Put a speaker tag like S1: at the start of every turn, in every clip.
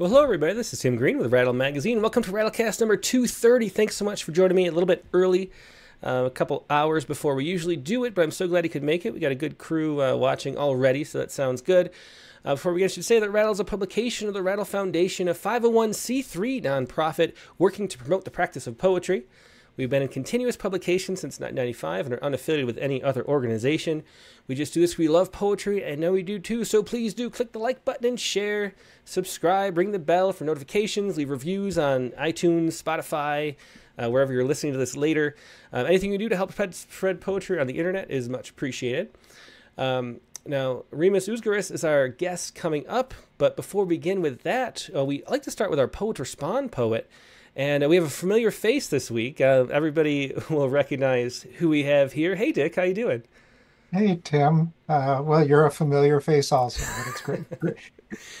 S1: Well, hello, everybody. This is Tim Green with Rattle Magazine. Welcome to Rattlecast number 230. Thanks so much for joining me a little bit early, uh, a couple hours before we usually do it, but I'm so glad you could make it. We got a good crew uh, watching already, so that sounds good. Uh, before we get, I should say that Rattle is a publication of the Rattle Foundation, a 501c3 nonprofit working to promote the practice of poetry. We've been in continuous publication since 1995 and are unaffiliated with any other organization. We just do this. We love poetry, and know we do too. So please do click the like button and share, subscribe, ring the bell for notifications, leave reviews on iTunes, Spotify, uh, wherever you're listening to this later. Um, anything you do to help spread, spread, poetry on the internet is much appreciated. Um, now, Rimas Uzgiris is our guest coming up, but before we begin with that, uh, we like to start with our Poet Respond poet. And uh, we have a familiar face this week. Uh, everybody will recognize who we have here. Hey, Dick, how you doing?
S2: Hey, Tim. Uh, well, you're a familiar face also, but it's great, great,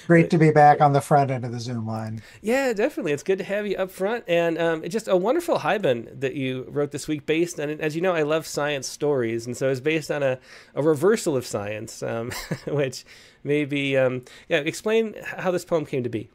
S2: great to be back on the front end of the Zoom line.
S1: Yeah, definitely. It's good to have you up front. And um, just a wonderful Haibun that you wrote this week based on, as you know, I love science stories. And so it's based on a, a reversal of science, um, which maybe, um, yeah, explain how this poem came to be.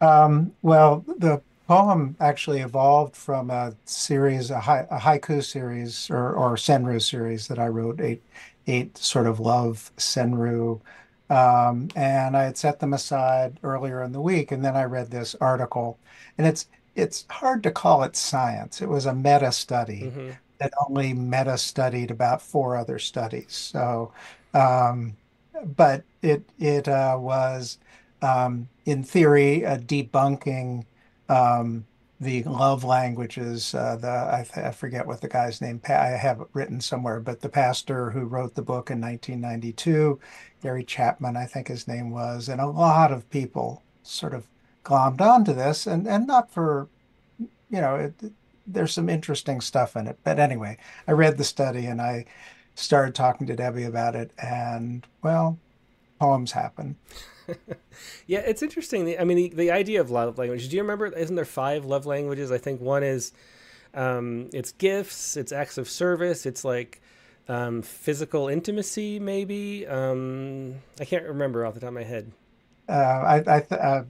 S2: Um, well, the poem actually evolved from a series, a, ha a haiku series or, or senryu series that I wrote, eight, eight sort of love senryu. Um, and I had set them aside earlier in the week, and then I read this article, and it's it's hard to call it science. It was a meta study mm -hmm. that only meta studied about four other studies. So, um, but it it uh, was um, in theory a debunking um, the love languages. Uh, the I, I, forget what the guy's name. I have it written somewhere, but the pastor who wrote the book in 1992, Gary Chapman, I think his name was, and a lot of people sort of glommed onto this, and and not for, you know, it, there's some interesting stuff in it. But anyway, I read the study and I started talking to Debbie about it, and well, poems happen.
S1: yeah, it's interesting. I mean, the, the idea of love languages. Do you remember? Isn't there five love languages? I think one is um, it's gifts, it's acts of service, it's like um, physical intimacy, maybe. Um, I can't remember off the top of my head.
S2: Uh, I, I th- uh,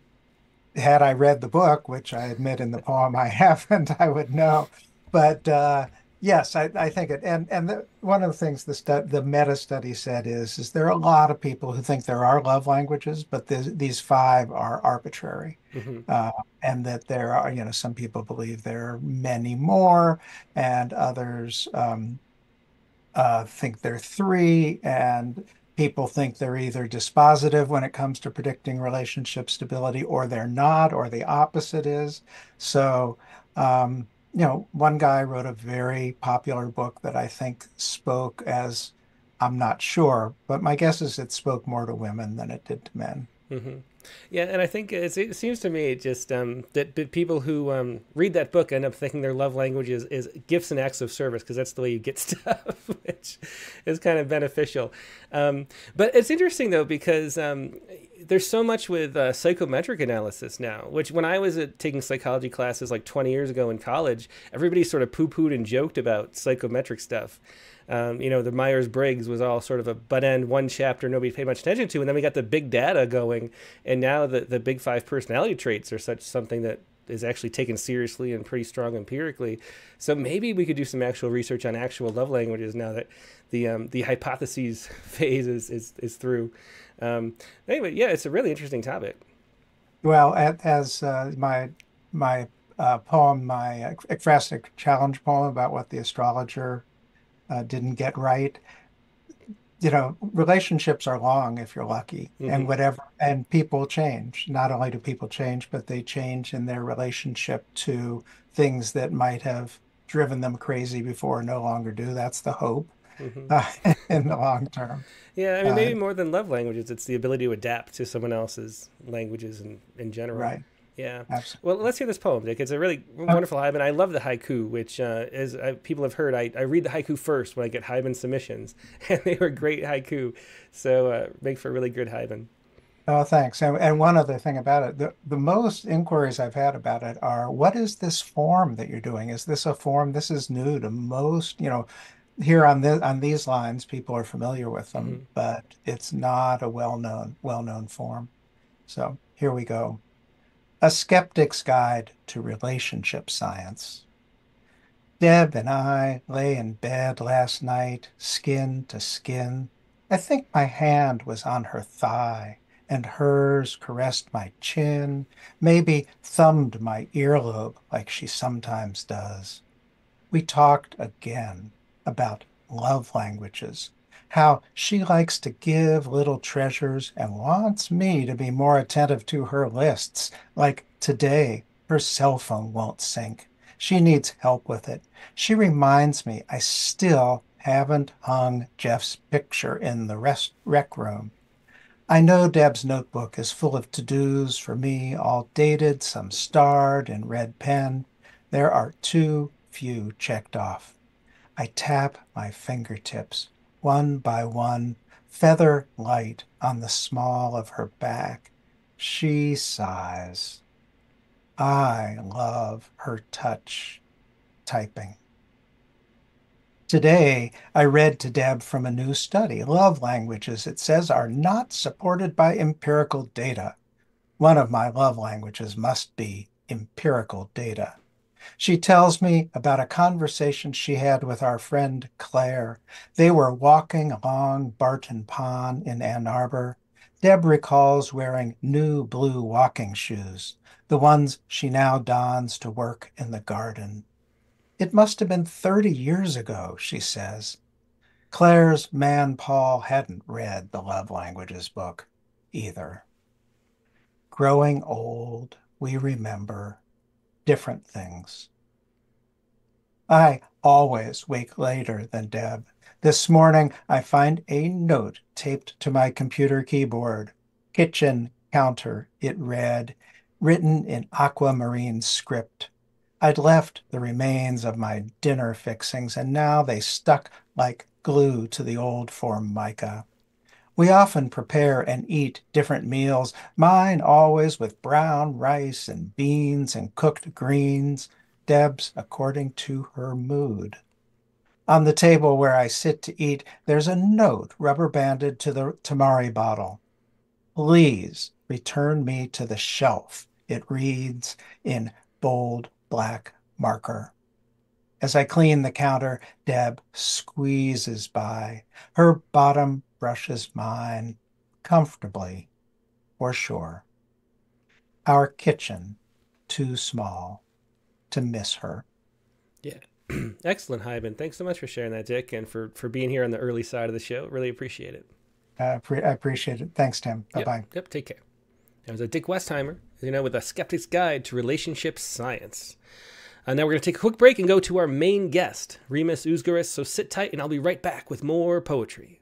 S2: had I read the book, which I admit in the poem I haven't, I would know. But uh, Yes, I, I think it, and and the, one of the things the stu- the meta study said is is there are a lot of people who think there are love languages, but this, these five are arbitrary, mm-hmm. uh, and that there are you know some people believe there are many more, and others um, uh, think there are three, and people think they're either dispositive when it comes to predicting relationship stability, or they're not, or the opposite is so. Um, you know, one guy wrote a very popular book that I think spoke as I'm not sure, but my guess is it spoke more to women than it did to men.
S1: Mm-hmm. Yeah, and I think it seems to me just um, that people who um, read that book end up thinking their love language is, is gifts and acts of service because that's the way you get stuff, which is kind of beneficial. Um, but it's interesting though because um, there's so much with uh, psychometric analysis now, which when I was uh, taking psychology classes like 20 years ago in college, everybody sort of poo-pooed and joked about psychometric stuff. Um, you know, the Myers Briggs was all sort of a butt end one chapter nobody paid much attention to, and then we got the big data going, and now the the big five personality traits are such something that is actually taken seriously and pretty strong empirically. So maybe we could do some actual research on actual love languages now that the um, the hypotheses phase is is, is through. Um, anyway, yeah, it's a really interesting topic.
S2: Well, as uh, my my uh, poem, my ekphrastic challenge poem about what the astrologer uh, didn't get right. You know, relationships are long if you're lucky, mm-hmm. and whatever, and people change. Not only do people change, but they change in their relationship to things that might have driven them crazy before, no longer do. That's the hope. Mm-hmm. Uh, in the long term.
S1: Yeah, I mean, maybe uh, more than love languages, it's the ability to adapt to someone else's languages in, in general.
S2: Right.
S1: Yeah. Absolutely. Well, let's hear this poem, Dick. It's a really wonderful Haibun. I love the haiku, which, uh, as uh, people have heard, I, I read the haiku first when I get Haibun submissions, and they were great haiku. So uh, make for a really good Haibun.
S2: Oh, thanks. And, and one other thing about it, the, the most inquiries I've had about it are, what is this form that you're doing? Is this a form? This is new to most, you know, here on this on these lines, people are familiar with them, mm -hmm. but it's not a well-known well-known form. So here we go. A Skeptic's Guide to Relationship Science. Deb and I lay in bed last night, skin to skin. I think my hand was on her thigh, and hers caressed my chin, maybe thumbed my earlobe like she sometimes does. We talked again about love languages, how she likes to give little treasures and wants me to be more attentive to her lists, like today, her cell phone won't sync. She needs help with it. She reminds me I still haven't hung Jeff's picture in the rest rec room. I know Deb's notebook is full of to-dos for me, all dated, some starred in red pen. There are too few checked off. I tap my fingertips, one by one, feather light on the small of her back. She sighs. I love her touch typing. Today, I read to Deb from a new study. Love languages, it says, are not supported by empirical data. One of my love languages must be empirical data. She tells me about a conversation she had with our friend Claire. They were walking along Barton Pond in Ann Arbor. Deb recalls wearing new blue walking shoes, the ones she now dons to work in the garden. It must have been 30 years ago, she says. Claire's man Paul hadn't read the Love Languages book either. Growing old, we remember different things. I always wake later than Deb. This morning, I find a note taped to my computer keyboard. Kitchen counter, it read, written in aquamarine script. I'd left the remains of my dinner fixings, and now they stuck like glue to the old formica. We often prepare and eat different meals, mine always with brown rice and beans and cooked greens, Deb's according to her mood. On the table where I sit to eat, there's a note rubber banded to the tamari bottle. Please return me to the shelf, it reads in bold black marker. As I clean the counter, Deb squeezes by. Her bottom brushes mine comfortably, for sure. Our kitchen, too small to miss her.
S1: Yeah. Excellent, Haibun. Thanks so much for sharing that, Dick, and for, for being here on the early side of the show. Really appreciate it.
S2: Uh, pre- I appreciate it. Thanks, Tim. Bye bye.
S1: Yep, yep, take care. That was a Dick Westheimer, you know, with a skeptic's guide to relationship science. And now we're going to take a quick break and go to our main guest, Rimas Uzgiris. So sit tight, and I'll be right back with more poetry.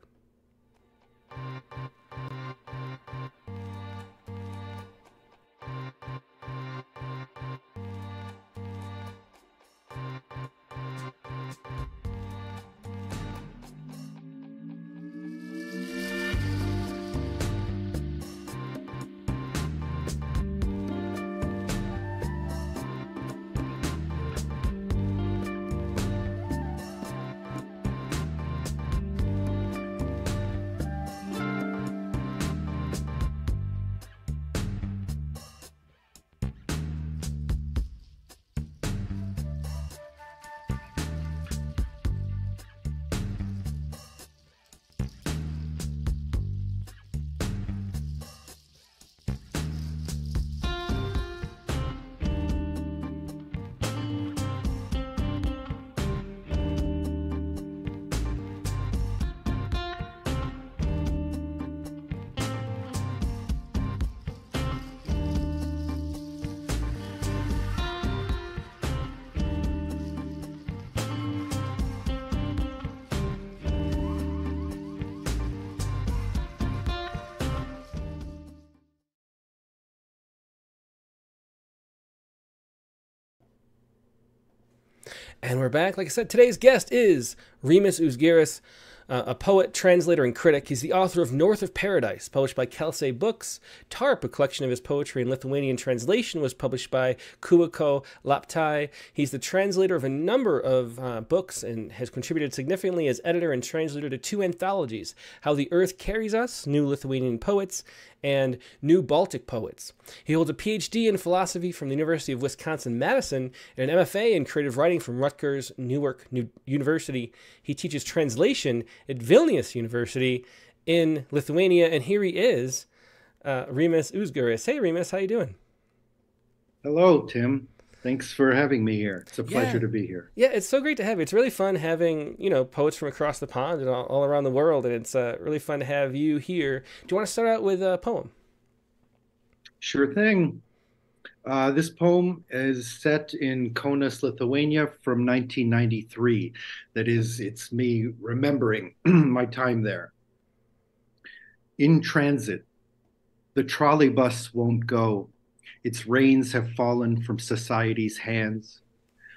S1: And we're back. Like I said, today's guest is Rimas Uzgiris. Uh, a poet, translator, and critic, he's the author of North of Paradise, published by Kelsay Books. Tarp, a collection of his poetry in Lithuanian translation, was published by Kauko laiptai. He's the translator of a number of uh, books and has contributed significantly as editor and translator to two anthologies How the Earth Carries Us, New Lithuanian Poets, and New Baltic Poets. He holds a PhD in philosophy from the University of Wisconsin Madison and an MFA in creative writing from Rutgers Newark New University. He teaches translation at Vilnius University in Lithuania, and here he is, uh, Rimas Uzgiris. Hey, Rimas, how you doing?
S3: Hello, Tim. Thanks for having me here. It's a pleasure
S1: Yeah.
S3: to be here.
S1: Yeah, it's so great to have you. It's really fun having you know poets from across the pond and all, all around the world, and it's uh, really fun to have you here. Do you want to start out with a poem?
S3: Sure thing. Uh, this poem is set in Kaunas, Lithuania from 1993. That is, it's me remembering my time there. In transit, the trolley bus won't go. Its reins have fallen from society's hands.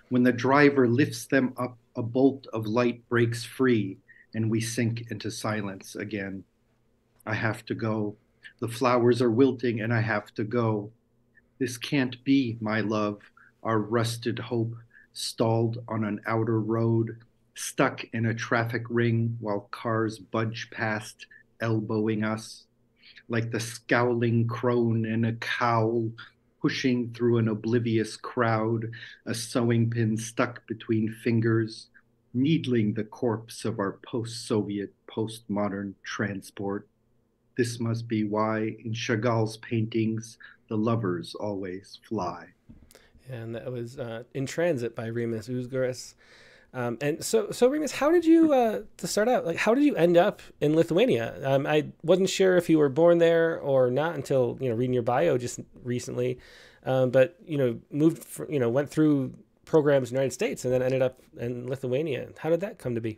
S3: When the driver lifts them up, a bolt of light breaks free, and we sink into silence again. I have to go. The flowers are wilting, and I have to go. This can't be, my love, our rusted hope, stalled on an outer road, stuck in a traffic ring while cars budge past, elbowing us, like the scowling crone in a cowl, pushing through an oblivious crowd, a sewing pin stuck between fingers, needling the corpse of our post Soviet, post-modern transport. This must be why, in Chagall's paintings, the lovers always fly.
S1: And that was uh, in transit by Rimas Uzgiris. Um, and so, so Rimas, how did you uh, to start out? Like, how did you end up in Lithuania? Um, I wasn't sure if you were born there or not until you know reading your bio just recently. Um, but you know, moved, fr you know, went through programs in the United States and then ended up in Lithuania. How did that come to be?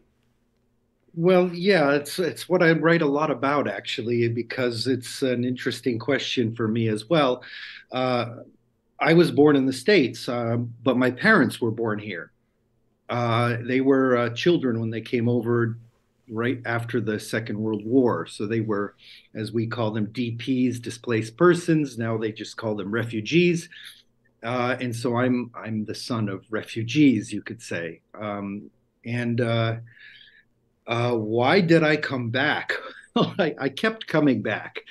S3: Well, yeah, it's it's what I write a lot about actually, because it's an interesting question for me as well. Uh, I was born in the States, uh, but my parents were born here. Uh, they were uh, children when they came over right after the Second World War. So they were, as we call them, DPs, displaced persons. Now they just call them refugees. Uh, and so I'm I'm the son of refugees, you could say. Um, and uh, why did I come back? I, I kept coming back,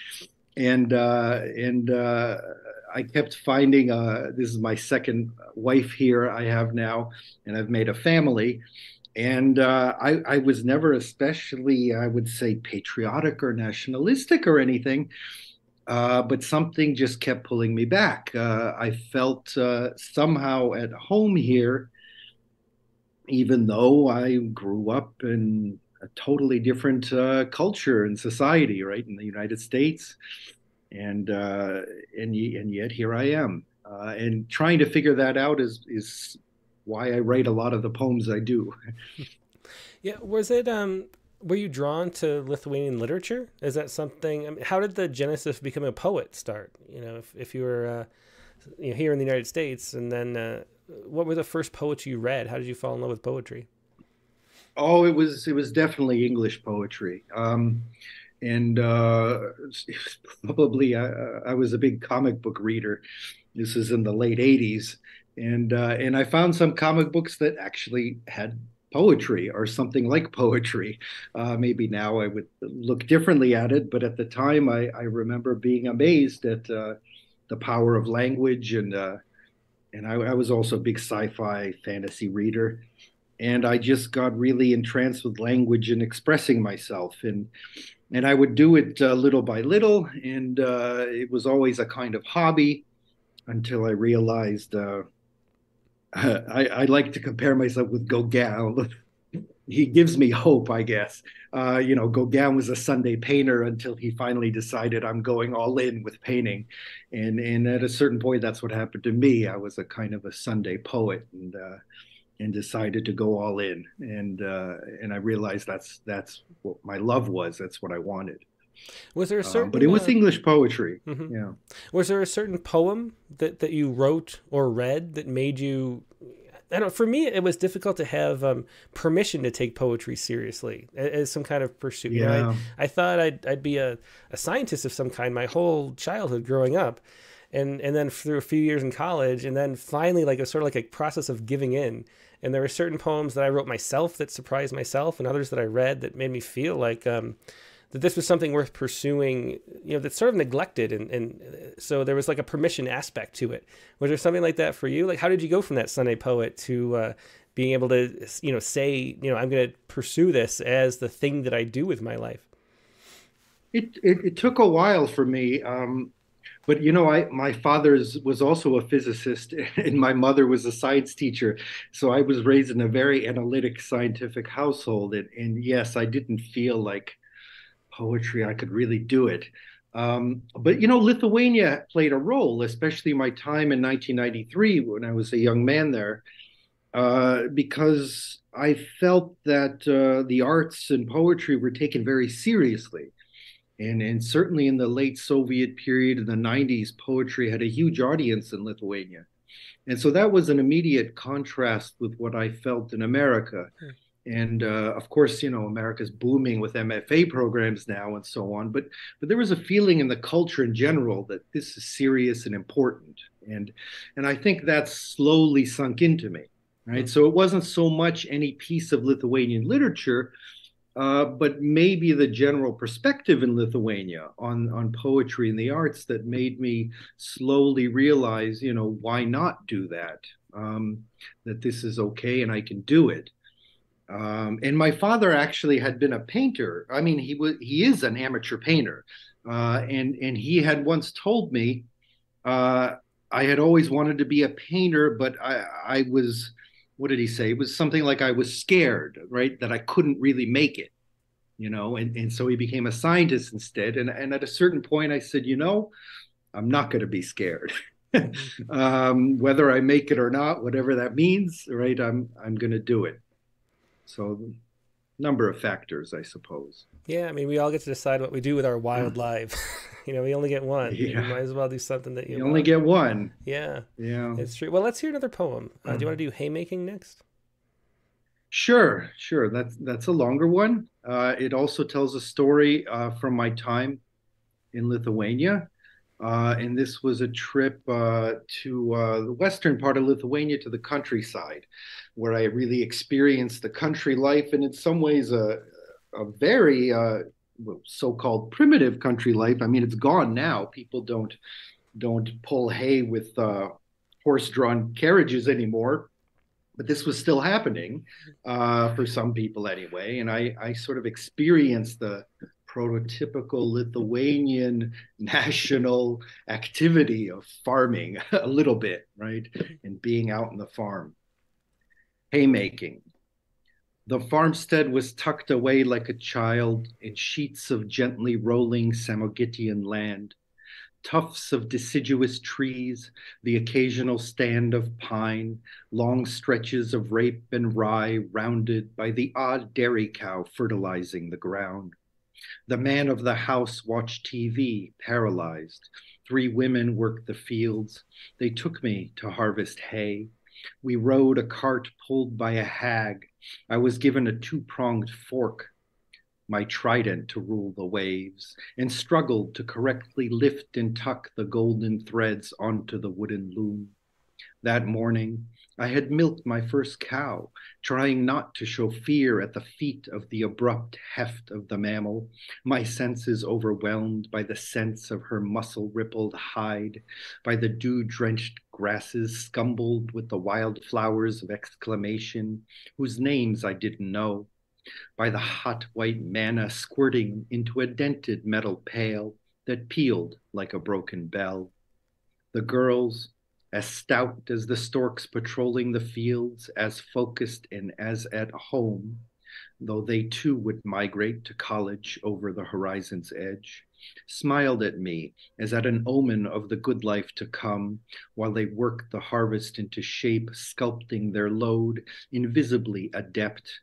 S3: and uh, and uh, I kept finding. Uh, this is my second wife here. I have now, and I've made a family. And uh, I, I was never especially, I would say, patriotic or nationalistic or anything. Uh, but something just kept pulling me back. Uh, I felt uh, somehow at home here, even though I grew up in a totally different uh, culture and society, right, in the United States, and uh, and and yet here I am, uh, and trying to figure that out is is why I write a lot of the poems I do.
S1: Yeah, was it um were you drawn to Lithuanian literature? Is that something? I mean, how did the genesis of becoming a poet start? You know, if, if you were uh, you know, here in the United States, and then uh, what were the first poets you read? How did you fall in love with poetry?
S3: Oh, it was it was definitely English poetry, um, and uh, probably I, I was a big comic book reader. This is in the late '80s, and uh, and I found some comic books that actually had poetry or something like poetry. Uh, maybe now I would look differently at it, but at the time I, I remember being amazed at uh, the power of language and uh, and I, I, was also a big sci-fi fantasy reader, and I just got really entranced with language and expressing myself and. And I would do it uh, little by little, and uh, it was always a kind of hobby until I realized uh, I, I, like to compare myself with Gauguin. he gives me hope, I guess. Uh, you know, Gauguin was a Sunday painter until he finally decided I'm going all in with painting, and and at a certain point, that's what happened to me. I was a kind of a Sunday poet, and uh, and decided to go all in, and uh, and I realized that's that's what my love was. That's what I wanted.
S1: Was there a certain?
S3: Um, but it was uh, English poetry.
S1: Mm-hmm.
S3: Yeah.
S1: Was there a certain poem that that you wrote or read that made you I don't. For me, it was difficult to have um, permission to take poetry seriously as, as some kind of pursuit. Yeah. You know, I, I thought I'd I'd be a, a scientist of some kind my whole childhood growing up, and and then through a few years in college, and then finally like a sort of like a process of giving in. And there were certain poems that I wrote myself that surprised myself, and others that I read that made me feel like. Um, that this was something worth pursuing, you know, that's sort of neglected. And, and so there was like a permission aspect to it. Was there something like that for you? Like, how did you go from that Sunday poet to uh, being able to, you know, say, you know, I'm going to pursue this as the thing that I do with my life?
S3: It, it, it took a while for me. Um, but you know, I my father was also a physicist, and my mother was a science teacher. So I was raised in a very analytic, scientific household, and, and yes, I didn't feel like poetry, I could really do it. Um, but you know, Lithuania played a role, especially my time in 1993 when I was a young man there, uh, because I felt that uh, the arts and poetry were taken very seriously. And, and certainly in the late Soviet period in the 90s, poetry had a huge audience in Lithuania. And so that was an immediate contrast with what I felt in America. Hmm and uh, of course, you know, America's booming with MFA programs now and so on. But but there was a feeling in the culture in general that this is serious and important, and and I think that's slowly sunk into me. Right. Mm-hmm. So it wasn't so much any piece of Lithuanian literature, uh, but maybe the general perspective in Lithuania on on poetry and the arts that made me slowly realize, you know, why not do that? Um, that this is okay and I can do it. Um, and my father actually had been a painter. I mean, he was he is an amateur painter, uh, and and he had once told me uh, I had always wanted to be a painter, but I I was what did he say? It was something like I was scared, right, that I couldn't really make it, you know. And and so he became a scientist instead. And and at a certain point, I said, you know, I'm not going to be scared. um, whether I make it or not, whatever that means, right? I'm I'm going to do it. So, number of factors, I suppose.
S1: Yeah, I mean, we all get to decide what we do with our wild yeah. lives. you know, we only get one. Yeah. You might as well do something that you,
S3: you only get one.
S1: Yeah.
S3: Yeah.
S1: It's true. Well, let's hear another poem. Uh, mm-hmm. Do you want to do haymaking next?
S3: Sure, sure. That's that's a longer one. Uh, it also tells a story uh, from my time in Lithuania. Uh, and this was a trip uh, to uh, the western part of Lithuania to the countryside, where I really experienced the country life, and in some ways, a, a very uh, so-called primitive country life. I mean, it's gone now. People don't don't pull hay with uh, horse-drawn carriages anymore, but this was still happening uh, for some people anyway. And I, I sort of experienced the prototypical Lithuanian national activity of farming a little bit, right? And being out in the farm. Haymaking. The farmstead was tucked away like a child in sheets of gently rolling Samogitian land, tufts of deciduous trees, the occasional stand of pine, long stretches of rape and rye rounded by the odd dairy cow fertilizing the ground. The man of the house watched TV, paralyzed. Three women worked the fields. They took me to harvest hay. We rode a cart pulled by a hag. I was given a two pronged fork, my trident to rule the waves, and struggled to correctly lift and tuck the golden threads onto the wooden loom. That morning, I had milked my first cow, trying not to show fear at the feet of the abrupt heft of the mammal, my senses overwhelmed by the sense of her muscle rippled hide, by the dew drenched grasses scumbled with the wild flowers of exclamation, whose names I didn't know, by the hot white manna squirting into a dented metal pail that pealed like a broken bell. The girls, as stout as the storks patrolling the fields, as focused and as at home, though they too would migrate to college over the horizon's edge, smiled at me as at an omen of the good life to come, while they worked the harvest into shape, sculpting their load, invisibly adept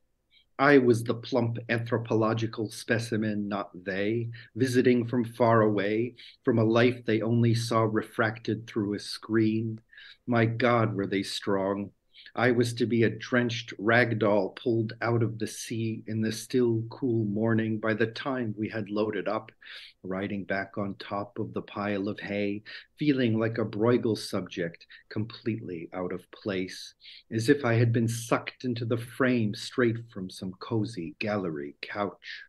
S3: I was the plump anthropological specimen, not they, visiting from far away, from a life they only saw refracted through a screen. My God, were they strong. I was to be a drenched rag doll pulled out of the sea in the still cool morning by the time we had loaded up, riding back on top of the pile of hay, feeling like a Bruegel subject, completely out of place, as if I had been sucked into the frame straight from some cozy gallery couch.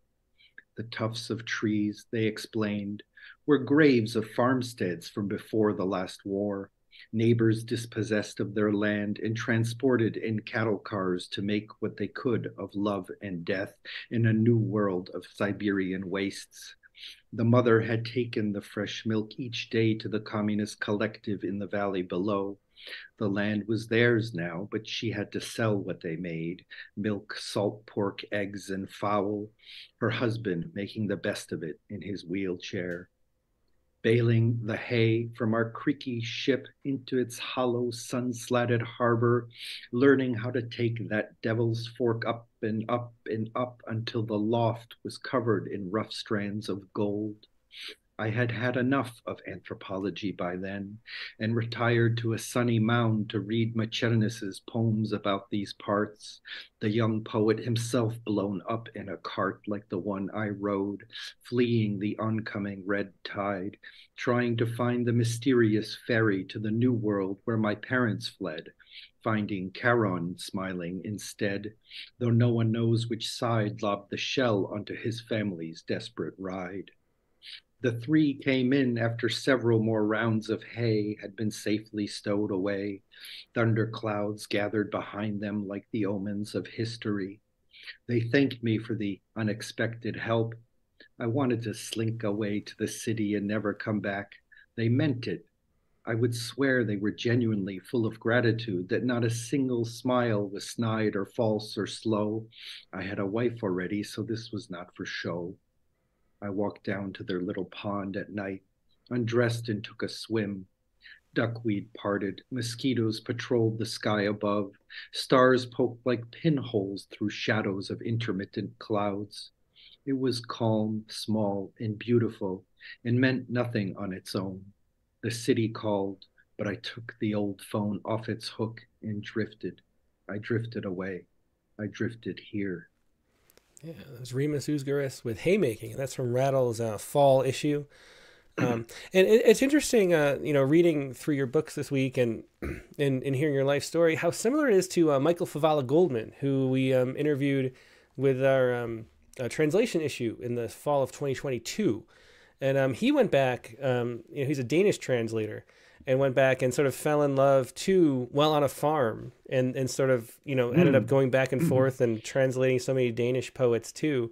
S3: The tufts of trees, they explained, were graves of farmsteads from before the last war neighbors dispossessed of their land and transported in cattle cars to make what they could of love and death in a new world of Siberian wastes. The mother had taken the fresh milk each day to the communist collective in the valley below. The land was theirs now, but she had to sell what they made milk, salt pork, eggs, and fowl. Her husband making the best of it in his wheelchair bailing the hay from our creaky ship into its hollow, sun slatted harbor, learning how to take that devil's fork up and up and up until the loft was covered in rough strands of gold. I had had enough of anthropology by then and retired to a sunny mound to read Mačernis's poems about these parts, the young poet himself blown up in a cart like the one I rode, fleeing the oncoming red tide, trying to find the mysterious ferry to the new world where my parents fled, finding Charon smiling instead, though no one knows which side lobbed the shell onto his family's desperate ride. The three came in after several more rounds of hay had been safely stowed away. Thunder clouds gathered behind them like the omens of history. They thanked me for the unexpected help. I wanted to slink away to the city and never come back. They meant it. I would swear they were genuinely full of gratitude, that not a single smile was snide or false or slow. I had a wife already, so this was not for show. I walked down to their little pond at night, undressed and took a swim. Duckweed parted, mosquitoes patrolled the sky above, stars poked like pinholes through shadows of intermittent clouds. It was calm, small, and beautiful, and meant nothing on its own. The city called, but I took the old phone off its hook and drifted. I drifted away. I drifted here.
S1: Yeah, there's Rimas Uzgiris with Haymaking. That's from Rattle's uh, fall issue. Um, and it, it's interesting, uh, you know, reading through your books this week and, and, and hearing your life story, how similar it is to uh, Michael Favala Goldman, who we um, interviewed with our um, uh, translation issue in the fall of 2022. And um, he went back, um, you know, he's a Danish translator, and went back and sort of fell in love too well on a farm and, and sort of, you know, ended mm. up going back and mm-hmm. forth and translating so many Danish poets too.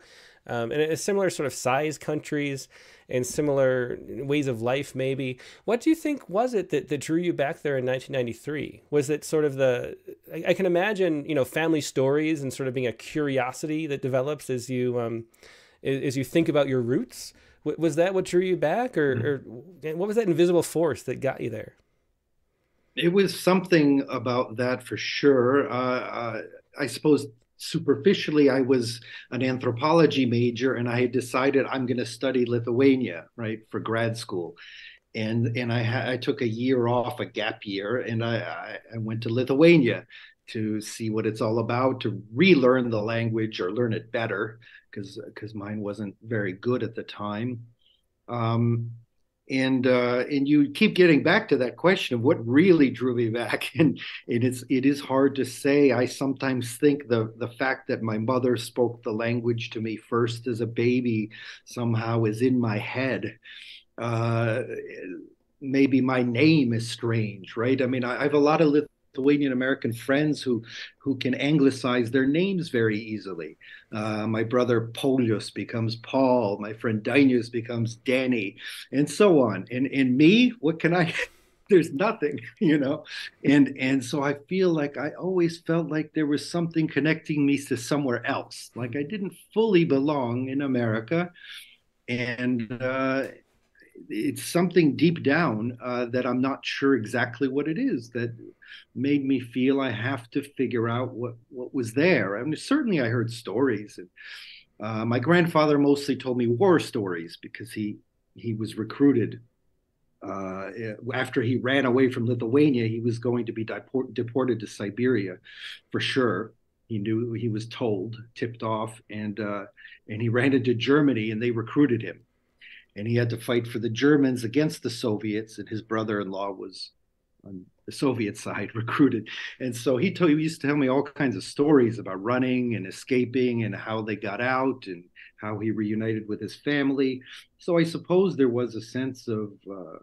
S1: Um, and a similar sort of size countries and similar ways of life, maybe. What do you think was it that, that drew you back there in 1993? Was it sort of the, I, I can imagine, you know, family stories and sort of being a curiosity that develops as you, um, as you think about your roots? Was that what drew you back, or, mm-hmm. or what was that invisible force that got you there?
S3: It was something about that for sure. Uh, uh, I suppose superficially, I was an anthropology major, and I had decided I'm going to study Lithuania, right, for grad school. And and I, ha- I took a year off, a gap year, and I, I went to Lithuania to see what it's all about, to relearn the language or learn it better because because mine wasn't very good at the time. Um, and uh, and you keep getting back to that question of what really drew me back, and, and it's it is hard to say. I sometimes think the the fact that my mother spoke the language to me first as a baby somehow is in my head. Uh, maybe my name is strange, right? I mean, I, I have a lot of Lithuanian American friends who who can anglicize their names very easily. Uh, my brother Paulius becomes Paul. My friend Dainius becomes Danny, and so on. And and me, what can I? There's nothing, you know. And and so I feel like I always felt like there was something connecting me to somewhere else. Like I didn't fully belong in America, and. Uh, it's something deep down uh, that I'm not sure exactly what it is that made me feel I have to figure out what what was there. I mean, certainly I heard stories, and uh, my grandfather mostly told me war stories because he he was recruited uh, after he ran away from Lithuania, he was going to be deport- deported to Siberia for sure. He knew he was told, tipped off, and uh, and he ran into Germany, and they recruited him, and he had to fight for the Germans against the Soviets, and his brother-in-law was on the Soviet side recruited, and so he told he used to tell me all kinds of stories about running and escaping and how they got out and how he reunited with his family. So I suppose there was a sense of uh,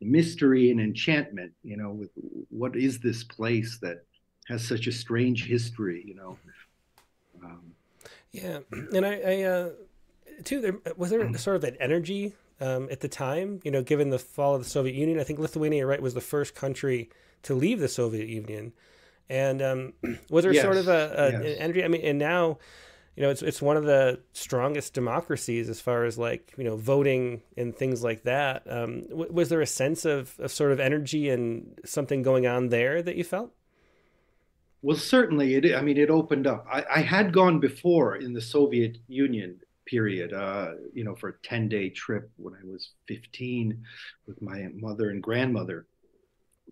S3: mystery and enchantment, you know, with what is this place that has such a strange history, you know. Um,
S1: yeah, and I, I uh, too, there was there sort of an energy um, at the time, you know, given the fall of the Soviet Union. I think Lithuania, right, was the first country to leave the Soviet Union, and um, was there yes, sort of a, a yes. energy? I mean, and now you know, it's it's one of the strongest democracies as far as like you know voting and things like that. Um, w- was there a sense of, of sort of energy and something going on there that you felt?
S3: Well, certainly. It, I mean, it opened up. I, I had gone before in the Soviet Union period, uh, you know, for a 10 day trip when I was 15 with my mother and grandmother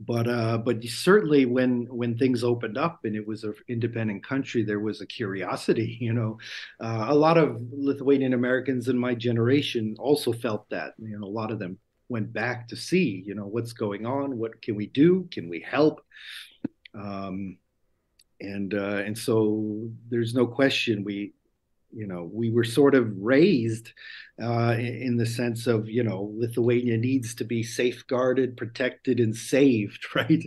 S3: but uh, but certainly when when things opened up and it was an independent country, there was a curiosity. You know, uh, a lot of Lithuanian Americans in my generation also felt that. You know, a lot of them went back to see, you know, what's going on, what can we do, can we help, um, and uh, and so there's no question we you know we were sort of raised uh, in the sense of you know Lithuania needs to be safeguarded, protected, and saved, right?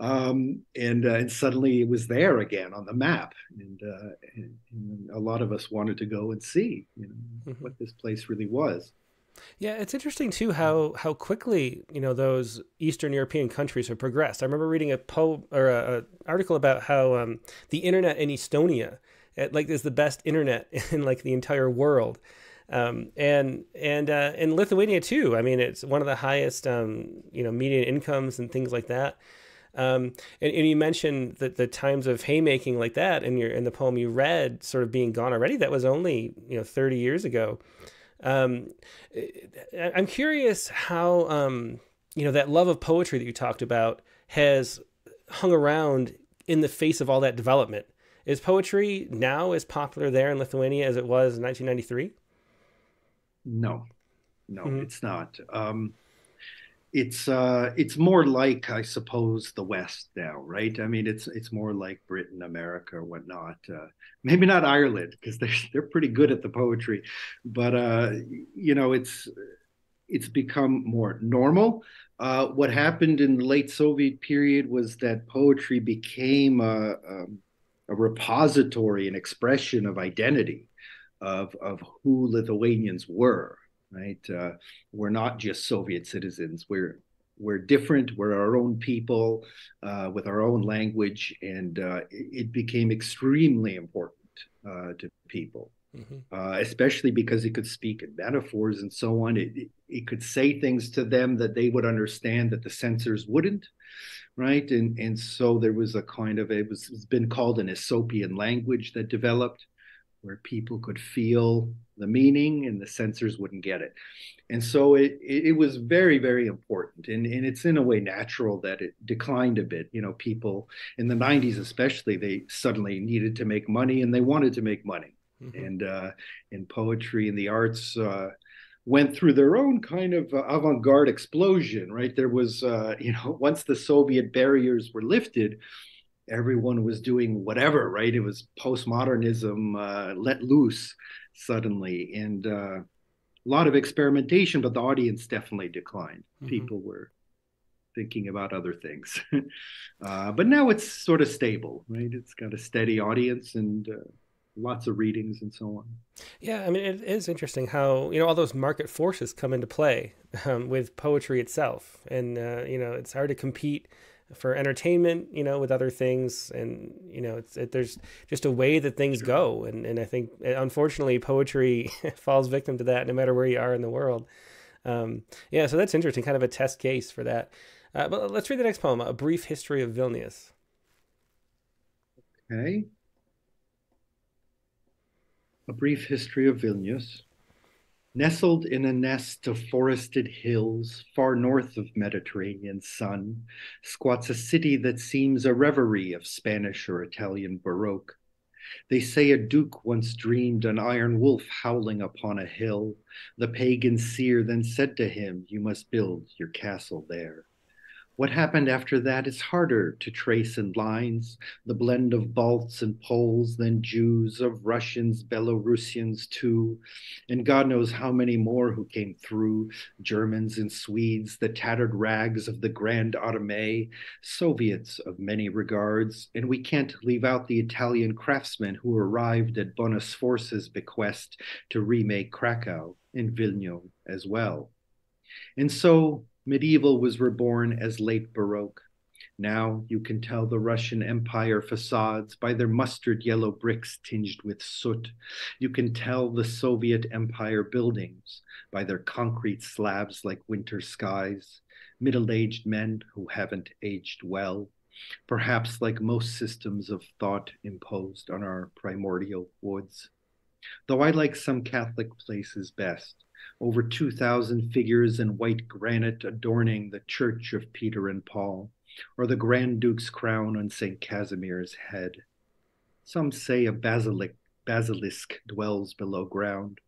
S3: Um, and uh, and suddenly it was there again on the map, and, uh, and, and, a lot of us wanted to go and see you know mm-hmm. what this place really was.
S1: Yeah, it's interesting too how how quickly you know those Eastern European countries have progressed. I remember reading a po or a, a article about how um, the internet in Estonia it, like is the best internet in like the entire world. Um, and and uh, in Lithuania too. I mean, it's one of the highest um, you know median incomes and things like that. Um, and, and, you mentioned that the times of haymaking like that in your in the poem you read, sort of being gone already. That was only you know thirty years ago. Um, I'm curious how um, you know that love of poetry that you talked about has hung around in the face of all that development. Is poetry now as popular there in Lithuania as it was in 1993?
S3: No, no, mm-hmm. it's not. Um, it's uh, it's more like I suppose the West now, right? I mean, it's it's more like Britain, America, or whatnot. Uh, maybe not Ireland because they're they're pretty good at the poetry, but uh, you know, it's it's become more normal. Uh, what happened in the late Soviet period was that poetry became a, um, a repository, an expression of identity of, of who Lithuanians were, right? Uh, we're not just Soviet citizens. We're we're different. We're our own people uh, with our own language, and uh, it became extremely important uh, to people, mm-hmm. Uh, especially because it could speak in metaphors and so on. It, it, it could say things to them that they would understand that the censors wouldn't right? And and so there was a kind of it was it's been called an Aesopian language that developed, where people could feel the meaning and the censors wouldn't get it. And so it it, was very very important, and and it's in a way natural that it declined a bit. You know, people in the '90s especially they suddenly needed to make money and they wanted to make money. Mm-hmm. And uh, in poetry and the arts, uh, went through their own kind of uh, avant-garde explosion right? There was uh, you know once the soviet barriers were lifted everyone was doing whatever right? It was postmodernism uh, let loose suddenly. And uh, a lot of experimentation but the audience definitely declined. Mm-hmm. people were thinking about other things. Uh, but now it's sort of stable right? It's got a steady audience and uh, lots of readings and so on.
S1: Yeah, I mean, it is interesting how you know all those market forces come into play um, with poetry itself, and uh, you know it's hard to compete for entertainment, you know, with other things, and you know, it's it, there's just a way that things sure. go, and and I think unfortunately poetry falls victim to that, no matter where you are in the world. Um, yeah, so that's interesting, kind of a test case for that. Uh, but let's read the next poem, A Brief History of Vilnius.
S3: Okay. A Brief History of Vilnius. Nestled in a nest of forested hills far north of Mediterranean sun, squats a city that seems a reverie of Spanish or Italian Baroque. They say a duke once dreamed an iron wolf howling upon a hill. The pagan seer then said to him, You must build your castle there. What happened after that is harder to trace in lines. The blend of Balts and Poles, then Jews, of Russians, Belarusians too, and God knows how many more who came through Germans and Swedes, the tattered rags of the Grand Armée, Soviets of many regards, and we can't leave out the Italian craftsmen who arrived at Bona Sforza's bequest to remake Krakow and Vilnius as well. And so Medieval was reborn as late Baroque. Now you can tell the Russian Empire facades by their mustard yellow bricks tinged with soot. You can tell the Soviet Empire buildings by their concrete slabs like winter skies, middle aged men who haven't aged well, perhaps like most systems of thought imposed on our primordial woods. Though I like some Catholic places best, over 2,000 figures in white granite adorning the church of Peter and Paul, or the Grand Duke's crown on St. Casimir's head. Some say a basilisk, basilisk dwells below ground.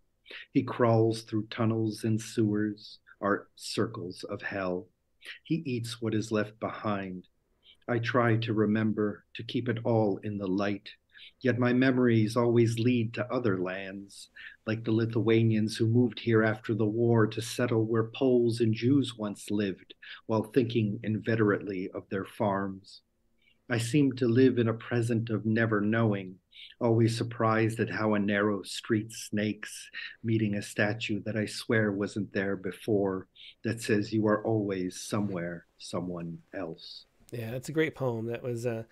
S3: He crawls through tunnels and sewers, art circles of hell. He eats what is left behind. I try to remember to keep it all in the light Yet my memories always lead to other lands, like the Lithuanians who moved here after the war to settle where Poles and Jews once lived, while thinking inveterately of their farms. I seem to live in a present of never knowing, always surprised at how a narrow street snakes, meeting a statue that I swear wasn't there before, that says you are always somewhere, someone else.
S1: Yeah, that's a great poem. That was uh,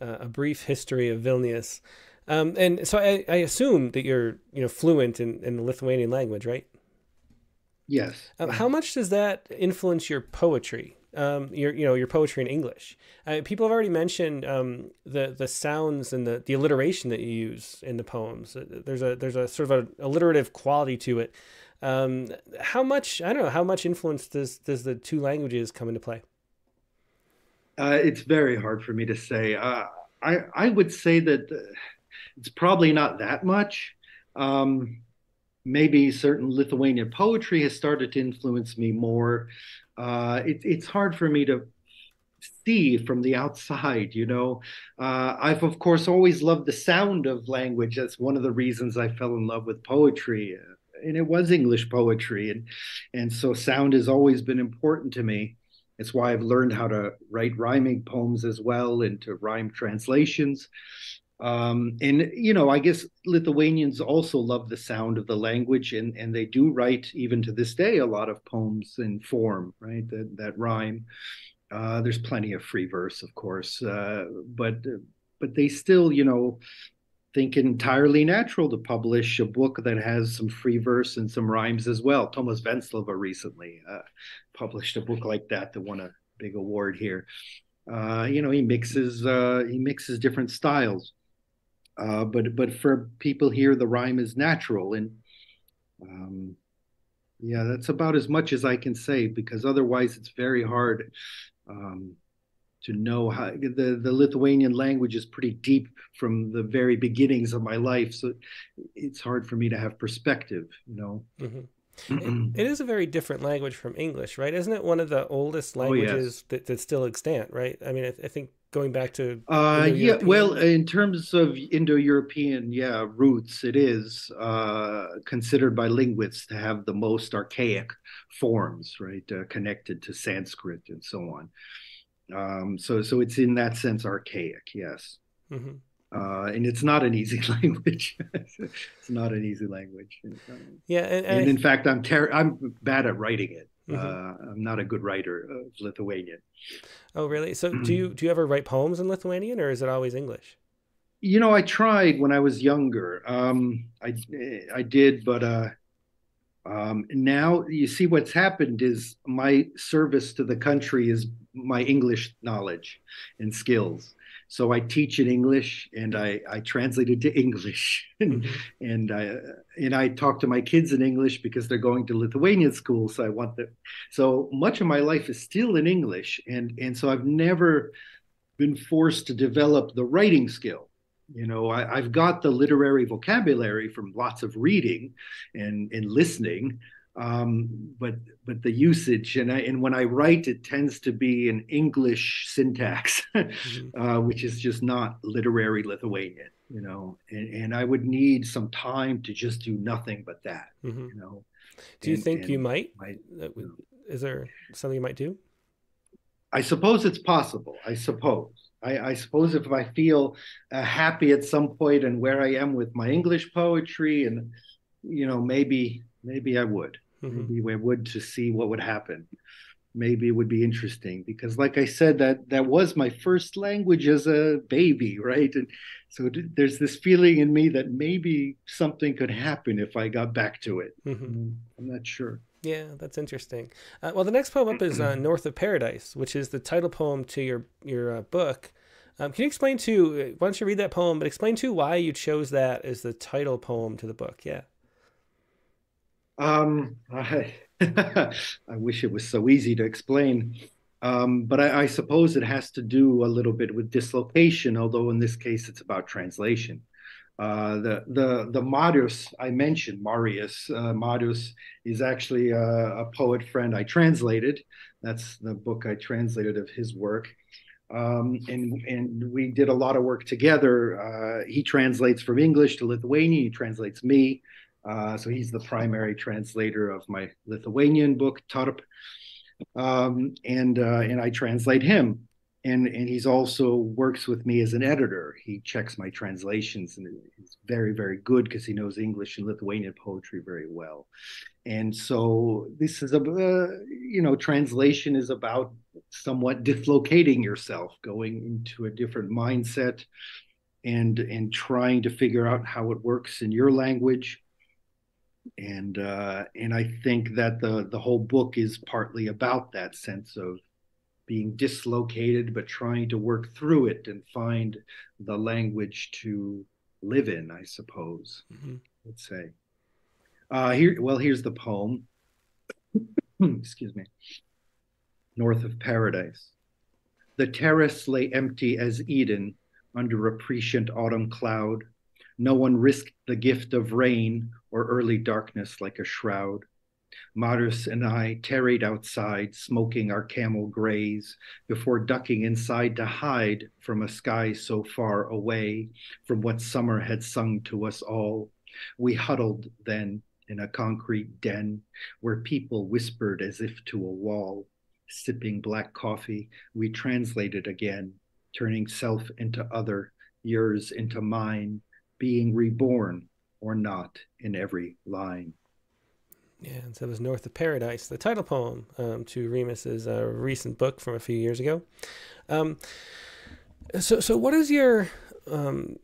S1: uh, a brief history of Vilnius. Um, and so I, I, assume that you're you know fluent in, in the Lithuanian language, right?
S3: Yes.
S1: Um, how much does that influence your poetry? Um, your you know your poetry in English. Uh, people have already mentioned um, the the sounds and the, the alliteration that you use in the poems. Uh, there's a there's a sort of a alliterative quality to it. Um, how much I don't know how much influence does does the two languages come into play?
S3: Uh, it's very hard for me to say. Uh, I I would say that uh, it's probably not that much. Um, maybe certain Lithuanian poetry has started to influence me more. Uh, it, it's hard for me to see from the outside you know uh, i've of course always loved the sound of language that's one of the reasons i fell in love with poetry and it was english poetry and and so sound has always been important to me it's why I've learned how to write rhyming poems as well and to rhyme translations. Um, and you know, I guess Lithuanians also love the sound of the language, and and they do write even to this day a lot of poems in form, right? That that rhyme. Uh, there's plenty of free verse, of course, uh, but but they still, you know, think entirely natural to publish a book that has some free verse and some rhymes as well. Tomas Venclova recently uh, published a book like that that won a big award here. Uh, you know, he mixes uh, he mixes different styles, uh, but but for people here, the rhyme is natural, and um, yeah, that's about as much as I can say because otherwise it's very hard. Um, to know how the, the Lithuanian language is pretty deep from the very beginnings of my life. So it's hard for me to have perspective, you know.
S1: Mm-hmm. it is a very different language from English, right? Isn't it one of the oldest languages oh, yes. that, that's still extant, right? I mean, I, I think going back to
S3: uh, yeah well in terms of indo-european yeah roots it is uh, considered by linguists to have the most archaic forms right uh, connected to sanskrit and so on um, so so it's in that sense archaic, yes. Mm-hmm. Uh, and it's not an easy language. it's not an easy language.
S1: Yeah,
S3: and, and, and in fact, I'm ter- I'm bad at writing it. Mm-hmm. Uh, I'm not a good writer of Lithuanian.
S1: Oh, really? So do you do you ever write poems in Lithuanian, or is it always English?
S3: You know, I tried when I was younger. Um, I I did, but uh, um, now you see what's happened is my service to the country is my English knowledge and skills. so I teach in English and I, I translate it to English and, mm-hmm. and I and I talk to my kids in English because they're going to Lithuanian school. So I want them. So much of my life is still in English, and and so I've never been forced to develop the writing skill. You know, I, have got the literary vocabulary from lots of reading and and listening, um, but but the usage and I, and when I write, it tends to be an English syntax, mm-hmm. uh, which is just not literary Lithuanian. You know, and, and I would need some time to just do nothing but that. Mm-hmm. You know.
S1: Do you and, think and you might? might is there something you might do?
S3: I suppose it's possible. I suppose. I, I suppose if I feel uh, happy at some point and where I am with my English poetry, and you know, maybe maybe I would. Mm-hmm. Maybe I would to see what would happen. Maybe it would be interesting because, like I said, that that was my first language as a baby, right? And so there's this feeling in me that maybe something could happen if I got back to it. Mm-hmm. Mm, I'm not sure.
S1: Yeah, that's interesting. Uh, well, the next poem up is uh, "North of Paradise," which is the title poem to your your uh, book. Um, can you explain to? Why don't you read that poem? But explain to why you chose that as the title poem to the book. Yeah.
S3: Um, I, I wish it was so easy to explain. Um, but I, I, suppose it has to do a little bit with dislocation, although in this case it's about translation. Uh, the the the Marius I mentioned, Marius uh, Marius is actually a, a, poet friend I translated. That's the book I translated of his work, um, and and we did a lot of work together. Uh, he translates from English to Lithuanian. He translates me. Uh, so he's the primary translator of my Lithuanian book, Tarp. Um, and uh, and I translate him. And, and he's also works with me as an editor. He checks my translations and he's very, very good because he knows English and Lithuanian poetry very well. And so this is a, uh, you know, translation is about somewhat dislocating yourself, going into a different mindset and and trying to figure out how it works in your language and uh, and I think that the the whole book is partly about that sense of being dislocated, but trying to work through it and find the language to live in. I suppose. Mm-hmm. Let's say. Uh, here, well, here's the poem. Excuse me. North of Paradise. The terrace lay empty as Eden under a prescient autumn cloud no one risked the gift of rain or early darkness like a shroud. Marius and I tarried outside, smoking our camel grays, before ducking inside to hide from a sky so far away from what summer had sung to us all. We huddled then in a concrete den where people whispered as if to a wall. Sipping black coffee, we translated again, turning self into other, yours into mine, being reborn or not in every line.
S1: Yeah, and so it was North of Paradise, the title poem um, to Rimas's uh, recent book from a few years ago. Um, so, so what is your um,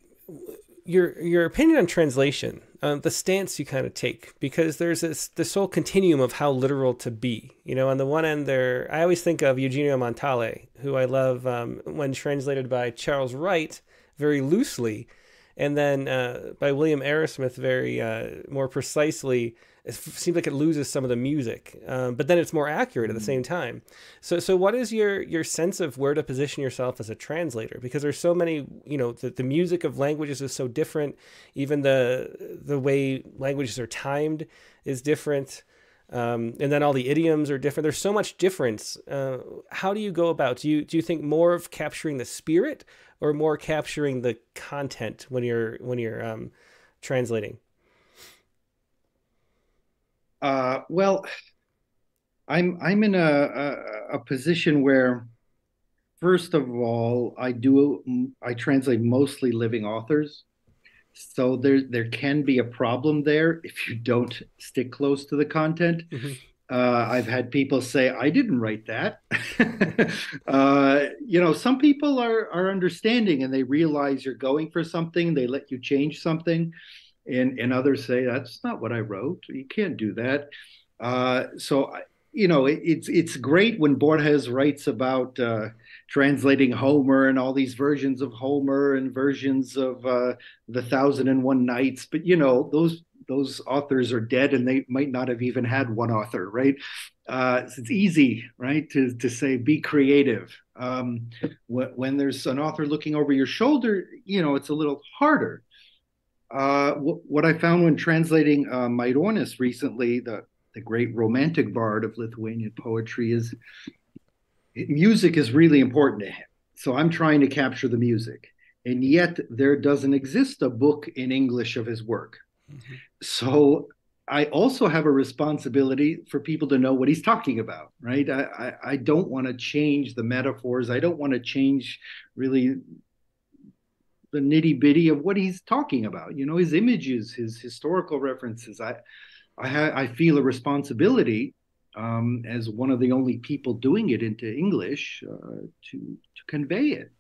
S1: your your opinion on translation? Um, the stance you kind of take because there's this this whole continuum of how literal to be. You know, on the one end, there I always think of Eugenio Montale, who I love um, when translated by Charles Wright very loosely and then uh, by William Arrowsmith very uh, more precisely. It seems like it loses some of the music, um, but then it's more accurate at the same time. So, so what is your your sense of where to position yourself as a translator? Because there's so many, you know, the, the music of languages is so different. Even the the way languages are timed is different. Um, and then all the idioms are different. There's so much difference. Uh, how do you go about? Do you do you think more of capturing the spirit, or more capturing the content when you're when you're um, translating?
S3: Uh, well, I'm I'm in a, a, a position where, first of all, I do I translate mostly living authors, so there there can be a problem there if you don't stick close to the content. Mm-hmm. Uh, I've had people say, I didn't write that. uh, you know, some people are, are understanding and they realize you're going for something, they let you change something. And, and others say, that's not what I wrote. You can't do that. Uh, so, you know, it, it's it's great when Borges writes about uh, translating Homer and all these versions of Homer and versions of uh, the Thousand and One Nights, but you know, those those authors are dead and they might not have even had one author, right? Uh, it's easy, right, to to say be creative. Um, when there's an author looking over your shoulder, you know, it's a little harder. Uh, what I found when translating uh, Maironis recently, the the great romantic bard of Lithuanian poetry, is music is really important to him. So I'm trying to capture the music, and yet there doesn't exist a book in English of his work. Mm-hmm. So I also have a responsibility for people to know what he's talking about, right? I, I, I don't want to change the metaphors. I don't want to change really the nitty bitty of what he's talking about. You know, his images, his historical references. I, I, ha- I feel a responsibility um, as one of the only people doing it into English uh, to to convey it.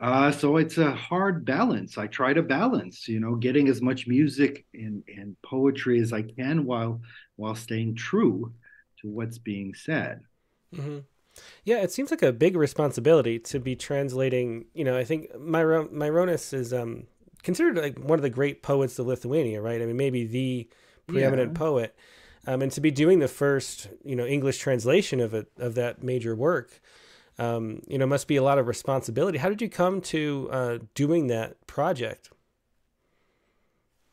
S3: Uh, so it's a hard balance. I try to balance, you know, getting as much music and, and poetry as I can while while staying true to what's being said.
S1: Mm-hmm. Yeah, it seems like a big responsibility to be translating. You know, I think Myron, Maironis is um, considered like one of the great poets of Lithuania, right? I mean, maybe the preeminent yeah. poet, um, and to be doing the first, you know, English translation of it of that major work um, you know, must be a lot of responsibility. How did you come to uh, doing that project?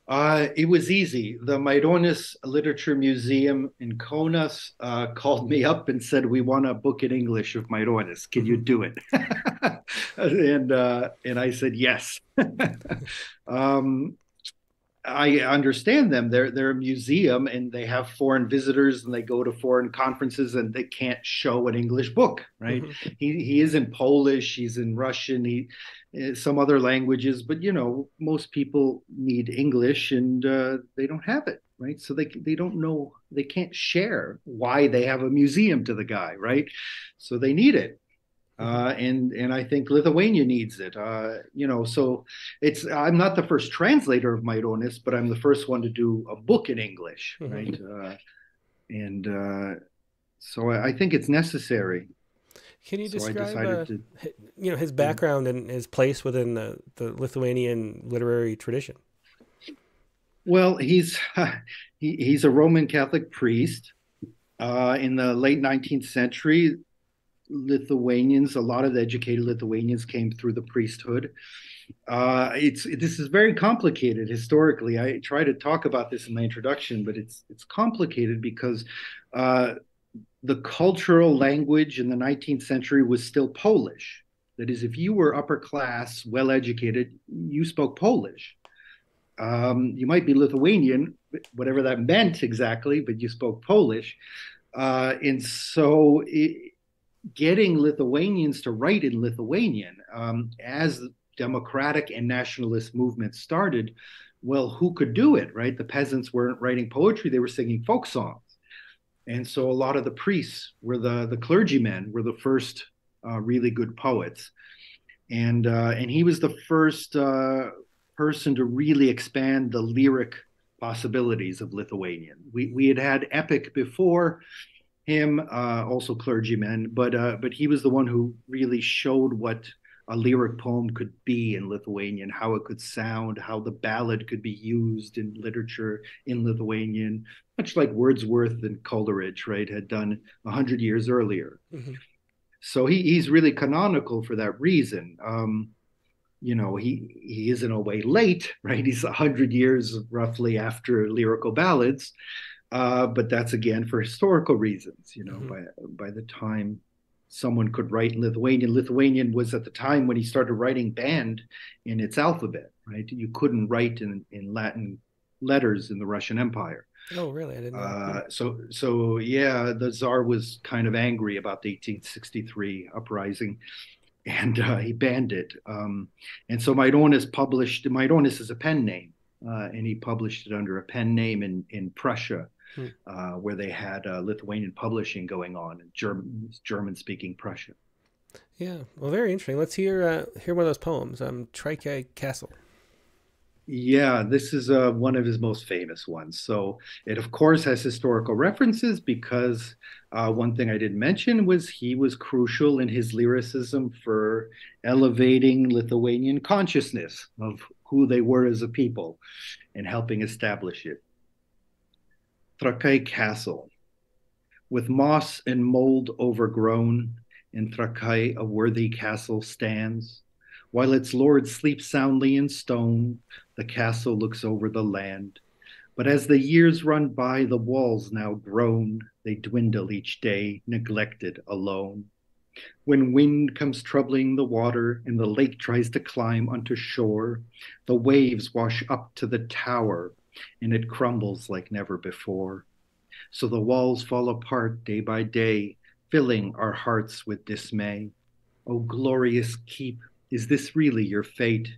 S3: Uh, it was easy. The Maironis Literature Museum in Kaunas uh, called me up and said, "We want a book in English of Maironis. Can you mm-hmm. do it?" and uh, and I said yes. um, I understand them. They're they're a museum and they have foreign visitors and they go to foreign conferences and they can't show an English book, right? Mm-hmm. He he is in Polish, he's in Russian, he eh, some other languages, but you know most people need English and uh, they don't have it, right? So they they don't know they can't share why they have a museum to the guy, right? So they need it uh, and and I think Lithuania needs it. Uh, you know, so it's I'm not the first translator of Maironis, but I'm the first one to do a book in English, mm-hmm. right? Uh, and uh, so I think it's necessary.
S1: Can you so describe, uh, to, you know, his background and his place within the, the Lithuanian literary tradition?
S3: Well, he's he, he's a Roman Catholic priest. Uh, in the late 19th century, Lithuanians, a lot of the educated Lithuanians came through the priesthood. Uh, it's this is very complicated historically. I try to talk about this in my introduction, but it's it's complicated because uh, the cultural language in the 19th century was still Polish. That is, if you were upper class, well educated, you spoke Polish. Um, you might be Lithuanian, whatever that meant exactly, but you spoke Polish. Uh, and so it, getting Lithuanians to write in Lithuanian um, as democratic and nationalist movements started. Well, who could do it, right? The peasants weren't writing poetry; they were singing folk songs, and so a lot of the priests were the the clergymen were the first uh, really good poets, and uh, and he was the first uh, person to really expand the lyric possibilities of Lithuanian. We we had had epic before, him, uh, also clergyman, but uh, but he was the one who really showed what a lyric poem could be in Lithuanian, how it could sound, how the ballad could be used in literature in Lithuanian, much like Wordsworth and Coleridge, right, had done a hundred years earlier. Mm-hmm. So he, he's really canonical for that reason. Um, you know, he he is in a way late, right? He's a hundred years roughly after lyrical ballads, uh, but that's again for historical reasons. You know, mm-hmm. by by the time someone could write in Lithuanian, Lithuanian was at the time when he started writing banned in its alphabet. Right, you couldn't write in in Latin letters in the Russian Empire.
S1: Oh, really? I didn't know.
S3: Uh, so, so yeah, the Tsar was kind of angry about the 1863 uprising, and uh, he banned it. Um, and so Maironis published. Maironis is a pen name, uh, and he published it under a pen name in in Prussia hmm. uh, where they had uh, Lithuanian publishing going on in German German speaking Prussia.
S1: Yeah, well, very interesting. Let's hear uh, hear one of those poems. Um, Trakai Castle.
S3: Yeah, this is uh, one of his most famous ones. So it, of course, has historical references because uh, one thing I didn't mention was he was crucial in his lyricism for elevating Lithuanian consciousness of who they were as a people and helping establish it. Trakai Castle. With moss and mold overgrown, in Trakai a worthy castle stands. While its lord sleeps soundly in stone, the castle looks over the land. But as the years run by, the walls now groan, they dwindle each day, neglected, alone. When wind comes troubling the water and the lake tries to climb onto shore, the waves wash up to the tower and it crumbles like never before. So the walls fall apart day by day, filling our hearts with dismay. O glorious keep, is this really your fate?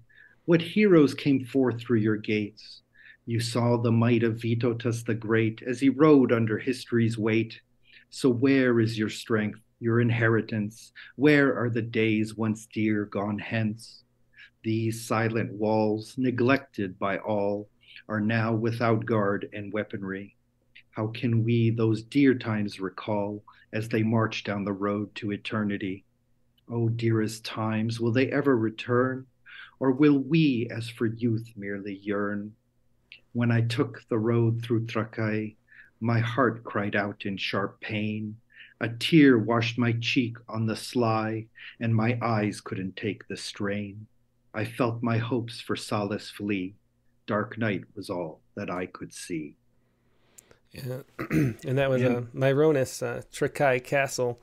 S3: What heroes came forth through your gates? You saw the might of Vytautas the Great as he rode under history's weight. So where is your strength, your inheritance? Where are the days once dear gone hence? These silent walls, neglected by all, are now without guard and weaponry. How can we those dear times recall as they march down the road to eternity? Oh, dearest times, will they ever return? Or will we, as for youth, merely yearn? When I took the road through Trakai, my heart cried out in sharp pain. A tear washed my cheek on the sly, and my eyes couldn't take the strain. I felt my hopes for solace flee. Dark night was all that I could see.
S1: Yeah, and that was yeah. uh, Maironis uh, Trakai Castle.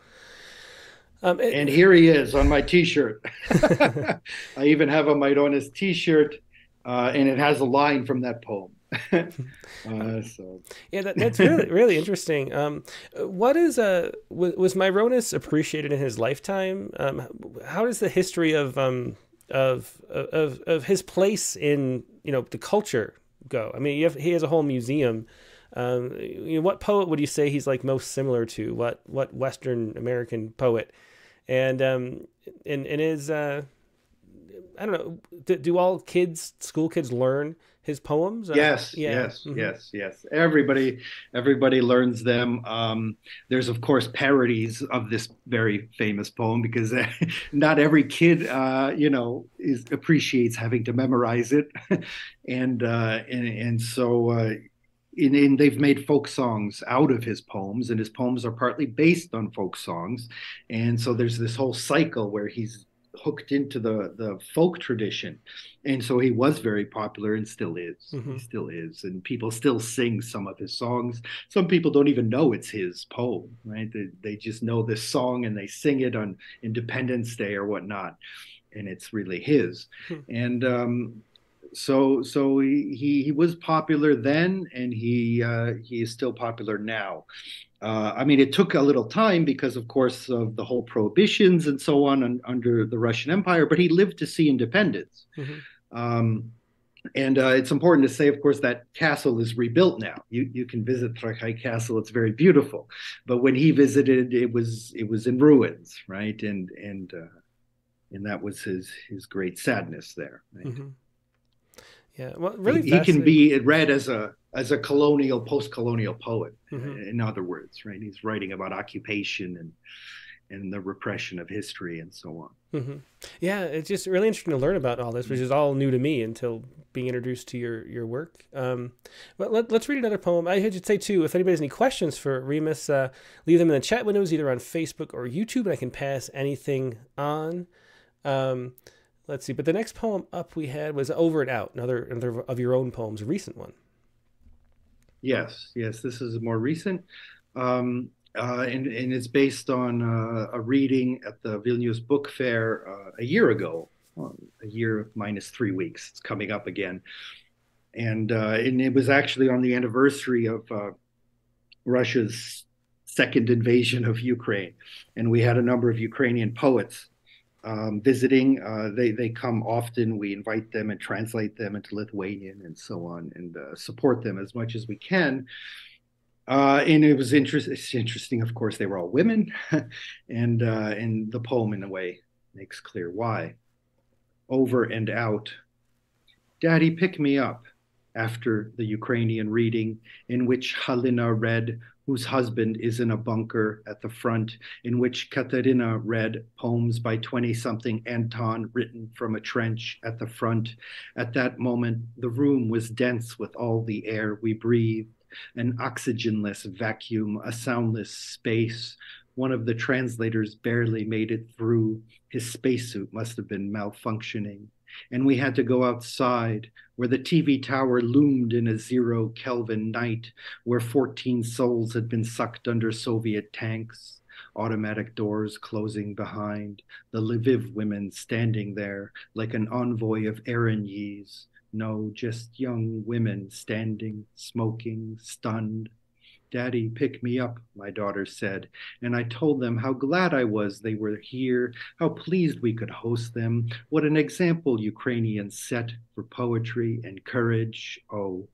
S3: Um, it, and here he is on my T-shirt. I even have a Maironis T-shirt, uh, and it has a line from that poem.
S1: uh, so. Yeah, that, that's really really interesting. Um, what is uh was, was Maironis appreciated in his lifetime? Um, how does the history of um of of of his place in you know the culture go? I mean, have, he has a whole museum. Um, you know, what poet would you say he's like most similar to? What what Western American poet? And um, and and is uh, I don't know. Do, do all kids, school kids, learn his poems?
S3: Yes, yeah. yes, mm-hmm. yes, yes. Everybody, everybody learns them. Um, there's of course parodies of this very famous poem because not every kid, uh, you know, is appreciates having to memorize it, and uh, and and so. Uh, in, in, they've made folk songs out of his poems, and his poems are partly based on folk songs. And so there's this whole cycle where he's hooked into the the folk tradition. And so he was very popular and still is. Mm-hmm. he still is. And people still sing some of his songs. Some people don't even know it's his poem right? They, they just know this song and they sing it on independence day or whatnot. And it's really his. Hmm. and um, so so he, he, he was popular then and he uh, he is still popular now uh, I mean, it took a little time because, of course, of the whole prohibitions and so on, under the Russian Empire. But he lived to see independence. Mm-hmm. Um, and uh, it's important to say, of course, that castle is rebuilt now. You you can visit Trakai Castle; it's very beautiful. But when he visited, it was it was in ruins, right? And and uh, and that was his his great sadness there. Right? Mm-hmm.
S1: Yeah, well, really,
S3: he, he, can be read as a as a colonial, post-colonial poet. Mm-hmm. In other words, right? He's writing about occupation and and the repression of history and so on.
S1: Mm-hmm. Yeah, it's just really interesting to learn about all this, which is all new to me until being introduced to your your work. Um, but let, us read another poem. I should say too, if anybody has any questions for Rimas, uh, leave them in the chat windows either on Facebook or YouTube, and I can pass anything on. Um, let's see. But the next poem up we had was "Over and Out," another another of your own poems, a recent one.
S3: Yes, yes, this is more recent. Um, uh, and, and it's based on uh, a reading at the Vilnius Book Fair uh, a year ago, a year minus three weeks. It's coming up again. And, uh, and it was actually on the anniversary of uh, Russia's second invasion of Ukraine. And we had a number of Ukrainian poets um, visiting. Uh, they they come often. We invite them and translate them into Lithuanian and so on, and uh, support them as much as we can. Uh, and it was it's interesting. Of course, they were all women, and uh, and the poem, in a way, makes clear why. Over and out. Daddy, pick me up after the Ukrainian reading, in which Halina read, whose husband is in a bunker at the front, in which Katerina read poems by 20 something Anton written from a trench at the front. At that moment, the room was dense with all the air we breathed, an oxygenless vacuum, a soundless space. One of the translators barely made it through. His spacesuit must have been malfunctioning and we had to go outside where the TV tower loomed in a zero Kelvin night, where 14 souls had been sucked under Soviet tanks, automatic doors closing behind, the Lviv women standing there like an envoy of Erinyes. No, just young women standing, smoking, stunned, Daddy, pick me up, my daughter said, and I told them how glad I was they were here, how pleased we could host them, what an example Ukrainians set for poetry and courage. Oh,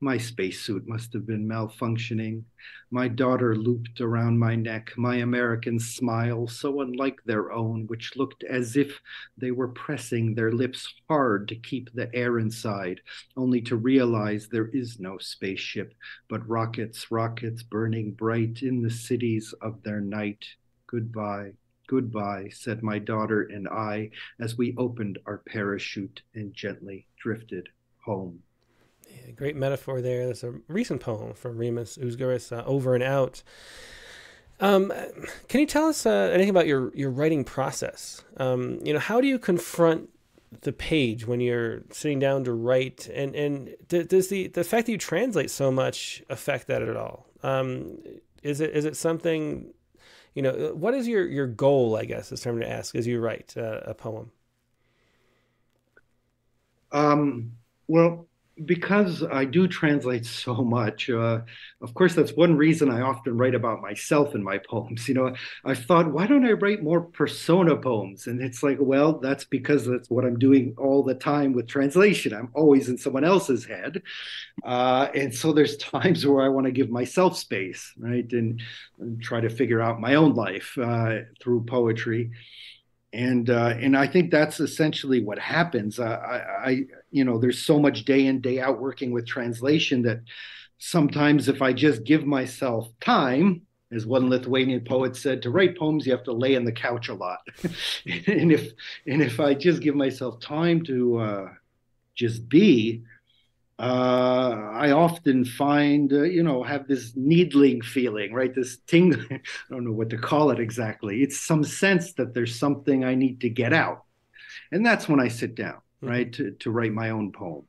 S3: my spacesuit must have been malfunctioning. My daughter looped around my neck, my American smile, so unlike their own, which looked as if they were pressing their lips hard to keep the air inside, only to realize there is no spaceship, but rockets, rockets burning bright in the cities of their night. Goodbye. Goodbye, said my daughter and I as we opened our parachute and gently drifted home
S1: great metaphor there. There's a recent poem from Rimas Uzgiris, uh, Over and Out. Um, can you tell us uh, anything about your, your writing process? Um, you know, how do you confront the page when you're sitting down to write? And, and does the, the fact that you translate so much affect that at all? Um, is it, is it something, you know, what is your, your goal, I guess, is time to ask as you write uh, a poem?
S3: Um, well, because I do translate so much, uh, of course, that's one reason I often write about myself in my poems. You know, I thought, why don't I write more persona poems? And it's like, well, that's because that's what I'm doing all the time with translation. I'm always in someone else's head. Uh, and so there's times where I want to give myself space, right? And, and try to figure out my own life uh, through poetry and uh, and I think that's essentially what happens. Uh, I, I, you know, there's so much day in day out working with translation that sometimes if I just give myself time, as one Lithuanian poet said, to write poems you have to lay on the couch a lot, and if and if I just give myself time to uh, just be, uh, I often find, uh, you know, have this needling feeling, right? This tingling, I don't know what to call it exactly. It's some sense that there's something I need to get out. And that's when I sit down, mm-hmm. right, to, to write my own poem.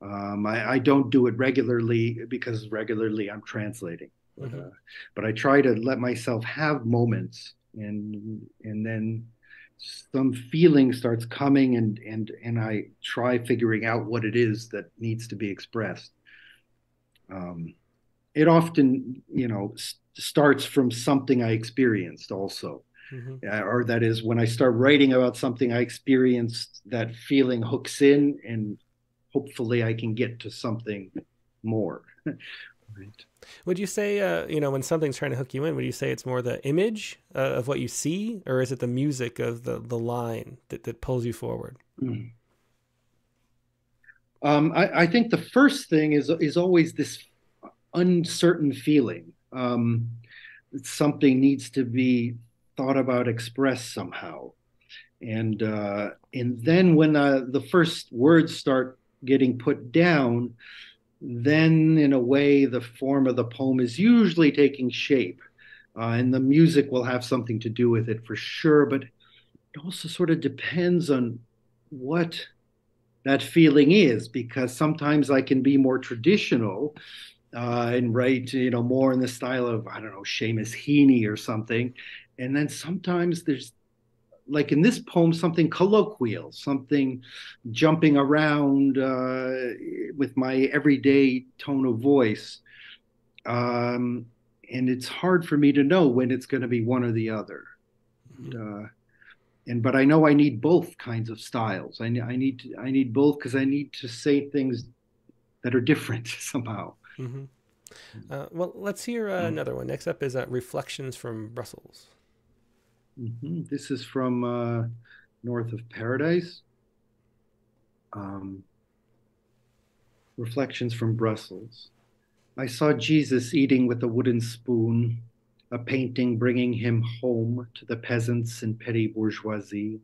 S3: Um, I, I, don't do it regularly because regularly I'm translating. Mm-hmm. Uh, but I try to let myself have moments and and then some feeling starts coming and and and I try figuring out what it is that needs to be expressed. Um, it often, you know, st- starts from something I experienced also. Mm-hmm. Uh, or that is when I start writing about something I experienced, that feeling hooks in, and hopefully I can get to something more.
S1: right. Would you say, uh, you know, when something's trying to hook you in, would you say it's more the image uh, of what you see, or is it the music of the the line that, that pulls you forward? Mm.
S3: Um, I, I, think the first thing is is always this uncertain feeling. Um, something needs to be thought about, expressed somehow, and uh, and then when uh, the first words start getting put down, then in a way the form of the poem is usually taking shape uh, and the music will have something to do with it for sure but it also sort of depends on what that feeling is because sometimes i can be more traditional uh, and write you know more in the style of i don't know Seamus Heaney or something and then sometimes there's like in this poem, something colloquial, something jumping around uh, with my everyday tone of voice. Um, and it's hard for me to know when it's going to be one or the other. And, uh, and but I know I need both kinds of styles. I, I need to, I need both because I need to say things that are different somehow. Mm-hmm.
S1: Uh, well, let's hear uh, mm-hmm. another one. Next up is uh, Reflections from Brussels.
S3: Mm-hmm. This is from uh, north of Paradise. Um, Reflections from Brussels. I saw Jesus eating with a wooden spoon, a painting bringing him home to the peasants and petty bourgeoisie.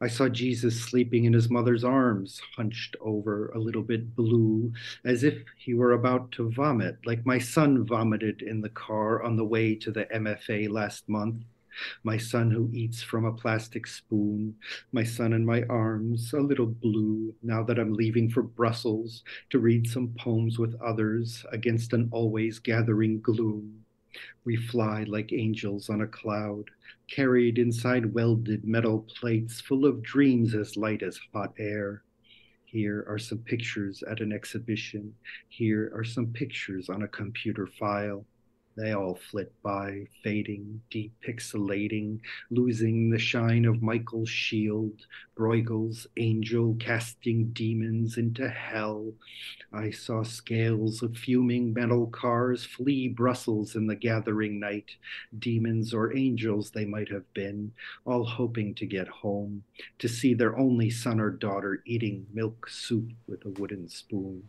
S3: I saw Jesus sleeping in his mother's arms, hunched over, a little bit blue, as if he were about to vomit, like my son vomited in the car on the way to the MFA last month. My son who eats from a plastic spoon, my son in my arms, a little blue, now that I'm leaving for Brussels to read some poems with others against an always gathering gloom. We fly like angels on a cloud, carried inside welded metal plates full of dreams as light as hot air. Here are some pictures at an exhibition. Here are some pictures on a computer file. They all flit by, fading, depixelating, losing the shine of Michael's shield, Bruegel's angel casting demons into hell. I saw scales of fuming metal cars flee Brussels in the gathering night, demons or angels they might have been, all hoping to get home, to see their only son or daughter eating milk soup with a wooden spoon.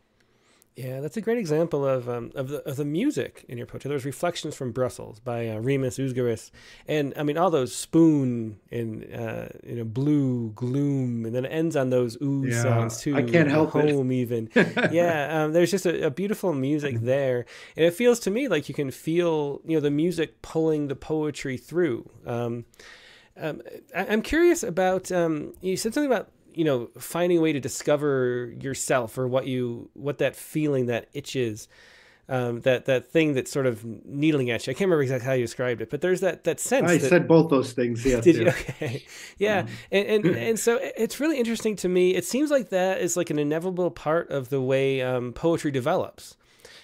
S1: Yeah, that's a great example of um, of the of the music in your poetry. There's reflections from Brussels by uh, Rimas Uzgiris, and I mean all those spoon and uh, you know blue gloom, and then it ends on those ooh yeah, songs too.
S3: I can't help
S1: home it. even. yeah, um, there's just a, a, beautiful music there, and it feels to me like you can feel you know the music pulling the poetry through. Um, um I, am curious about um, you said something about you know finding a way to discover yourself or what you what that feeling that itch is um, that that thing that's sort of needling at you. I can't remember exactly how you described it, but there's that that sense.
S3: I
S1: that,
S3: said both those things. Yes.
S1: Did you? Okay. Yeah, um. and and and so it's really interesting to me. It seems like that is like an inevitable part of the way um, poetry develops.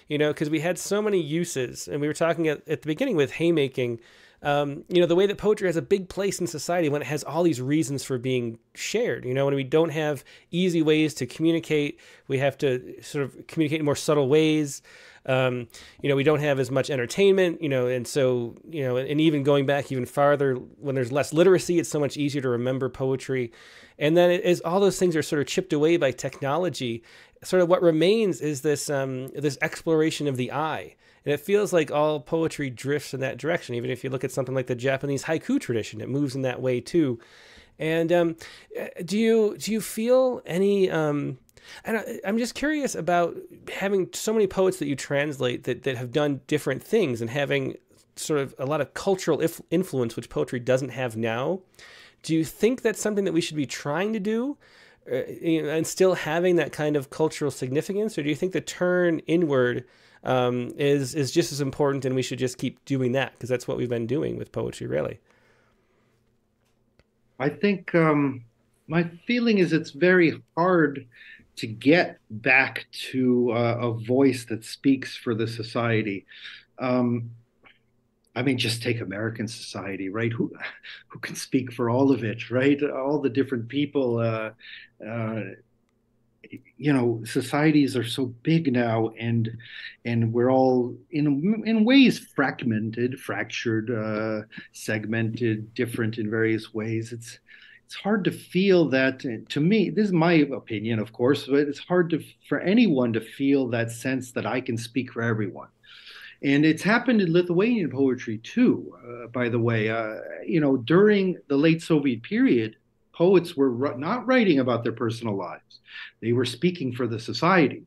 S1: You know, because we had so many uses, and we were talking at, at the beginning with haymaking um, you know, the way that poetry has a big place in society when it has all these reasons for being shared. You know, when we don't have easy ways to communicate, we have to sort of communicate in more subtle ways. Um, you know, we don't have as much entertainment, you know, and so, you know, and even going back even farther, when there's less literacy, it's so much easier to remember poetry. And then as all those things are sort of chipped away by technology, sort of what remains is this um, this exploration of the eye and it feels like all poetry drifts in that direction. Even if you look at something like the Japanese haiku tradition, it moves in that way too. And um, do you do you feel any? Um, and I, I'm just curious about having so many poets that you translate that that have done different things and having sort of a lot of cultural if, influence, which poetry doesn't have now. Do you think that's something that we should be trying to do? Uh, and still having that kind of cultural significance, or do you think the turn inward um, is is just as important, and we should just keep doing that because that's what we've been doing with poetry, really.
S3: I think um, my feeling is it's very hard to get back to uh, a voice that speaks for the society. Um, I mean, just take American society, right? Who who can speak for all of it, right? All the different people. Uh, uh, you know societies are so big now and and we're all in in ways fragmented fractured uh, segmented different in various ways. It's it's hard to feel that to me this is my opinion of course but it's hard to for anyone to feel that sense that i can speak for everyone. And it's happened in lithuanian poetry too uh, by the way. Uh, you know during the late soviet period poets were not writing about their personal lives, they were speaking for the society.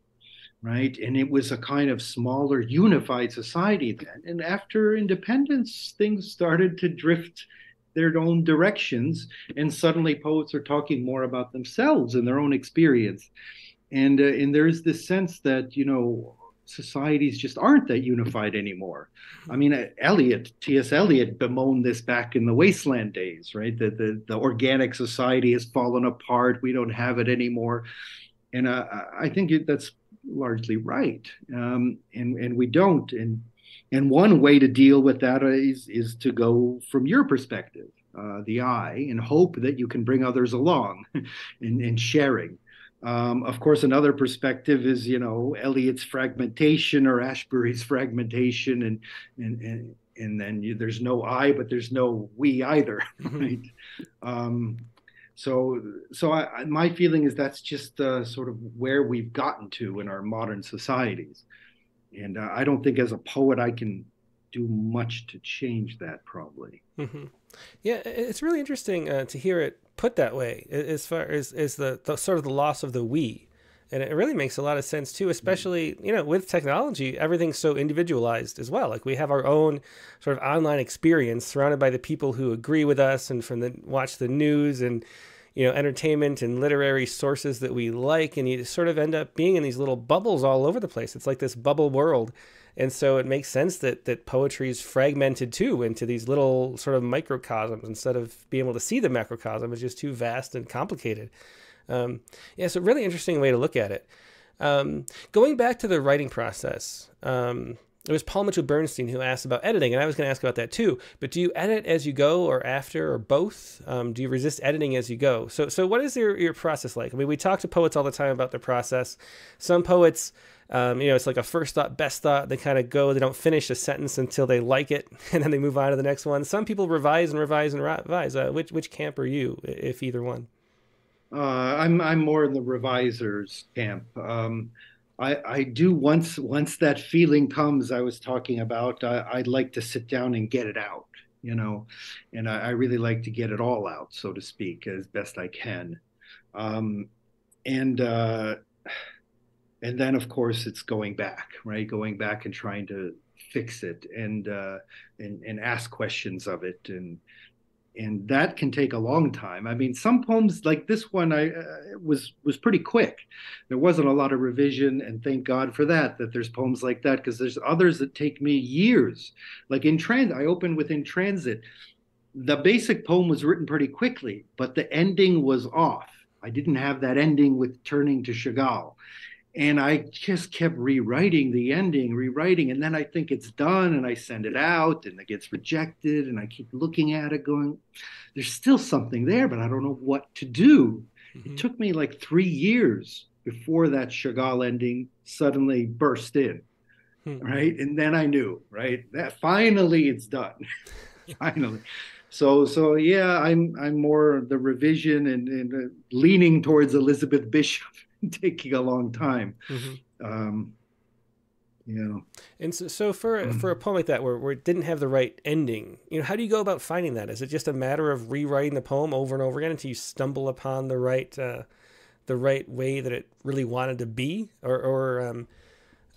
S3: Right. And it was a kind of smaller, unified society then. And after independence, things started to drift their own directions. And suddenly poets are talking more about themselves and their own experience. And, uh, and there's this sense that, you know, societies just aren't that unified anymore. I mean, Eliot, T.S. Eliot bemoaned this back in the wasteland days, right? That the, the organic society has fallen apart. We don't have it anymore. And uh, I think that's largely right. Um, and, and we don't. And, and one way to deal with that is, is to go from your perspective, uh, the eye, and hope that you can bring others along in, in sharing. Um, of course, another perspective is, you know, Eliot's fragmentation or Ashbery's fragmentation, and and and, and then you, there's no I, but there's no we either, mm-hmm. right? Um, So, so I, my feeling is that's just uh, sort of where we've gotten to in our modern societies, and uh, I don't think as a poet I can do much to change that. Probably.
S1: Mm-hmm. Yeah, it's really interesting uh, to hear it put that way, as far as as the, the sort of the loss of the we. And it really makes a lot of sense too especially you know with technology everything's so individualized as well. Like we have our own sort of online experience surrounded by the people who agree with us and from the watch the news and you know entertainment and literary sources that we like. And you sort of end up being in these little bubbles all over the place. It's like this bubble world and so it makes sense that that poetry is fragmented too into these little sort of microcosms instead of being able to see the macrocosm it's just too vast and complicated um, yeah, it's a really interesting way to look at it. Um, going back to the writing process, um, it was Paul Mitchell Bernstein who asked about editing, and I was going to ask about that too. But do you edit as you go, or after, or both? Um, do you resist editing as you go? So, so what is your your process like? I mean, we talk to poets all the time about their process. Some poets, um, you know, it's like a first thought, best thought. They kind of go, they don't finish a sentence until they like it, and then they move on to the next one. Some people revise and revise and revise. Uh, which which camp are you, if either one?
S3: Uh, I'm I'm more in the revisers camp. Um, I, I do once once that feeling comes I was talking about. I, would like to sit down and get it out, you know, and I, I, really like to get it all out, so to speak, as best I can. Um, and uh, and then of course it's going back, right? Going back and trying to fix it and uh, and and ask questions of it and and that can take a long time. I mean, some poems like this one, I uh, was was pretty quick. There wasn't a lot of revision, and thank God for that. That there's poems like that because there's others that take me years. Like in transit, I opened with in transit. The basic poem was written pretty quickly, but the ending was off. I didn't have that ending with turning to Chagall, and I just kept rewriting the ending, rewriting, and then I think it's done, and I send it out, and it gets rejected, and I keep looking at it, going, "There's still something there, but I don't know what to do." Mm-hmm. It took me like three years before that Chagall ending suddenly burst in, mm-hmm. right? And then I knew, right, that finally it's done, finally. So, so yeah, I'm I'm more the revision and, and uh, leaning towards Elizabeth Bishop taking a long time. Mm-hmm. Um, you know.
S1: And so, so for mm-hmm. for a poem like that, where, where it didn't have the right ending, you know, how do you go about finding that? Is it just a matter of rewriting the poem over and over again until you stumble upon the right uh, the right way that it really wanted to be, or or um,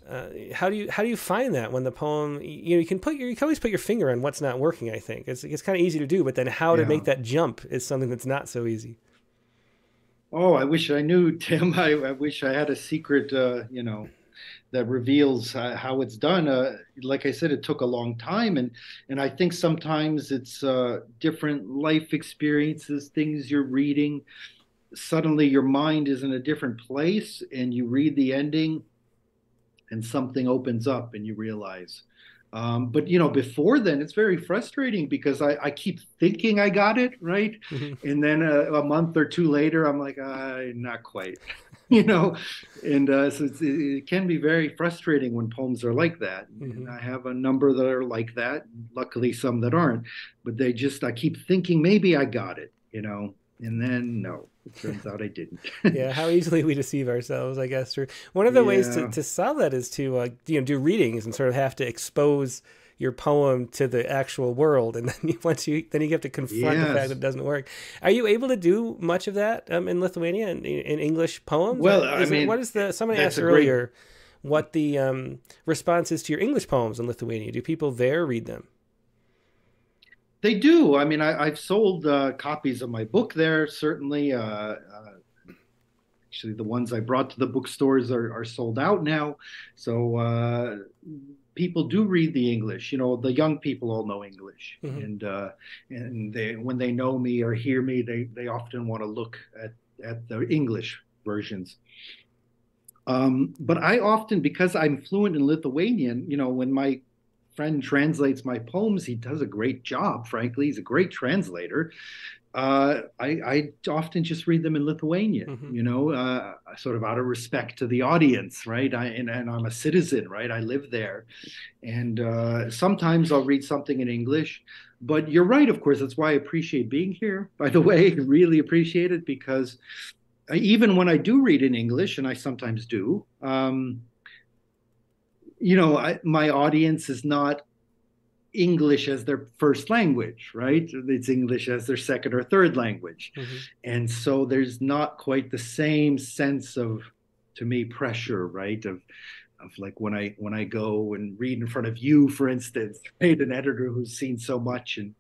S1: uh, how do you how do you find that when the poem you know you can put your you can always put your finger on what's not working I think it's it's kind of easy to do but then how yeah. to make that jump is something that's not so easy
S3: Oh, I wish I knew, Tim. I, I wish I had a secret, uh, you know, that reveals uh, how it's done. Uh, like I said, it took a long time, and and I think sometimes it's uh, different life experiences, things you're reading. Suddenly, your mind is in a different place, and you read the ending, and something opens up, and you realize um, but you know, before then, it's very frustrating because I, I keep thinking I got it right, mm-hmm. and then a, a, month or two later, I'm like, uh, not quite, you know, and uh, so it can be very frustrating when poems are like that. Mm-hmm. And I have a number that are like that. Luckily, some that aren't, but they just I keep thinking maybe I got it, you know, and then no, it turns out I didn't.
S1: yeah, how easily we deceive ourselves, I guess. or One of the yeah. ways to, to solve that is to uh, you know do readings and sort of have to expose your poem to the actual world, and then you, once you then you have to confront yes. the fact that it doesn't work. Are you able to do much of that um, in Lithuania in, in English poems?
S3: Well, I mean,
S1: it, what is the somebody asked earlier great... what the um, response is to your English poems in Lithuania? Do people there read them?
S3: They do. I mean, I, have sold uh, copies of my book there. Certainly, uh, uh, actually, the ones I brought to the bookstores are, are sold out now. So uh, people do read the English. You know, the young people all know English, mm-hmm. and uh, and they when they know me or hear me, they they often want to look at at the English versions. Um, but I often, because I'm fluent in Lithuanian, you know, when my friend translates my poems. He does a great job, frankly. He's a great translator. Uh, I, I, often just read them in Lithuanian, mm-hmm. you know, uh, sort of out of respect to the audience, right? I, and, and, I'm a citizen, right? I live there. And uh, sometimes I'll read something in English, but you're right, of course. That's why I appreciate being here. By the way, really appreciate it because even when I do read in English, and I sometimes do, um, you know, I, my audience is not English as their first language, right? It's English as their second or third language. Mm-hmm. And so there's not quite the same sense of, to me, pressure, right? Of, of like when I when I go and read in front of you, for instance, right? An editor who's seen so much and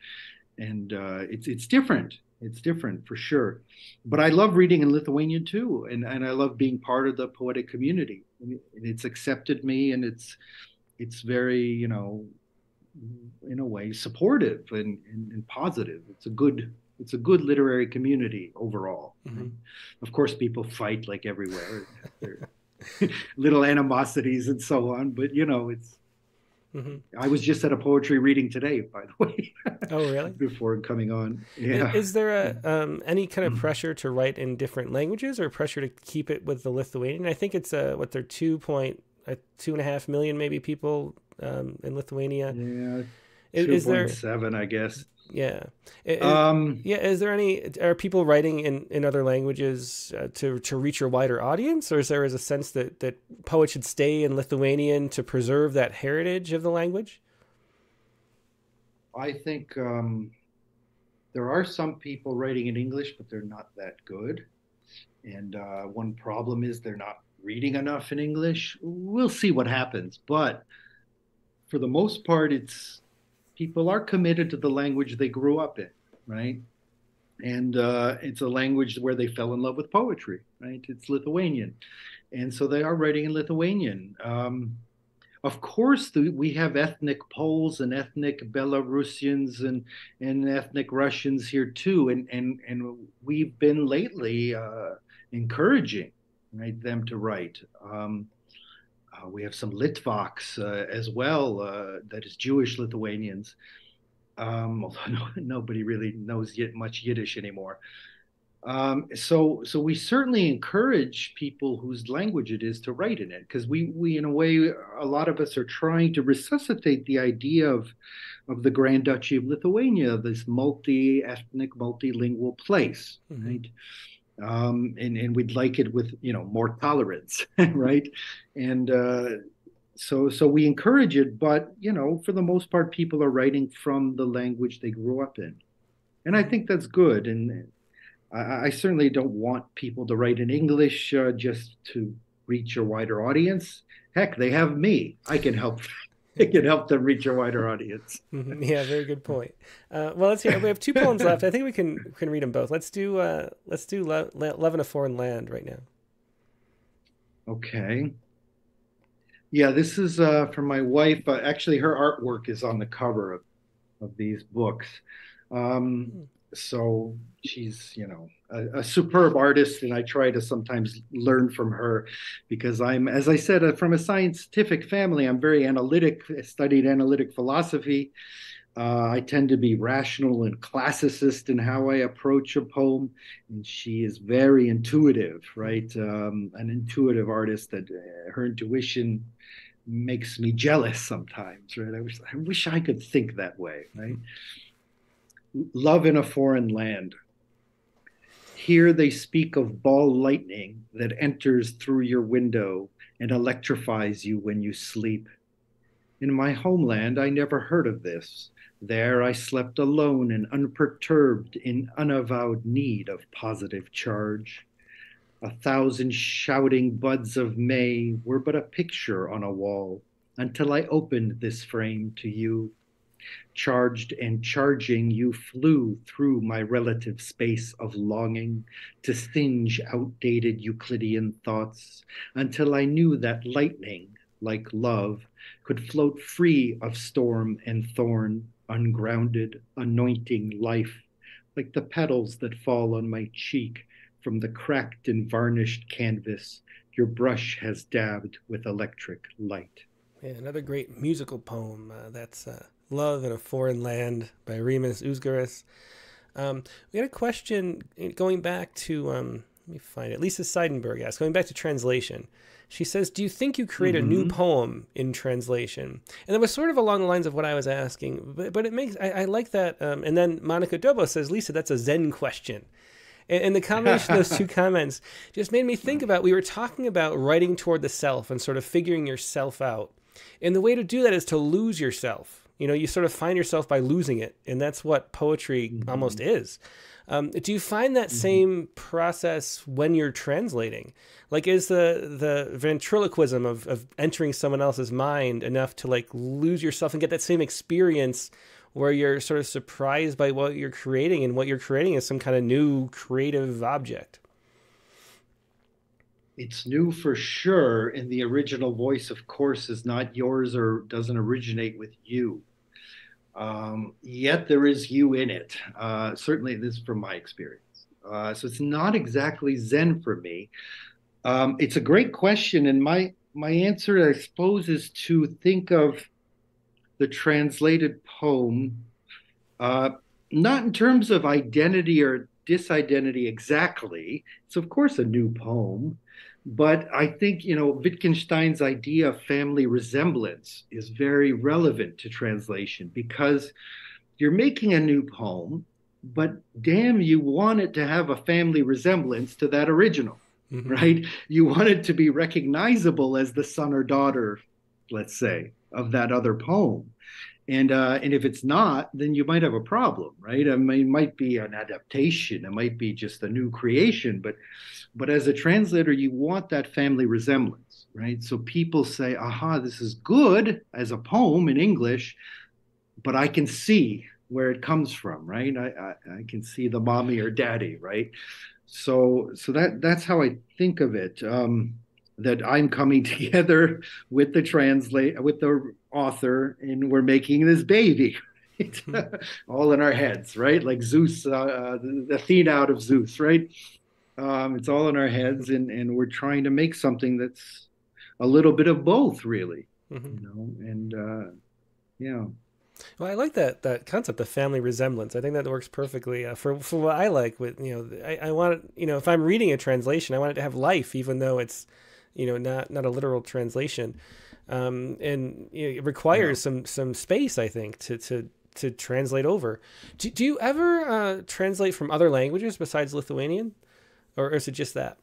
S3: and uh, it's it's different. It's different for sure. But I love reading in Lithuanian too, and, and I love being part of the poetic community. And it's accepted me and it's it's very, you know, in a way supportive and, and, and positive. It's a good it's a good literary community overall. Mm-hmm. Of course, people fight like everywhere, little animosities and so on. But you know, it's. Mm-hmm. I was just at a poetry reading today, by the way.
S1: Oh, really?
S3: Before coming on, yeah.
S1: Is, is there a um, any kind of mm-hmm. pressure to write in different languages, or pressure to keep it with the Lithuanian? I think it's a what they're two point uh, two and a half million maybe people um, in Lithuania.
S3: Yeah, is, is seven? I guess.
S1: Yeah. Is, um, yeah. Is there any? Are people writing in, in other languages uh, to to reach a wider audience, or is there is a sense that that poets should stay in Lithuanian to preserve that heritage of the language?
S3: I think um, there are some people writing in English, but they're not that good. And uh, one problem is they're not reading enough in English. We'll see what happens, but for the most part, it's people are committed to the language they grew up in, right? And uh, it's a language where they fell in love with poetry, right? It's Lithuanian, and so they are writing in Lithuanian. Um, of course, the, we have ethnic Poles and ethnic Belarusians and and ethnic Russians here too, and and and we've been lately uh, encouraging right them to write. Um, we have some Litvaks uh, as well, uh, that is Jewish Lithuanians. Um, although no, nobody really knows yet much Yiddish anymore. Um, so, so we certainly encourage people whose language it is to write in it, because we, we, in a way, a lot of us are trying to resuscitate the idea of, of the Grand Duchy of Lithuania, this multi-ethnic, multilingual place, mm-hmm. right? Um, and and we'd like it with you know more tolerance, right? And uh, so so we encourage it, but you know for the most part, people are writing from the language they grew up in, and I think that's good. And I, I certainly don't want people to write in English uh, just to reach a wider audience. Heck, they have me. I can help it can help them reach a wider audience.
S1: Mm-hmm. Yeah, very good point. Uh, well, let's hear. We have two poems left. I think we can can read them both. Let's do uh, let's do Lo- "Love in a Foreign Land" right now.
S3: Okay. Yeah, this is uh, from my wife. Uh, actually, her artwork is on the cover of of these books. Um, hmm. So she's you know a, a, superb artist, and I try to sometimes learn from her because I'm, as I said, uh, from a scientific family. I'm very analytic. Studied analytic philosophy. Uh, I tend to be rational and classicist in how I approach a poem, and she is very intuitive, right? Um, an intuitive artist that uh, her intuition makes me jealous sometimes, right? I wish I wish I could think that way, right? Love in a foreign land. Here they speak of ball lightning that enters through your window and electrifies you when you sleep. In my homeland, I never heard of this. There I slept alone and unperturbed in unavowed need of positive charge. A thousand shouting buds of May were but a picture on a wall until I opened this frame to you. Charged and charging, you flew through my relative space of longing to singe outdated Euclidean thoughts until I knew that lightning, like love, could float free of storm and thorn, ungrounded, anointing life, like the petals that fall on my cheek from the cracked and varnished canvas your brush has dabbed with electric light.
S1: Yeah, another great musical poem. Uh, that's uh, Love in a Foreign Land by Rimas Uzgiris. Um, we had a question going back to um, let me find it. Lisa Seidenberg asks, going back to translation. She says, "Do you think you create mm-hmm. a new mm-hmm. poem in translation?" And it was sort of along the lines of what I was asking, but but it makes I, I like that. Um, and then Monica Dobo says, "Lisa, that's a Zen question." And, and the combination of those two comments just made me think about. We were talking about writing toward the self and sort of figuring yourself out, and the way to do that is to lose yourself. You know, you sort of find yourself by losing it, and that's what poetry mm-hmm. almost is. Um, do you find that mm-hmm. same process when you're translating? Like, is the the ventriloquism of, of entering someone else's mind enough to like lose yourself and get that same experience where you're sort of surprised by what you're creating and what you're creating is some kind of new creative object?
S3: It's new for sure, and the original voice, of course, is not yours or doesn't originate with you. Um, yet there is you in it. Uh, certainly, this is from my experience. Uh, so it's not exactly Zen for me. Um, it's a great question, and my my answer, I suppose, is to think of the translated poem uh, not in terms of identity or disidentity exactly. It's of course a new poem, but I think, you know, Wittgenstein's idea of family resemblance is very relevant to translation because you're making a new poem, but damn, you want it to have a family resemblance to that original, mm-hmm. right? You want it to be recognizable as the son or daughter, let's say, of that other poem. And uh, and if it's not, then you might have a problem, right? I mean, it might be an adaptation, it might be just a new creation, but but as a translator, you want that family resemblance, right? So people say, aha, this is good as a poem in English, but I can see where it comes from, right? I, I, I can see the mommy or daddy, right? So so that that's how I think of it. Um, that I'm coming together with the translate with the author, and we're making this baby. all in our heads, right? Like Zeus, uh, uh the Athena out of Zeus, right? Um, it's all in our heads, and and we're trying to make something that's a little bit of both, really. Mm-hmm. You know, and uh, yeah.
S1: Well, I like that that concept of family resemblance. I think that works perfectly uh, for for what I like. With you know, I, I want you know, if I'm reading a translation, I want it to have life, even though it's you know not not a literal translation, um, and it requires yeah. some some space. I think to to to translate over. Do, do you ever uh, translate from other languages besides Lithuanian? or is it just that?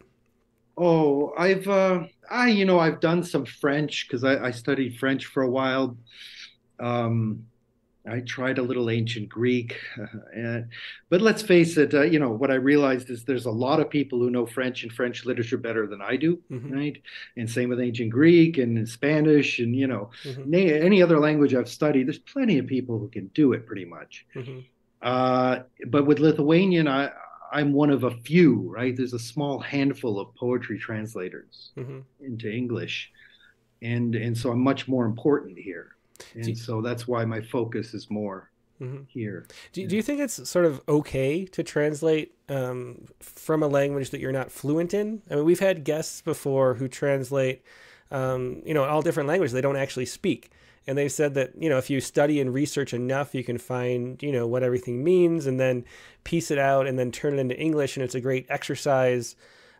S3: Oh, I've uh, I you know I've done some French because I, I, studied French for a while. Um, I tried a little ancient Greek, and, but let's face it. Uh, you know what I realized is there's a lot of people who know French and French literature better than I do, mm-hmm. right? And same with ancient Greek and Spanish, and you know mm-hmm. any other language I've studied. There's plenty of people who can do it pretty much. Mm-hmm. Uh, but with Lithuanian, I I'm one of a few, right? There's a small handful of poetry translators mm-hmm. into English, and and so I'm much more important here, and you, so that's why my focus is more mm-hmm. here.
S1: Do, do you think it's sort of okay to translate um, from a language that you're not fluent in? I mean, we've had guests before who translate, um, you know, all different languages they don't actually speak and they've said that you know if you study and research enough you can find you know what everything means and then piece it out and then turn it into english and it's a great exercise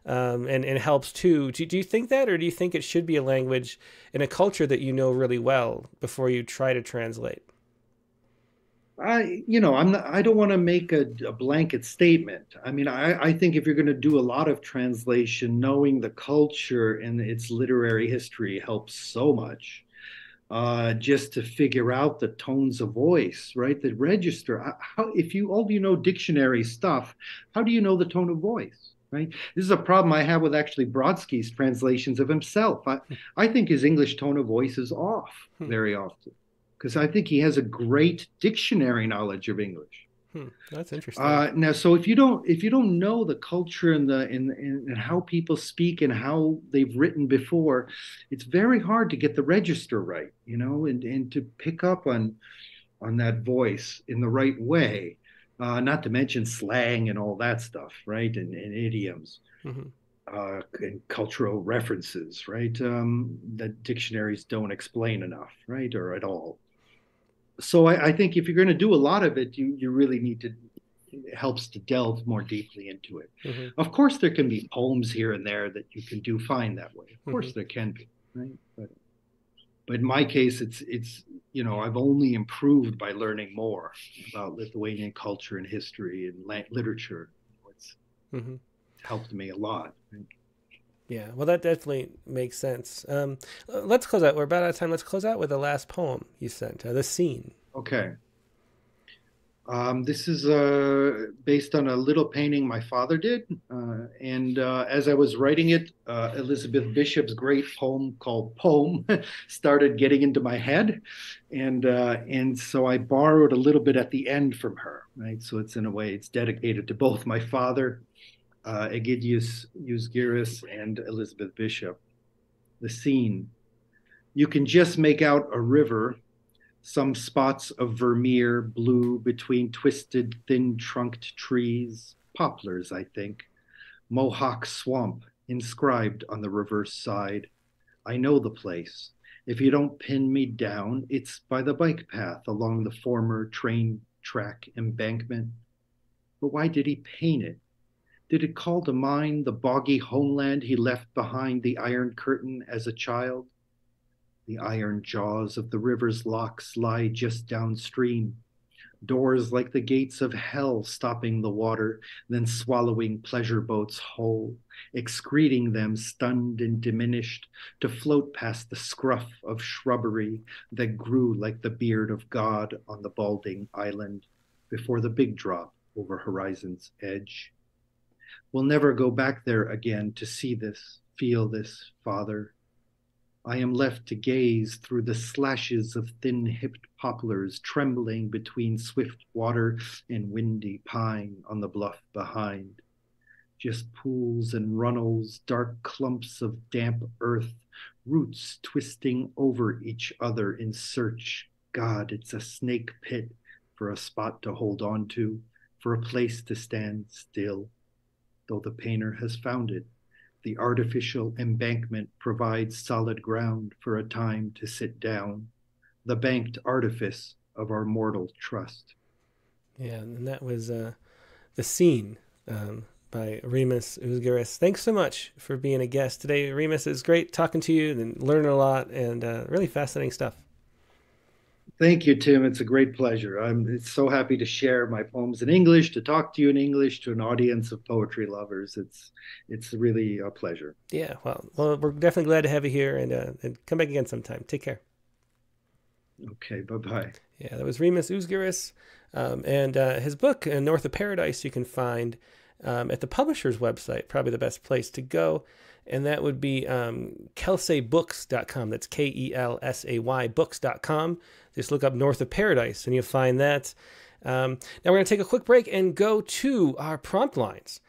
S1: um, and, and helps too do, do you think that or do you think it should be a language in a culture that you know really well before you try to translate
S3: I, you know, I'm not, I don't want to make a, a, blanket statement. I mean, I, I think if you're going to do a lot of translation, knowing the culture and its literary history helps so much uh, just to figure out the tones of voice, right? The register. How, if you all you know dictionary stuff, how do you know the tone of voice, right? This is a problem I have with actually Brodsky's translations of himself. I, I think his English tone of voice is off hmm. very often because I think he has a great dictionary knowledge of English.
S1: Hmm, that's interesting. Uh,
S3: now, so if you don't if you don't know the culture and the and, and how people speak and how they've written before, it's very hard to get the register right, you know, and and to pick up on on that voice in the right way. Uh, not to mention slang and all that stuff, right? And, and idioms. Mm-hmm. Uh, and cultural references, right? Um, that dictionaries don't explain enough, right, or at all so I, I, think if you're going to do a lot of it, you you really need to helps to delve more deeply into it. Mm-hmm. Of course, there can be poems here and there that you can do fine that way. Of course, mm-hmm. there can be, right? But but in my case, it's it's you know I've only improved by learning more about Lithuanian culture and history and la- literature. It's mm-hmm. helped me a lot.
S1: Yeah, well, that definitely makes sense. Um, let's close out. We're about out of time. Let's close out with the last poem you sent, uh, the scene.
S3: Okay. Um, this is uh, based on a little painting my father did. Uh, and uh, as I was writing it, uh, Elizabeth Bishop's great poem called Poem started getting into my head. And, uh, and so I borrowed a little bit at the end from her, right? So it's in a way, it's dedicated to both my father, uh, Egidius Uzgiris, and Elizabeth Bishop. The scene. You can just make out a river some spots of vermeer blue between twisted, thin trunked trees, poplars, I think. Mohawk Swamp inscribed on the reverse side. I know the place. If you don't pin me down, it's by the bike path along the former train track embankment. But why did he paint it? Did it call to mind the boggy homeland he left behind the Iron Curtain as a child? The iron jaws of the river's locks lie just downstream. Doors like the gates of hell stopping the water, then swallowing pleasure boats whole, excreting them stunned and diminished to float past the scruff of shrubbery that grew like the beard of God on the balding island before the big drop over horizon's edge. We'll never go back there again to see this, feel this, Father. I am left to gaze through the slashes of thin hipped poplars trembling between swift water and windy pine on the bluff behind. Just pools and runnels, dark clumps of damp earth, roots twisting over each other in search. God, it's a snake pit for a spot to hold on to, for a place to stand still, though the painter has found it the artificial embankment provides solid ground for a time to sit down, the banked artifice of our mortal trust.
S1: Yeah, and that was uh, the scene um, by Rimas Uzgiris. Thanks so much for being a guest today, Rimas. It's great talking to you and learning a lot and uh, really fascinating stuff.
S3: Thank you, Tim. It's a great pleasure. I'm so happy to share my poems in English, to talk to you in English, to an audience of poetry lovers. It's it's really a pleasure.
S1: Yeah, well, well, we're definitely glad to have you here, and uh, and come back again sometime. Take care.
S3: Okay, bye bye.
S1: Yeah, that was Rimas Uzgiris, um, and uh, his book uh, North of Paradise you can find um, at the publisher's website. Probably the best place to go and that would be um, kelsaybooks.com. That's K E L S A Y books.com. Just look up North of Paradise and you'll find that. Um, now we're going to take a quick break and go to our prompt lines.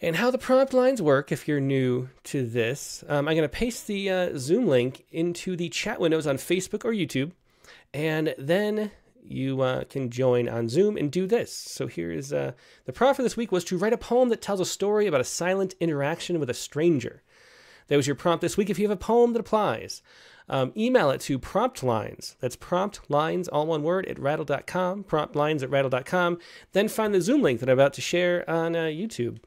S1: And how the prompt lines work, if you're new to this, um, I'm going to paste the uh, Zoom link into the chat windows on Facebook or YouTube. And then you uh, can join on Zoom and do this. So here is uh, the prompt for this week was to write a poem that tells a story about a silent interaction with a stranger. That was your prompt this week. If you have a poem that applies, um, email it to promptlines. That's promptlines, all one word, at rattle.com, promptlines at rattle.com. Then find the Zoom link that I'm about to share on uh, YouTube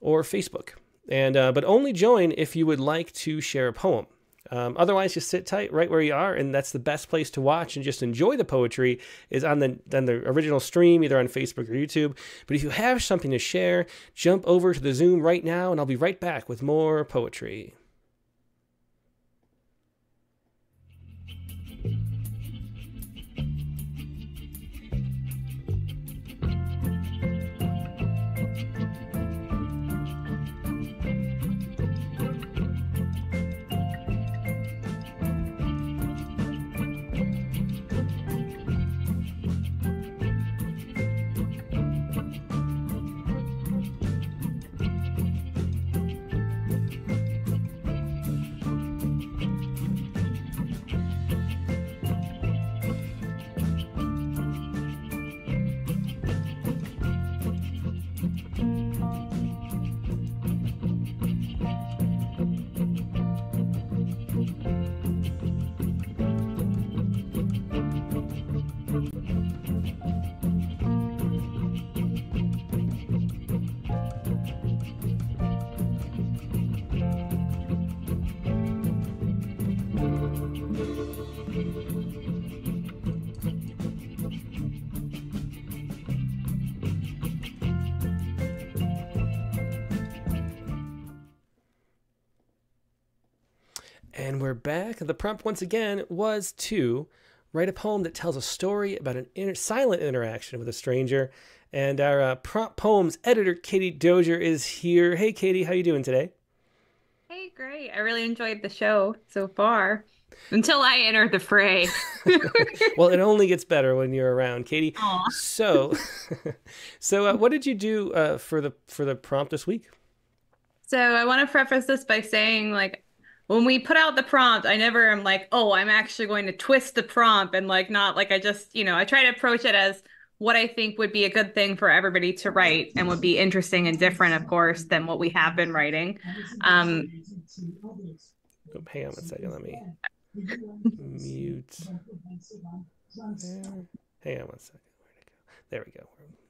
S1: or Facebook. And uh, but only join if you would like to share a poem. Um, otherwise, just sit tight right where you are, and that's the best place to watch and just enjoy the poetry is on the on the original stream, either on Facebook or YouTube. But if you have something to share, jump over to the Zoom right now, and I'll be right back with more poetry. Back. The prompt once again was to write a poem that tells a story about an inter- silent interaction with a stranger. And our uh, prompt poems editor, Katie Dozier, is here. Hey, Katie, how you doing today?
S4: Hey, great. I really enjoyed the show so far until I entered the fray.
S1: well, it only gets better when you're around, Katie.
S4: Aww.
S1: So, so uh, what did you do uh, for the for the prompt this week?
S4: So I want to preface this by saying, like, when we put out the prompt, I never am like, oh, I'm actually going to twist the prompt and like not like I just, you know, I try to approach it as what I think would be a good thing for everybody to write and would be interesting and different, of course, than what we have been writing. Um,
S1: oh, hang on one second. Let me mute. There. Hang on one second. Where'd it go? There we go.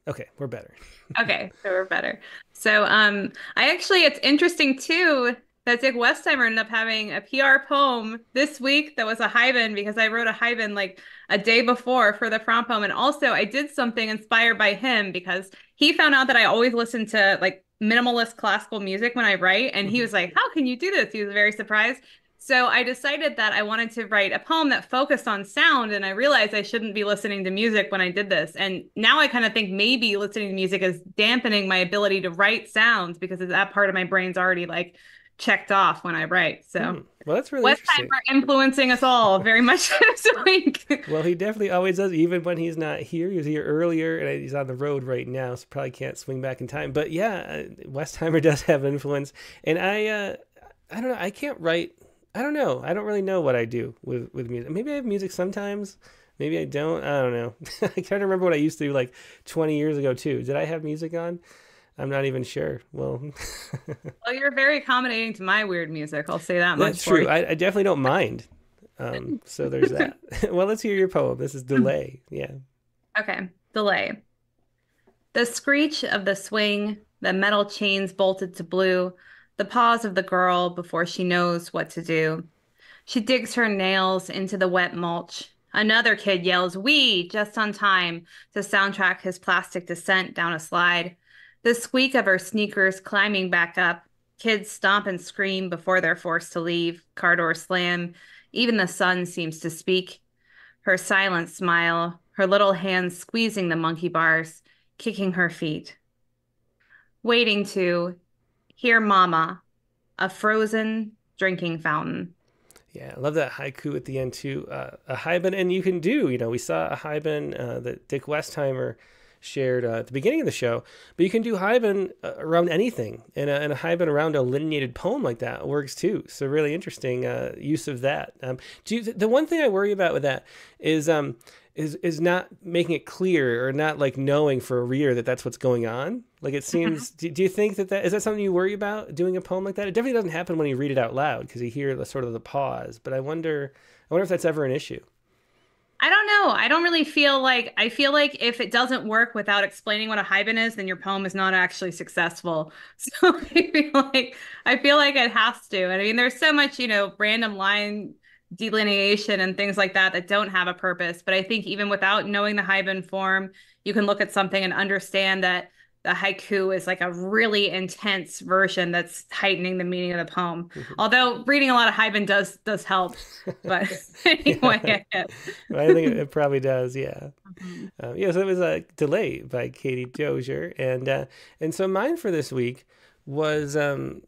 S1: Okay, we're better.
S4: okay, so we're better. So um I actually it's interesting too that Dick Westheimer ended up having a PR poem this week that was a hyphen because I wrote a hyphen like a day before for the prompt poem. And also I did something inspired by him because he found out that I always listen to like minimalist classical music when I write. And he mm-hmm. was like, How can you do this? He was very surprised. So I decided that I wanted to write a poem that focused on sound. And I realized I shouldn't be listening to music when I did this. And now I kind of think maybe listening to music is dampening my ability to write sounds because that part of my brain's already like checked off when I write. So,
S1: mm. well, that's really West interesting.
S4: influencing us all very much this week.
S1: well, he definitely always does, even when he's not here. He was here earlier, and he's on the road right now, so probably can't swing back in time. But yeah, uh, Westheimer does have influence, and I, uh, I don't know, I can't write. I don't know. I don't really know what I do with with music. Maybe I have music sometimes. Maybe I don't. I don't know. I can't remember what I used to do like 20 years ago too. Did I have music on? I'm not even sure. Well,
S4: well, you're very accommodating to my weird music. I'll say that
S1: much. That's true. I, I, definitely don't mind. Um, so there's that. well, let's hear your poem. This is delay. Yeah.
S4: Okay, delay. The screech of the swing, the metal chains bolted to blue, the pause of the girl before she knows what to do. She digs her nails into the wet mulch. Another kid yells, "We!" just on time to soundtrack his plastic descent down a slide. The squeak of her sneakers climbing back up. Kids stomp and scream before they're forced to leave. Car doors slam. Even the sun seems to speak. Her silent smile, her little hands squeezing the monkey bars, kicking her feet. Waiting to hear Mama, a frozen drinking fountain.
S1: Yeah, I love that haiku at the end too. Uh, a Haibun, and you can do, you know, we saw a Haibun uh, that Dick Westheimer shared uh, at the beginning of the show. But you can do Haibun uh, around anything, and a, and a Haibun around a lineated poem like that works too. So really interesting uh, use of that. Um, do you, the one thing I worry about with that is um, is is not making it clear or not like knowing for a reader that that's what's going on. Like it seems. do, do, you think that that is that something you worry about doing a poem like that? It definitely doesn't happen when you read it out loud because you hear the sort of the pause. But I wonder, I wonder if that's ever an issue.
S4: I don't know. I don't really feel like I feel like if it doesn't work without explaining what a Haibun is, then your poem is not actually successful. So I feel like I feel like it has to. And I mean, there's so much, you know, random line delineation and things like that that don't have a purpose. But I think even without knowing the Haibun form, you can look at something and understand that the haiku is like a really intense version that's heightening the meaning of the poem. Mm-hmm. Although reading a lot of Haibun does does help. But anyway,
S1: I think it probably does. Yeah. Mm-hmm. Um, yeah. So it was a delay by Katie Dozier, and uh, and so mine for this week was um,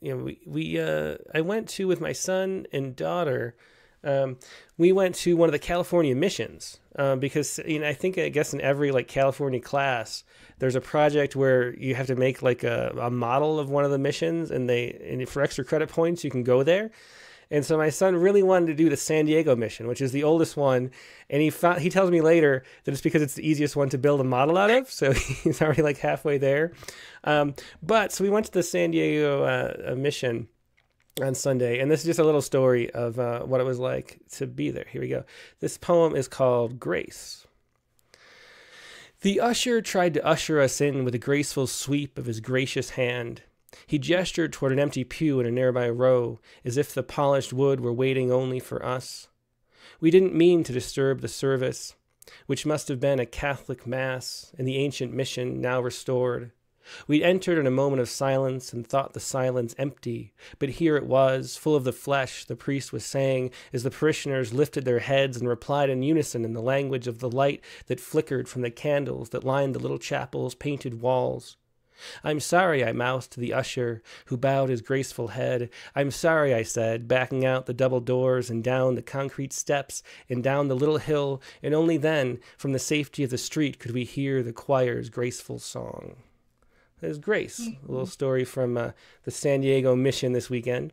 S1: you know we we uh, I went to with my son and daughter. Um, we went to one of the California missions um, because you know I think I guess in every like California class there's a project where you have to make like a, a model of one of the missions and they and for extra credit points you can go there and so my son really wanted to do the San Diego mission, which is the oldest one. And he found, he tells me later that it's because it's the easiest one to build a model out of. So he's already like halfway there. Um, but so we went to the San Diego uh, mission on Sunday. And this is just a little story of uh, what it was like to be there. Here we go. This poem is called Grace. The usher tried to usher us in with a graceful sweep of his gracious hand. He gestured toward an empty pew in a nearby row, as if the polished wood were waiting only for us. We didn't mean to disturb the service, which must have been a Catholic Mass in the ancient mission now restored. We'd entered in a moment of silence and thought the silence empty, but here it was, full of the flesh, the priest was saying, as the parishioners lifted their heads and replied in unison in the language of the light that flickered from the candles that lined the little chapel's painted walls. I'm sorry, I mouthed to the usher, who bowed his graceful head. I'm sorry, I said, backing out the double doors and down the concrete steps and down the little hill, and only then, from the safety of the street, could we hear the choir's graceful song. There's Grace, a little story from uh, the San Diego mission this weekend.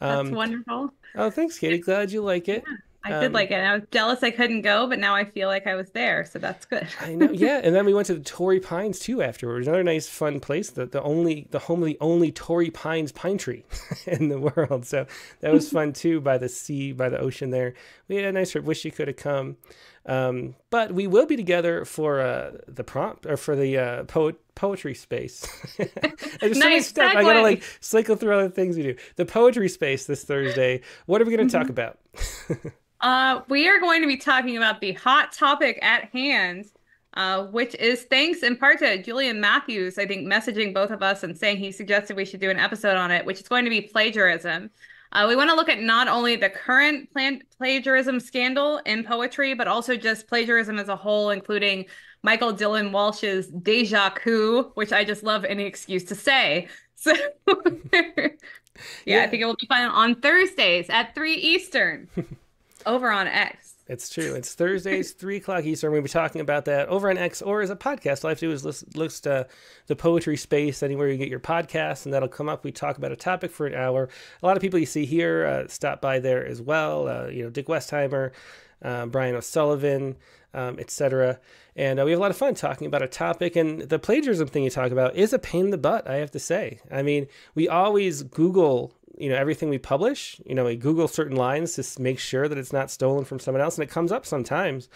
S4: That's wonderful.
S1: Oh, thanks, Katie. Glad you like it.
S4: I did
S1: Um,
S4: like it. I was jealous I couldn't go, but now I feel like I was there, so that's good.
S1: I know, yeah. And then we went to the Torrey Pines too afterwards. Another nice, fun place. The the only the home of the only Torrey Pines pine tree in the world. So that was fun too. By the sea, by the ocean there. We had a nice trip. Wish you could have come. Um, but we will be together for uh, the prompt or for the uh, poet poetry space. There's so much
S4: Nice
S1: stuff. I gotta like cycle through other things we do. The poetry space this Thursday. What are we going to talk about?
S4: Uh, we are going to be talking about the hot topic at hand, uh, which is thanks in part to Julian Matthews, I think, messaging both of us and saying he suggested we should do an episode on it, which is going to be plagiarism. Uh, we want to look at not only the current plan- plagiarism scandal in poetry, but also just plagiarism as a whole, including Michael Dylan Welch's deja vu, which I just love any excuse to say. So, yeah,
S1: Yeah.
S4: I think it will be fun on Thursdays at 3 Eastern over on X.
S1: It's true. It's Thursdays, three o'clock Eastern. We'll be talking about that over on X or as a podcast. All I have to do is list, list uh, the poetry space anywhere you get your podcasts, and that'll come up. We talk about a topic for an hour. A lot of people you see here uh, stop by there as well. Uh, you know, Dick Westheimer, uh, Brian O'Sullivan, um, etc. And uh, we have a lot of fun talking about a topic. And the plagiarism thing you talk about is a pain in the butt, I have to say. I mean, we always Google you know everything we publish you know we google certain lines to make sure that it's not stolen from someone else and it comes up sometimes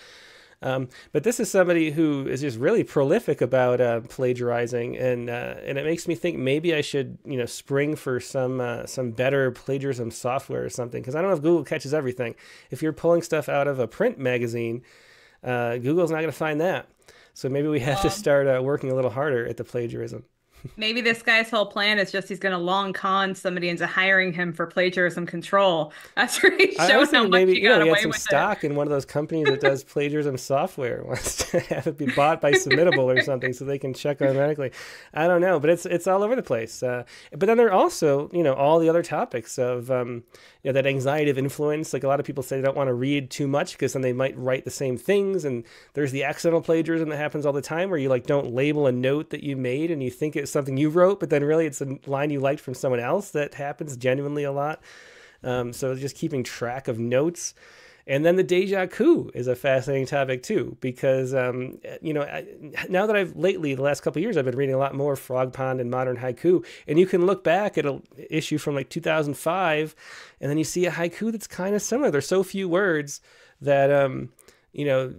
S1: um, but this is somebody who is just really prolific about uh, plagiarizing, and uh, and it makes me think maybe I should you know spring for some uh, some better plagiarism software or something because I don't know if Google catches everything. If you're pulling stuff out of a print magazine, uh, Google's not going to find that. So maybe we have to
S4: Um,
S1: start uh, working a little harder at the plagiarism.
S4: Maybe this guy's whole plan is just he's going to long con somebody into hiring him for plagiarism control. That's where he shows how much
S1: maybe
S4: he got
S1: he had
S4: away
S1: some
S4: with it.
S1: stock in one of those companies that does plagiarism software. Wants to have it be bought by Submittable or something so they can check automatically. I don't know, but it's it's all over the place. Uh, but then there are also you know all the other topics of um, you know that anxiety of influence. Like a lot of people say they don't want to read too much because then they might write the same things. And there's the accidental plagiarism that happens all the time where you like don't label a note that you made and you think it's something you wrote, but then really it's a line you liked from someone else. That happens genuinely a lot. Um, so just keeping track of notes. And then the deja vu is a fascinating topic too, because um, you know I, now that I've lately the last couple years I've been reading a lot more Frogpond and Modern Haiku, and you can look back at an issue from like 2005, and then you see a haiku that's kind of similar. There's so few words that um, you know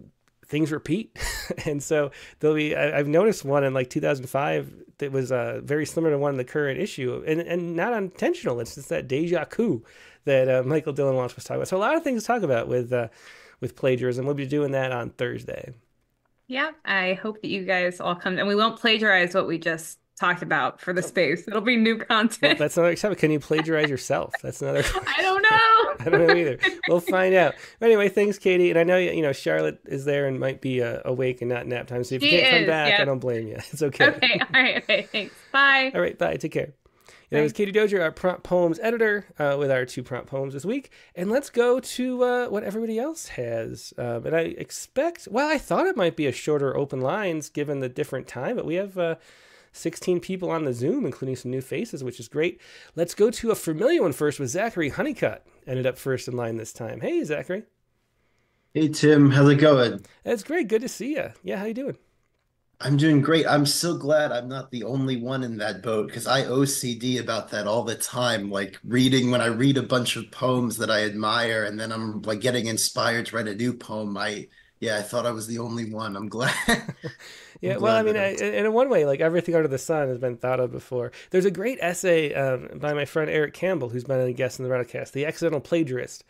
S1: things repeat, and so there'll be. I, I've noticed one in like 2005 that was uh, very similar to one in the current issue, and and not intentional. It's just that deja vu that uh, Michael Dylan Welch was talking about. So a lot of things to talk about with uh, with plagiarism. We'll be doing that on Thursday.
S4: Yeah, I hope that you guys all come and we won't plagiarize what we just talked about for the space. It'll be new
S1: Well,
S4: content.
S1: that's another except Can you plagiarize yourself? That's another.
S4: I don't know.
S1: I don't know either. We'll find out. But anyway, thanks, Katie. And I know you know Charlotte is there and might be uh, awake and not nap time. So if you can't come
S4: is,
S1: back, I don't blame you. It's okay.
S4: Okay, all right, okay, thanks. Bye.
S1: All right, bye. Take care. And that was Katie Dozier, our prompt poems editor, uh, with our two prompt poems this week. And let's go to uh, what everybody else has. Um, and I expect, well, I thought it might be a shorter open lines given the different time, but we have uh, 16 people on the Zoom, including some new faces, which is great. Let's go to a familiar one first with Zachary Honeycutt. Ended up first in line this time. Hey, Zachary.
S5: Hey Tim, how's it going?
S1: That's great. Good to see you. Yeah, how you doing?
S5: I'm doing great. I'm so glad I'm not the only one in that boat because I OCD about that all the time. Like reading when I read a bunch of poems that I admire and then I'm like getting inspired to write a new poem. I yeah, I thought I was the only one. I'm glad.
S1: Yeah,
S5: I'm
S1: well, I mean, I, in one way, like everything under the sun has been thought of before. There's a great essay um, by my friend Eric Campbell, who's been a guest in the Rattlecast, The Accidental Plagiarist,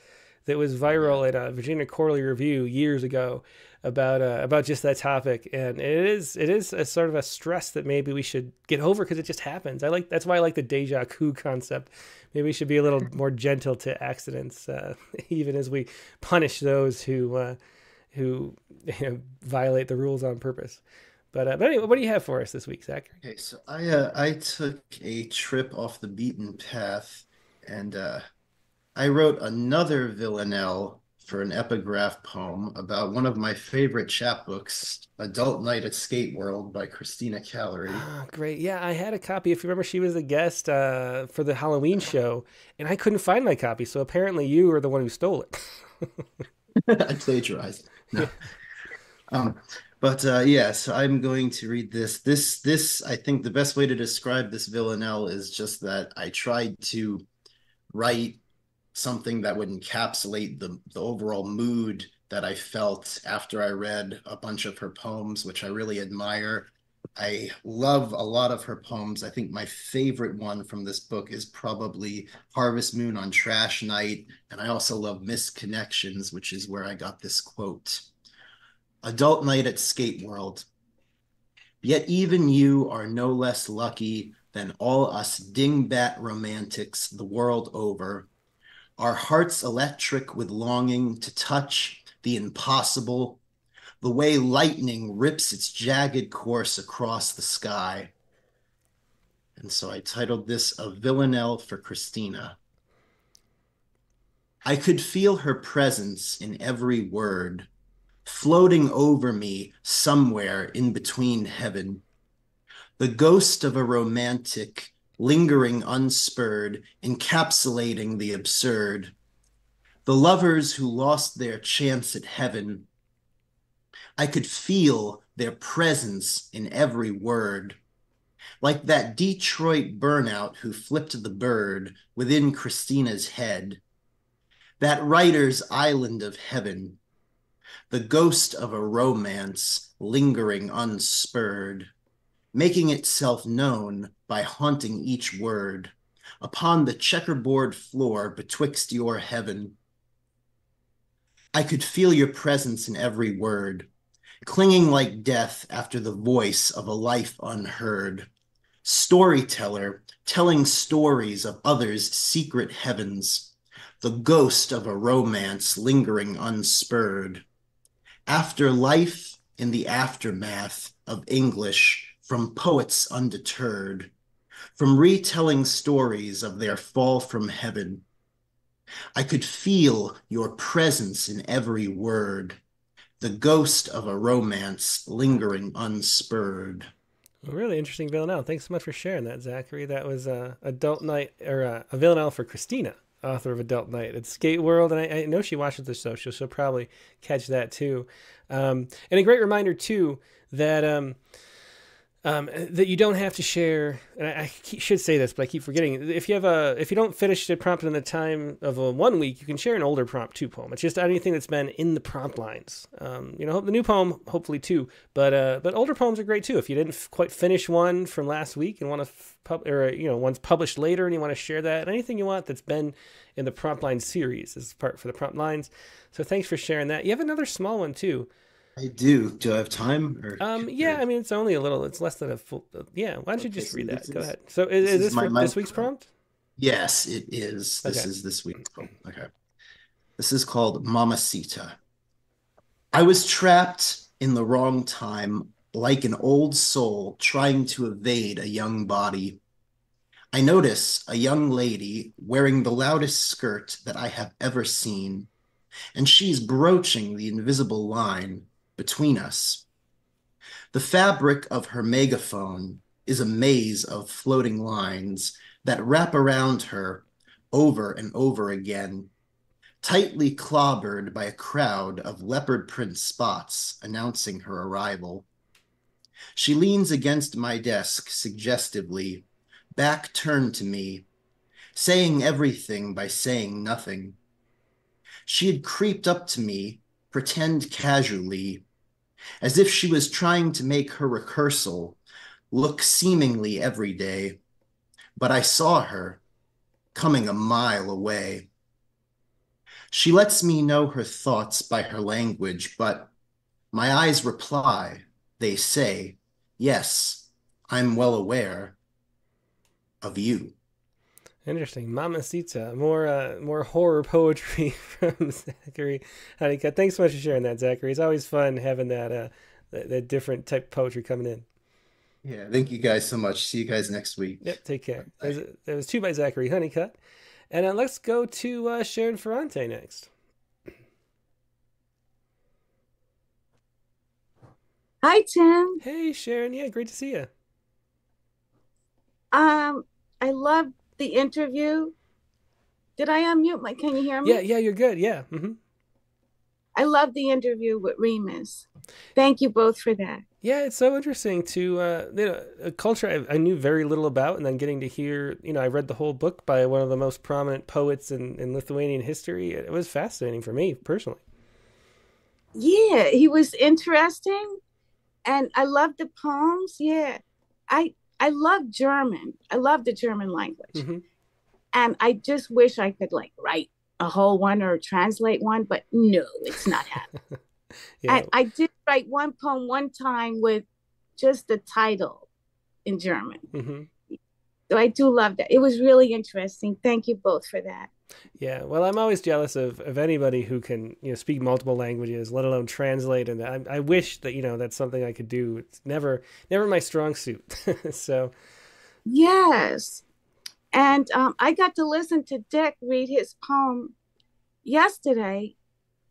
S1: that was viral at a Virginia Quarterly Review years ago about uh, about just that topic, and it is it is a sort of a stress that maybe we should get over because it just happens. I like that's why I like the deja vu concept. Maybe we should be a little more gentle to accidents, uh, even as we punish those who uh, who you know, violate the rules on purpose. But, uh, but anyway, what do you have for us this week, Zach?
S5: Okay, so I uh, I took a trip off the beaten path, and uh, I wrote another villanelle for an epigraph poem about one of my favorite chapbooks, Adult Night at Skate World by Christina Callery.
S1: Oh, great. Yeah, I had a copy. If you remember, she was a guest uh, for the Halloween show, and I couldn't find my copy. So apparently you were the one who stole it.
S5: I plagiarized. Um, but uh, yes, I'm going to read this. This, this, I think the best way to describe this villanelle is just that I tried to write something that would encapsulate the, the overall mood that I felt after I read a bunch of her poems, which I really admire. I love a lot of her poems. I think my favorite one from this book is probably Harvest Moon on Trash Night. And I also love Misconnections, which is where I got this quote. Adult night at Skate World. Yet even you are no less lucky than all us dingbat romantics the world over. Our hearts electric with longing to touch the impossible, the way lightning rips its jagged course across the sky. And so I titled this A Villanelle for Christina. I could feel her presence in every word floating over me somewhere in between heaven. The ghost of a romantic, lingering unspurred, encapsulating the absurd. The lovers who lost their chance at heaven. I could feel their presence in every word. Like that Detroit burnout who flipped the bird within Christina's head. That writer's island of heaven the ghost of a romance lingering unspurred, making itself known by haunting each word upon the checkerboard floor betwixt your heaven. I could feel your presence in every word, clinging like death after the voice of a life unheard. Storyteller telling stories of others' secret heavens, the ghost of a romance lingering unspurred after life in the aftermath of English from poets undeterred, from retelling stories of their fall from heaven. I could feel your presence in every word, the ghost of a romance lingering unspurred.
S1: really interesting villanelle. Thanks so much for sharing that, Zachary. That was uh, Adult Night, or uh, a villanelle for Christina author of Adult Night at Skate World, and I, I know she watches the show, so she'll probably catch that too. Um, and a great reminder too that um, um, that you don't have to share. And I, I, should say this, but I keep forgetting. If you have a, if you don't finish the prompt in the time of a one week, you can share an older prompt two poem. It's just anything that's been in the prompt lines. Um, you know, the new poem hopefully too, but uh, but older poems are great too. If you didn't f- quite finish one from last week and want to f- pub- or you know one's published later and you want to share that, anything you want that's been in the prompt line series is part for the prompt lines. So thanks for sharing that. You have another small one too.
S5: I do. Do I have time? Or,
S1: um, yeah, I mean, it's only a little. It's less than a full. Uh, yeah, why don't you just read that? Go ahead. So, is, is this, for my, this week's prompt?
S5: Yes, it is. This okay. is this week's prompt. Okay. This is called Mamacita. I was trapped in the wrong time, like an old soul trying to evade a young body. I notice a young lady wearing the loudest skirt that I have ever seen, and she's broaching the invisible line between us. The fabric of her megaphone is a maze of floating lines that wrap around her over and over again, tightly clobbered by a crowd of leopard print spots announcing her arrival. She leans against my desk suggestively, back turned to me, saying everything by saying nothing. She had creeped up to me pretend casually, as if she was trying to make her rehearsal look seemingly every day. But I saw her coming a mile away. She lets me know her thoughts by her language, but my eyes reply. They say, Yes, I'm well aware of you.
S1: Interesting. Mamacita. More uh, more horror poetry from Zachary Honeycutt. Thanks so much for sharing that, Zachary. It's always fun having that uh that, that different type of poetry coming in.
S5: Yeah, thank you guys so much. See you guys next week.
S1: Yep, take care. That was, that was two by Zachary Honeycutt. And uh, let's go to uh, Sharon Ferrante next.
S6: Hi, Tim.
S1: Hey, Sharon. Yeah, great to see you.
S6: Um, I love the interview. Did I unmute my? Can you hear me?
S1: Yeah, yeah, you're good. Yeah. hmm
S6: I love the interview with Rimas. Thank you both for that.
S1: Yeah, it's so interesting to uh, you know a culture I, I knew very little about, and then getting to hear you know I read the whole book by one of the most prominent poets in, in Lithuanian history. It was fascinating for me personally.
S6: Yeah, he was interesting, and I love the poems. Yeah, I I love German. I love the German language,
S1: hmm
S6: and I just wish I could like write a whole one or translate one, but no, it's not happening.
S1: Yeah,
S6: And I did write one poem one time with just the title in German.
S1: hmm
S6: So I do love that. It was really interesting. Thank you both for that.
S1: yeah. Well, I'm always jealous of, of anybody who can you know speak multiple languages, let alone translate. And I, I wish that you know that's something I could do. It's never never my strong suit. so
S6: Yes. And um, I got to listen to Dick read his poem yesterday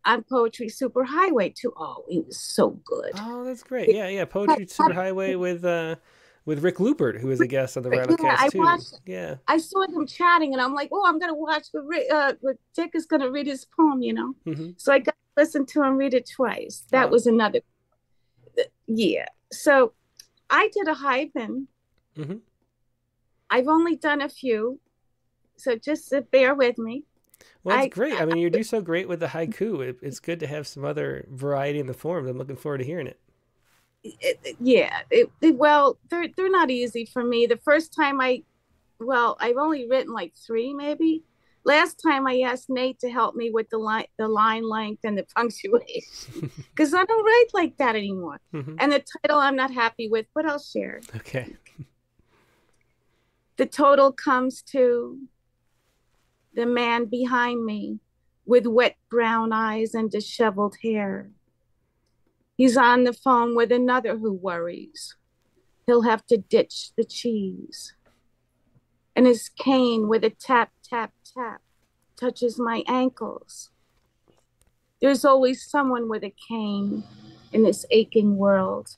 S6: on Poetry Superhighway too. Oh, it was so good.
S1: oh, that's great. Yeah, yeah. Poetry Superhighway with uh with Rick Lupert, who is a guest on the
S6: Yeah,
S1: Rattlecast
S6: I
S1: too.
S6: watched-
S1: Yeah.
S6: I saw them chatting, and I'm like, oh, I'm gonna watch what, Rick, uh, what Dick is gonna read his poem, you know.
S1: hmm
S6: So I got to listen to him read it twice. That
S1: Oh.
S6: was another, yeah. So I did a haibun.
S1: Mhm.
S6: I've only done a few, so just bear with me.
S1: Well, it's
S6: I-
S1: great. I mean, you do so great with the haiku. It, it's good to have some other variety in the forms. I'm looking forward to hearing it.
S6: It- yeah, it, it- well, they're they're not easy for me. The first time I, well, I've only written like three, maybe. Last time I asked Nate to help me with the line, the line length and the punctuation, because I don't write like that anymore.
S1: hmm
S6: And the title I'm not happy with, but I'll share.
S1: Okay.
S6: The total comes to the man behind me with wet brown eyes and disheveled hair. He's on the phone with another who worries. He'll have to ditch the cheese. And his cane with a tap, tap, tap touches my ankles. There's always someone with a cane in this aching world,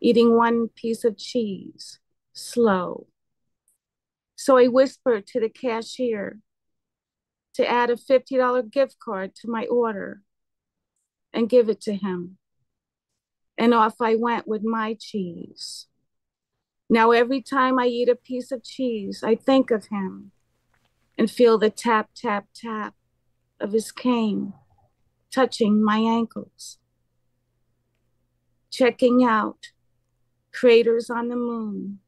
S6: eating one piece of cheese, slow. So I whispered to the cashier to add a $50 gift card to my order and give it to him. And off I went with my cheese. Now, every time I eat a piece of cheese, I think of him and feel the tap, tap, tap of his cane touching my ankles. Checking out craters on the moon,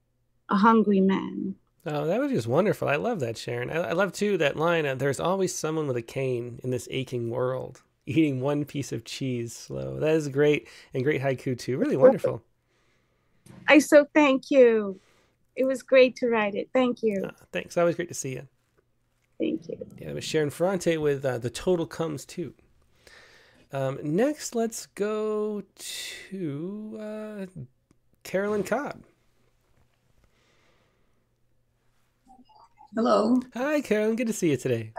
S6: a hungry man.
S1: Oh, that was just wonderful. I love that, Sharon. I, I love too that line. There's always someone with a cane in this aching world, eating one piece of cheese slow. That is great and great haiku too. Really wonderful.
S6: I so thank you. It was great to write it. Thank you.
S1: Uh, thanks. Always great to see you.
S6: Thank you.
S1: Yeah, it was Sharon Ferrante with uh, The Total Comes Too. Um, next, let's go to uh, Carolyn Cobb.
S7: Hello,
S1: Hi, Carolyn. Good to see you today.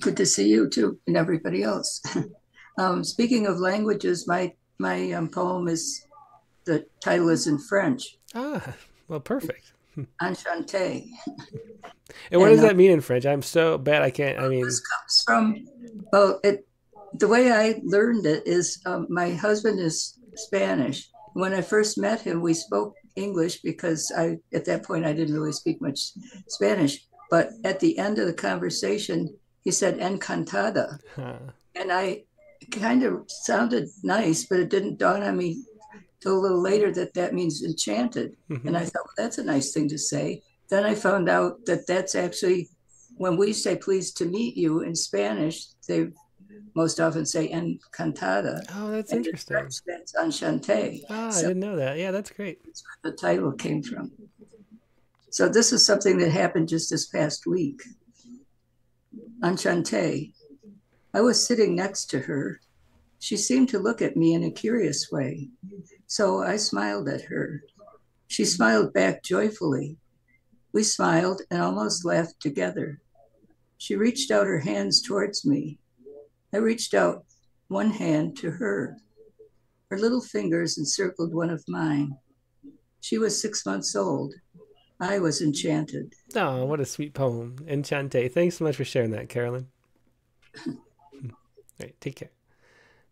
S7: Good to see you too, and everybody else. um, speaking of languages, my my um, poem is the title is in French,
S1: Ah, well, perfect.
S7: Enchanté.
S1: And what
S7: And,
S1: does
S7: uh,
S1: that mean in French? I'm so bad. I can't. I mean,
S7: This comes from well, it the way I learned it is um, my husband is Spanish. When I first met him, we spoke English because I at that point I didn't really speak much Spanish. But at the end of the conversation, he said "encantada."
S1: huh.
S7: and I kind of sounded nice, but it didn't dawn on me till a little later that that means enchanted.
S1: Mhm.
S7: And I thought, well, that's a nice thing to say. Then I found out that that's actually when we say pleased to meet you in Spanish, they most often say encantada.
S1: Oh, that's
S7: And
S1: interesting.
S7: That's enchanté.
S1: Ah, I didn't know that. Yeah, that's great.
S7: that's where the title came from. So this is something that happened just this past week. Enchantée. I was sitting next to her. She seemed to look at me in a curious way. So I smiled at her. She smiled back joyfully. We smiled and almost laughed together. She reached out her hands towards me. I reached out one hand to her. Her little fingers encircled one of mine. She was six months old. I was enchanted.
S1: Oh, what a sweet poem. Enchante. Thanks so much for sharing that, Carolyn. All right, take care.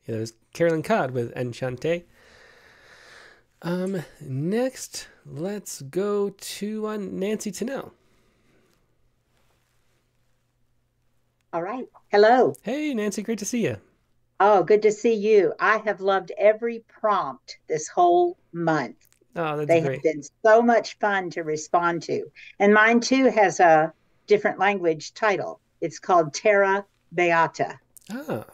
S1: Yeah, that was Carolyn Codd with Enchante. Um, next, let's go to uh, Nancy Tennell.
S8: All right. Hello.
S1: Hey, Nancy, great to see you.
S8: Oh, good to see you. I have loved every prompt this whole month.
S1: Oh, that's
S8: They
S1: great.
S8: have been so much fun to respond to. And mine too has a different language title. It's called Terra Beata,
S1: Ah,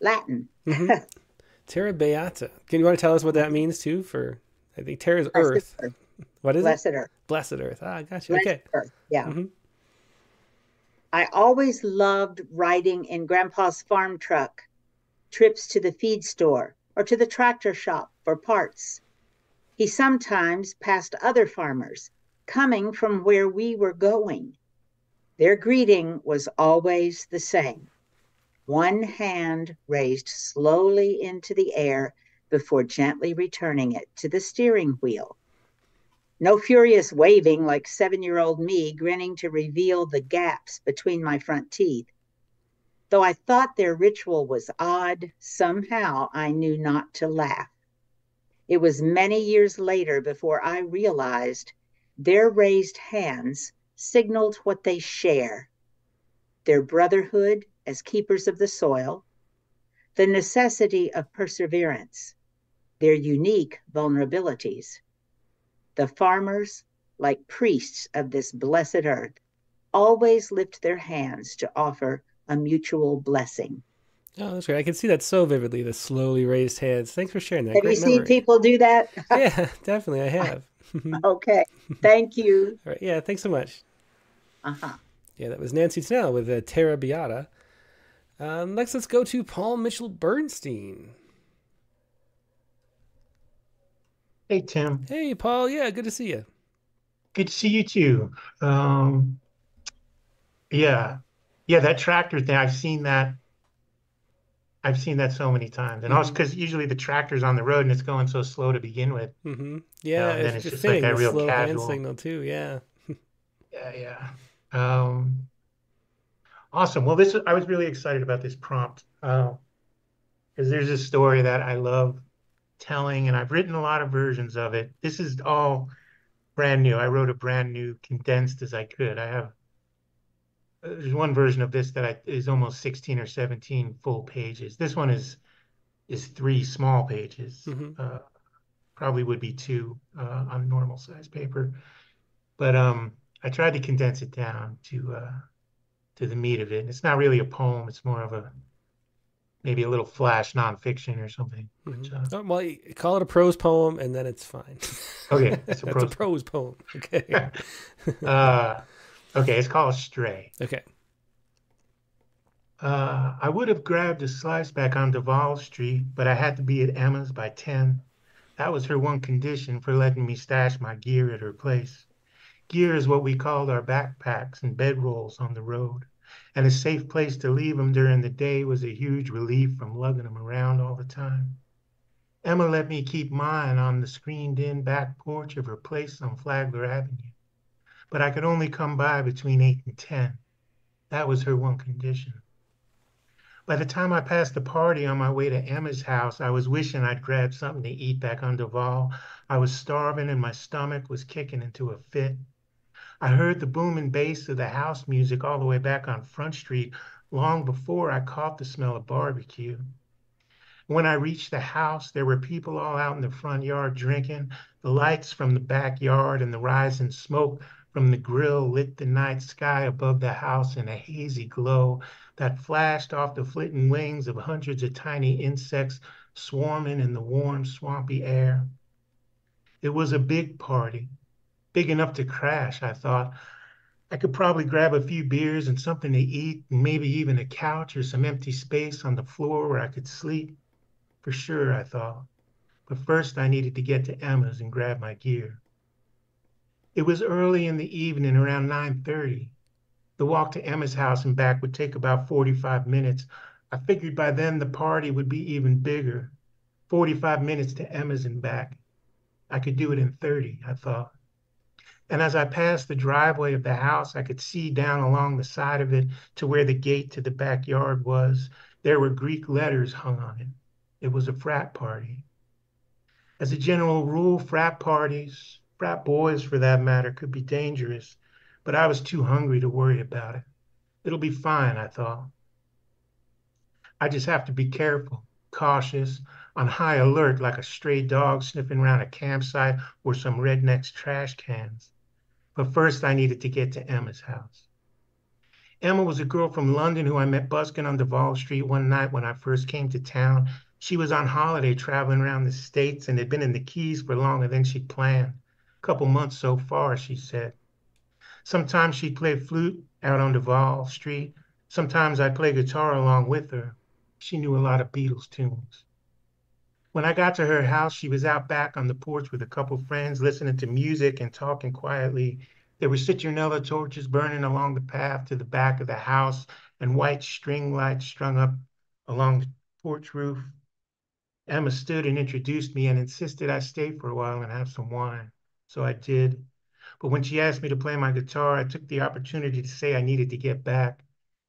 S8: Latin.
S1: hmm Terra Beata. Can you want to tell us what that means too? For I think Terra
S8: is
S1: Earth.
S8: Earth.
S1: What is
S8: Blessed
S1: it?
S8: Blessed Earth.
S1: Blessed Earth. Ah, gotcha.
S8: Blessed
S1: Okay.
S8: Earth. Yeah.
S1: Mhm.
S8: I always loved riding in Grandpa's farm truck, trips to the feed store or to the tractor shop for parts. He sometimes passed other farmers coming from where we were going. Their greeting was always the same one hand raised slowly into the air before gently returning it to the steering wheel. No furious waving like seven year old me grinning to reveal the gaps between my front teeth. Though I thought their ritual was odd, somehow I knew not to laugh. It was many years later before I realized their raised hands signaled what they share their brotherhood as keepers of the soil, the necessity of perseverance, their unique vulnerabilities. The farmers, like priests of this blessed earth, always lift their hands to offer a mutual blessing.
S1: Oh, that's great. I can see that so vividly. The slowly raised hands. Thanks for sharing that.
S8: Have you
S1: Great
S8: seen
S1: memory.
S8: people do that?
S1: Yeah, definitely. I have.
S8: okay. Thank you.
S1: All right. Yeah. Thanks so much.
S8: Uh-huh.
S1: Yeah, that was Nancy Snell with uh, Terra Beata. Um, next, let's go to Paul Mitchell Bernstein.
S9: Hey, Tim.
S1: Hey, Paul. Yeah, good to see you.
S9: Good to see you too. Um, yeah, yeah, that tractor thing, I've seen that. I've seen that so many times. And also
S1: Mhm.
S9: because usually the tractor's on the road and it's going so slow to begin with.
S1: hmm Yeah,
S9: and then
S1: it's,
S9: it's
S1: just
S9: just like that real
S1: slow hand signal too. Yeah.
S9: Yeah, yeah. Um, awesome. Well, this I was really excited about this prompt because there's a story that I love telling, and I've written a lot of versions of it. This is all brand new. I wrote a brand new, condensed as I could. I have uh, there's one version of this that I, is almost 16 or 17 full pages. This one is is three small pages.
S1: Mhm.
S9: Uh, probably would be two uh, on normal size paper, but um, I tried to condense it down to uh, to the meat of it. It's not really a poem. It's more of a maybe a little flash nonfiction or something. Which, uh,
S1: Oh, well, call it a prose poem, and then it's fine.
S9: Okay, it's a prose
S1: a prose poem. Okay.
S9: uh, okay, it's called Stray.
S1: okay.
S9: Uh, I would have grabbed a slice back on Duval Street, but I had to be at Emma's by 10. That was her one condition for letting me stash my gear at her place. Gear is what we called our backpacks and bedrolls on the road, and a safe place to leave them during the day was a huge relief from lugging them around all the time. Emma let me keep mine on the screened-in back porch of her place on Flagler Avenue, but I could only come by between 8 and 10. That was her one condition. By the time I passed the party on my way to Emma's house, I was wishing I'd grabbed something to eat back on Duval. I was starving and my stomach was kicking into a fit. I heard the booming bass of the house music all the way back on Front Street long before I caught the smell of barbecue. When I reached the house, there were people all out in the front yard drinking. The lights from the backyard and the rising smoke from the grill lit the night sky above the house in a hazy glow that flashed off the flitting wings of hundreds of tiny insects swarming in the warm, swampy air. It was a big party, big enough to crash, I thought. I could probably grab a few beers and something to eat, and maybe even a couch or some empty space on the floor where I could sleep. For sure, I thought. But first, I needed to get to Emma's and grab my gear. It was early in the evening, around 9:30. The walk to Emma's house and back would take about 45 minutes. I figured by then the party would be even bigger. 45 minutes to Emma's and back. I could do it in 30, I thought. And as I passed the driveway of the house, I could see down along the side of it to where the gate to the backyard was. There were Greek letters hung on it. It was a frat party. As a general rule, frat parties, frat boys for that matter, could be dangerous but I was too hungry to worry about it. It'll be fine, I thought. I just have to be careful, cautious, on high alert like a stray dog sniffing around a campsite or some redneck's trash cans. But first, I needed to get to Emma's house. Emma was a girl from London who I met busking on Duval Street one night when I first came to town. She was on holiday traveling around the States and had been in the Keys for longer than she'd planned. Couple months so far, she said. Sometimes she'd play flute out on Duval Street. Sometimes I'd play guitar along with her. She knew a lot of Beatles tunes. When I got to her house, she was out back on the porch with a couple friends, listening to music and talking quietly. There were citronella torches burning along the path to the back of the house and white string lights strung up along the porch roof. Emma stood and introduced me and insisted I stay for a while and have some wine. So I did. But when she asked me to play my guitar, I took the opportunity to say I needed to get back.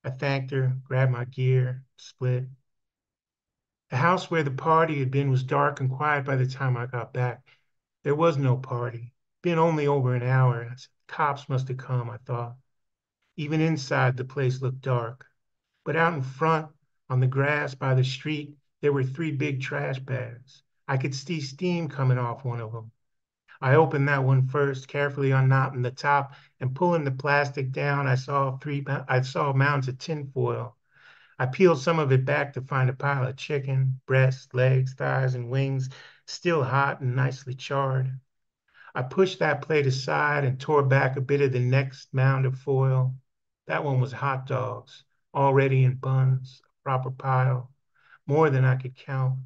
S9: I thanked her, grabbed my gear, split. The house where the party had been was dark and quiet by the time I got back. There was no party. Been only over an hour. Cops must have come, I thought. Even inside, the place looked dark. But out in front, on the grass by the street, there were three big trash bags. I could see steam coming off one of them. I opened that one first, carefully unknotting the top and pulling the plastic down. I saw three. I saw mounds of tinfoil. I peeled some of it back to find a pile of chicken, breasts, legs, thighs, and wings, still hot and nicely charred. I pushed that plate aside and tore back a bit of the next mound of foil. That one was hot dogs, already in buns, a proper pile, more than I could count.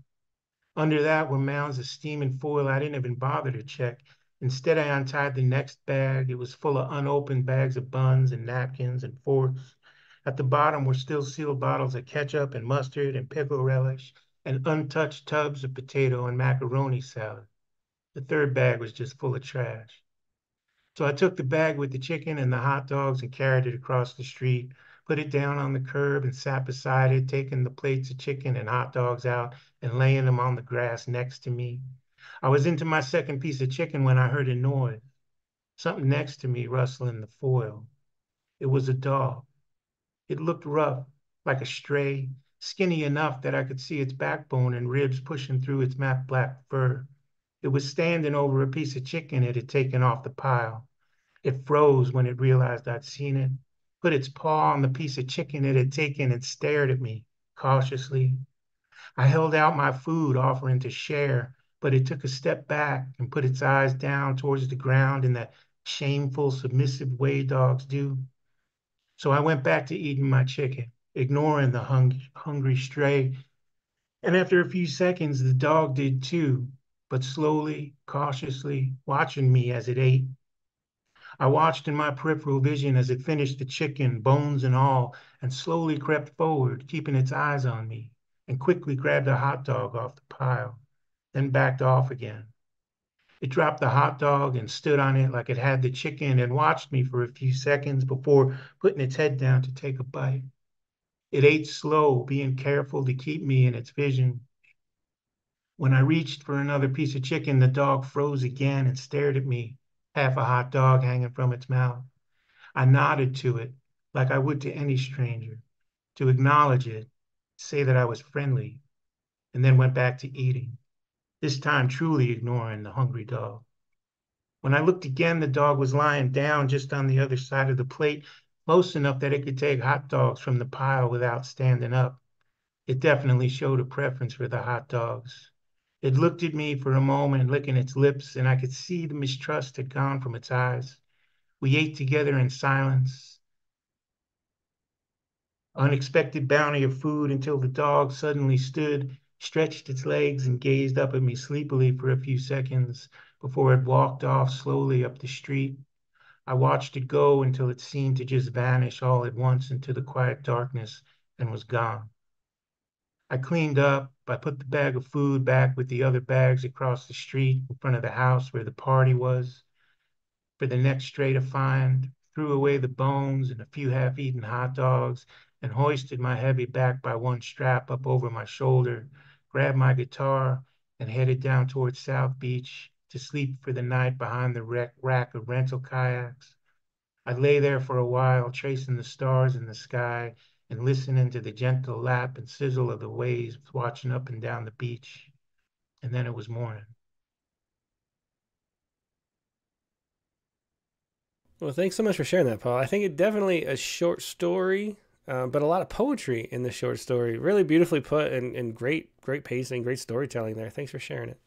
S9: Under that were mounds of steam and foil I didn't even bother to check. Instead, I untied the next bag. It was full of unopened bags of buns and napkins and forks. At the bottom were still sealed bottles of ketchup and mustard and pickle relish and untouched tubs of potato and macaroni salad. The third bag was just full of trash. So I took the bag with the chicken and the hot dogs and carried it across the street put it down on the curb and sat beside it, taking the plates of chicken and hot dogs out and laying them on the grass next to me. I was into my second piece of chicken when I heard a noise. Something next to me rustling the foil. It was a dog. It looked rough, like a stray, skinny enough that I could see its backbone and ribs pushing through its matte black fur. It was standing over a piece of chicken it had taken off the pile. It froze when it realized I'd seen it put its paw on the piece of chicken it had taken and stared at me cautiously. I held out my food, offering to share, but it took a step back and put its eyes down towards the ground in that shameful, submissive way dogs do. So I went back to eating my chicken, ignoring the hung hungry stray. And after a few seconds, the dog did too, but slowly, cautiously, watching me as it ate. I watched in my peripheral vision as it finished the chicken, bones and all, and slowly crept forward, keeping its eyes on me, and quickly grabbed a hot dog off the pile, then backed off again. It dropped the hot dog and stood on it like it had the chicken and watched me for a few seconds before putting its head down to take a bite. It ate slow, being careful to keep me in its vision. When I reached for another piece of chicken, the dog froze again and stared at me, half a hot dog hanging from its mouth. I nodded to it like I would to any stranger, to acknowledge it, say that I was friendly, and then went back to eating, this time truly ignoring the hungry dog. When I looked again, the dog was lying down just on the other side of the plate, close enough that it could take hot dogs from the pile without standing up. It definitely showed a preference for the hot dogs. It looked at me for a moment, licking its lips, and I could see the mistrust had gone from its eyes. We ate together in silence. Unexpected bounty of food until the dog suddenly stood, stretched its legs, and gazed up at me sleepily for a few seconds before it walked off slowly up the street. I watched it go until it seemed to just vanish all at once into the quiet darkness and was gone. I cleaned up. I put the bag of food back with the other bags across the street in front of the house where the party was. For the next stray to find, threw away the bones and a few half-eaten hot dogs, and hoisted my heavy back by one strap up over my shoulder, grabbed my guitar, and headed down towards South Beach to sleep for the night behind the wreck, rack of rental kayaks. I lay there for a while, tracing the stars in the sky and listening to the gentle lap and sizzle of the waves watching up and down the beach. And then it was morning.
S1: Well, thanks so much for sharing that, Paul. I think it definitely a short story, uh, but a lot of poetry in the short story. Really beautifully put and, and great, great pacing, great storytelling there. Thanks for sharing it.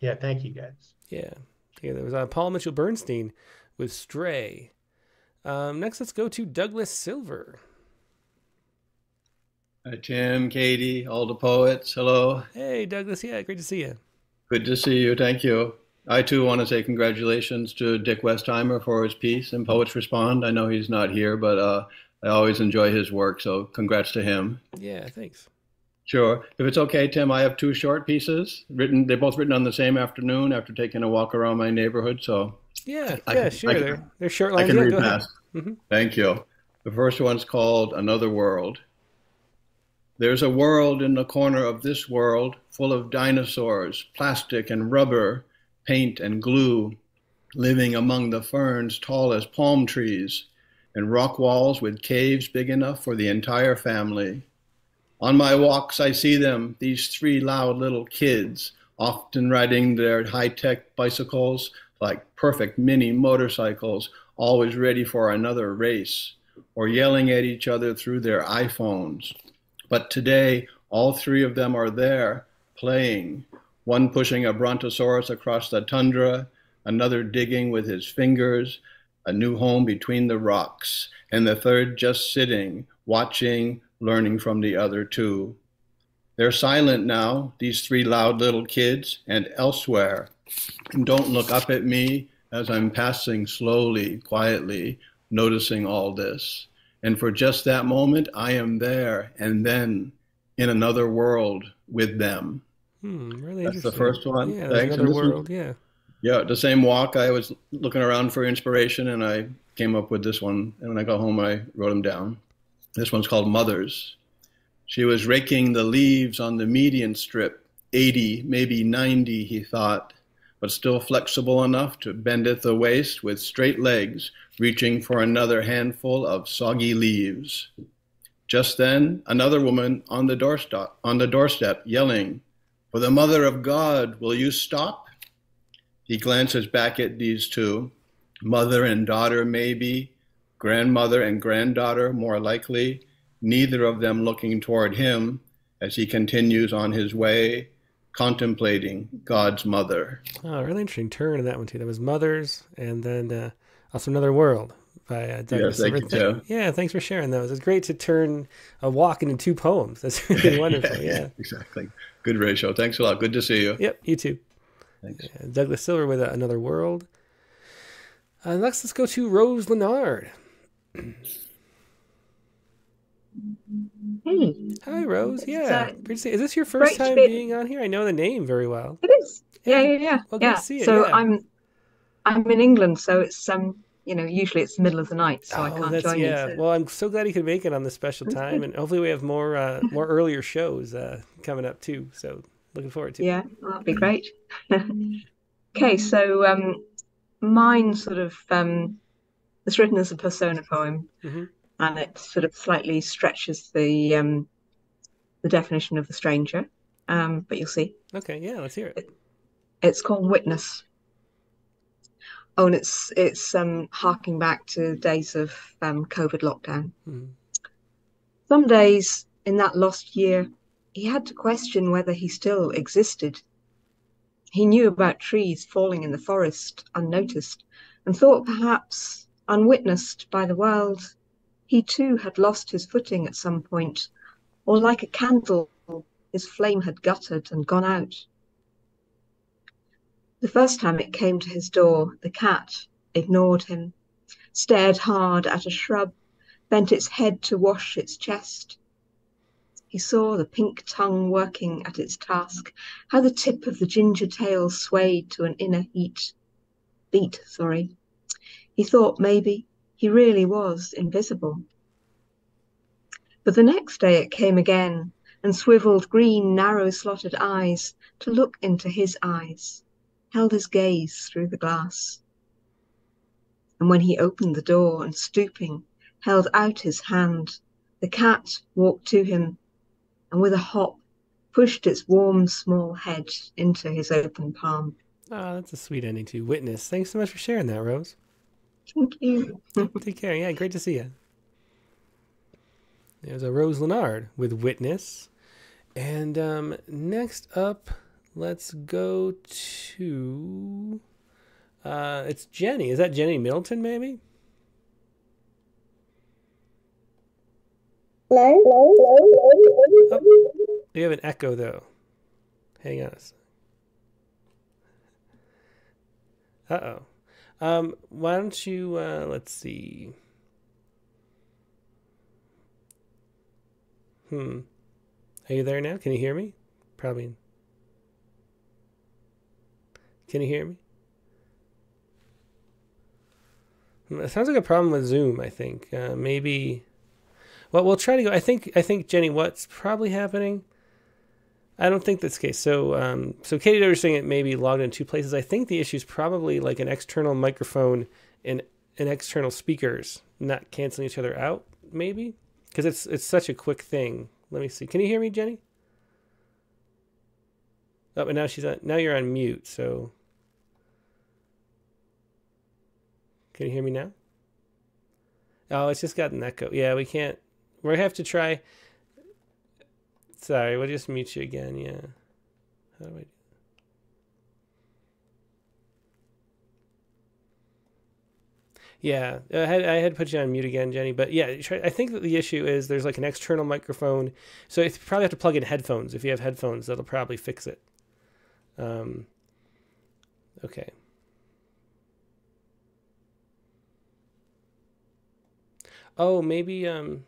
S9: Yeah, thank you guys.
S1: Yeah. Yeah, there was uh, Paul Mitchell Bernstein with Stray. Um, next, let's go to Douglas Silver.
S10: Hi, Tim, Katie, all the poets. Hello.
S1: Hey, Douglas. Yeah, great to see you.
S10: Good to see you. Thank you. I too want to say congratulations to Dick Westheimer for his piece in Poets Respond. I know he's not here, but uh, I always enjoy his work, so congrats to him.
S1: Yeah, thanks.
S10: Sure. If it's okay, Tim, I have two short pieces written. They're both written on the same afternoon after taking a walk around my neighborhood. So
S1: yeah, I yeah, can, sure. Can, they're they're short lines.
S10: I can
S1: yeah,
S10: read fast. Mm-hmm. Thank you. The first one's called Another World. There's a world in the corner of this world full of dinosaurs, plastic and rubber, paint and glue, living among the ferns tall as palm trees, and rock walls with caves big enough for the entire family. On my walks, I see them, these three loud little kids, often riding their high tech bicycles like perfect mini motorcycles, always ready for another race, or yelling at each other through their iPhones. But today, all three of them are there, playing, one pushing a brontosaurus across the tundra, another digging with his fingers, a new home between the rocks, and the third just sitting, watching, learning from the other two. They're silent now, these three loud little kids, and elsewhere. And don't look up at me as I'm passing slowly, quietly, noticing all this. And for just that moment, I am there and then in another world with them.
S1: Hmm, really
S10: That's the first one.
S1: Yeah, another world. One, yeah.
S10: Yeah, the same walk. I was looking around for inspiration and I came up with this one. And when I got home, I wrote them down. This one's called Mothers. She was raking the leaves on the median strip, 80, maybe 90, he thought, but still flexible enough to bend at the waist with straight legs reaching for another handful of soggy leaves. Just then, another woman on the doorstep, on the doorstep yelling, For the mother of God, will you stop? He glances back at these two, mother and daughter, maybe, grandmother and granddaughter, more likely, neither of them looking toward him as he continues on his way, contemplating God's mother.
S1: Oh, really interesting turn in that one, too. That was mothers, and then uh, also, Another World by uh, Douglas
S10: yeah, thank you,
S1: Yeah, thanks for sharing those. It's great to turn a walk into two poems. That's really wonderful. yeah, yeah,
S10: exactly. Good ratio. Thanks a lot. Good to see you.
S1: Yep, you too.
S10: Thanks.
S1: Yeah, Douglas Silver with uh, Another World. Uh, next, let's go to Rose Leonard.
S11: Hey.
S1: Hi, Rose. Yeah. Uh, great to see. Is this your first time being on here? I know the name very well.
S11: It is. Yeah, yeah, yeah. Well, yeah. So yeah. I'm I'm in England, so it's um, you know, usually it's the middle of the night, so oh, I can't join
S1: yeah.
S11: you.
S1: So. Well, I'm so glad you could make it on this special time, and hopefully we have more uh, more earlier shows uh, coming up too. So looking forward to.
S11: Yeah, well, that'd be great. okay, so um, mine sort of um, it's written as a persona poem,
S1: mm-hmm.
S11: and it sort of slightly stretches the um, the definition of the stranger. Um, but you'll see.
S1: Okay, yeah, let's hear it. it
S11: it's called Witness. Oh, and it's it's um harking back to days of um COVID lockdown.
S1: Hmm.
S11: Some days in that lost year, he had to question whether he still existed. He knew about trees falling in the forest unnoticed, and thought perhaps, unwitnessed by the world, he too had lost his footing at some point, or like a candle, his flame had guttered and gone out. The first time it came to his door, the cat ignored him, stared hard at a shrub, bent its head to wash its chest. He saw the pink tongue working at its task, how the tip of the ginger tail swayed to an inner heat. Beat, sorry. He thought maybe he really was invisible. But the next day it came again, and swiveled green, narrow slotted eyes to look into his eyes held his gaze through the glass. And when he opened the door and stooping, held out his hand, the cat walked to him and with a hop pushed its warm small head into his open palm.
S1: Oh, that's a sweet ending to Witness. Thanks so much for sharing that, Rose.
S11: Thank you.
S1: Take care. Yeah, great to see you. There's a Rose Leonard with Witness. And um, next up, let's go to. Uh, it's Jenny. Is that Jenny Middleton, maybe?
S12: Hello?
S1: Oh, you have an echo, though. Hang on a sec. Uh oh. Um, why don't you, uh, let's see. Hmm. Are you there now? Can you hear me? Probably. Can you hear me? Hmm, It sounds like a problem with Zoom. I think uh, maybe. Well, we'll try to go. I think. I think Jenny. What's probably happening? I don't think that's the case. So, um, so Katie was saying it may be logged in two places. I think the issue is probably like an external microphone and and external speakers not canceling each other out. Maybe because it's it's such a quick thing. Let me see. Can you hear me, Jenny? Oh, but now she's on. Now you're on mute. So, can you hear me now? Oh, it's just got an echo. Yeah, we can't. We have to try. Sorry, we'll just mute you again. Yeah. How do I do? Yeah, I had I had put you on mute again, Jenny. But yeah, I think that the issue is there's like an external microphone, so you probably have to plug in headphones. If you have headphones, that'll probably fix it. Um. Okay. Oh, maybe um.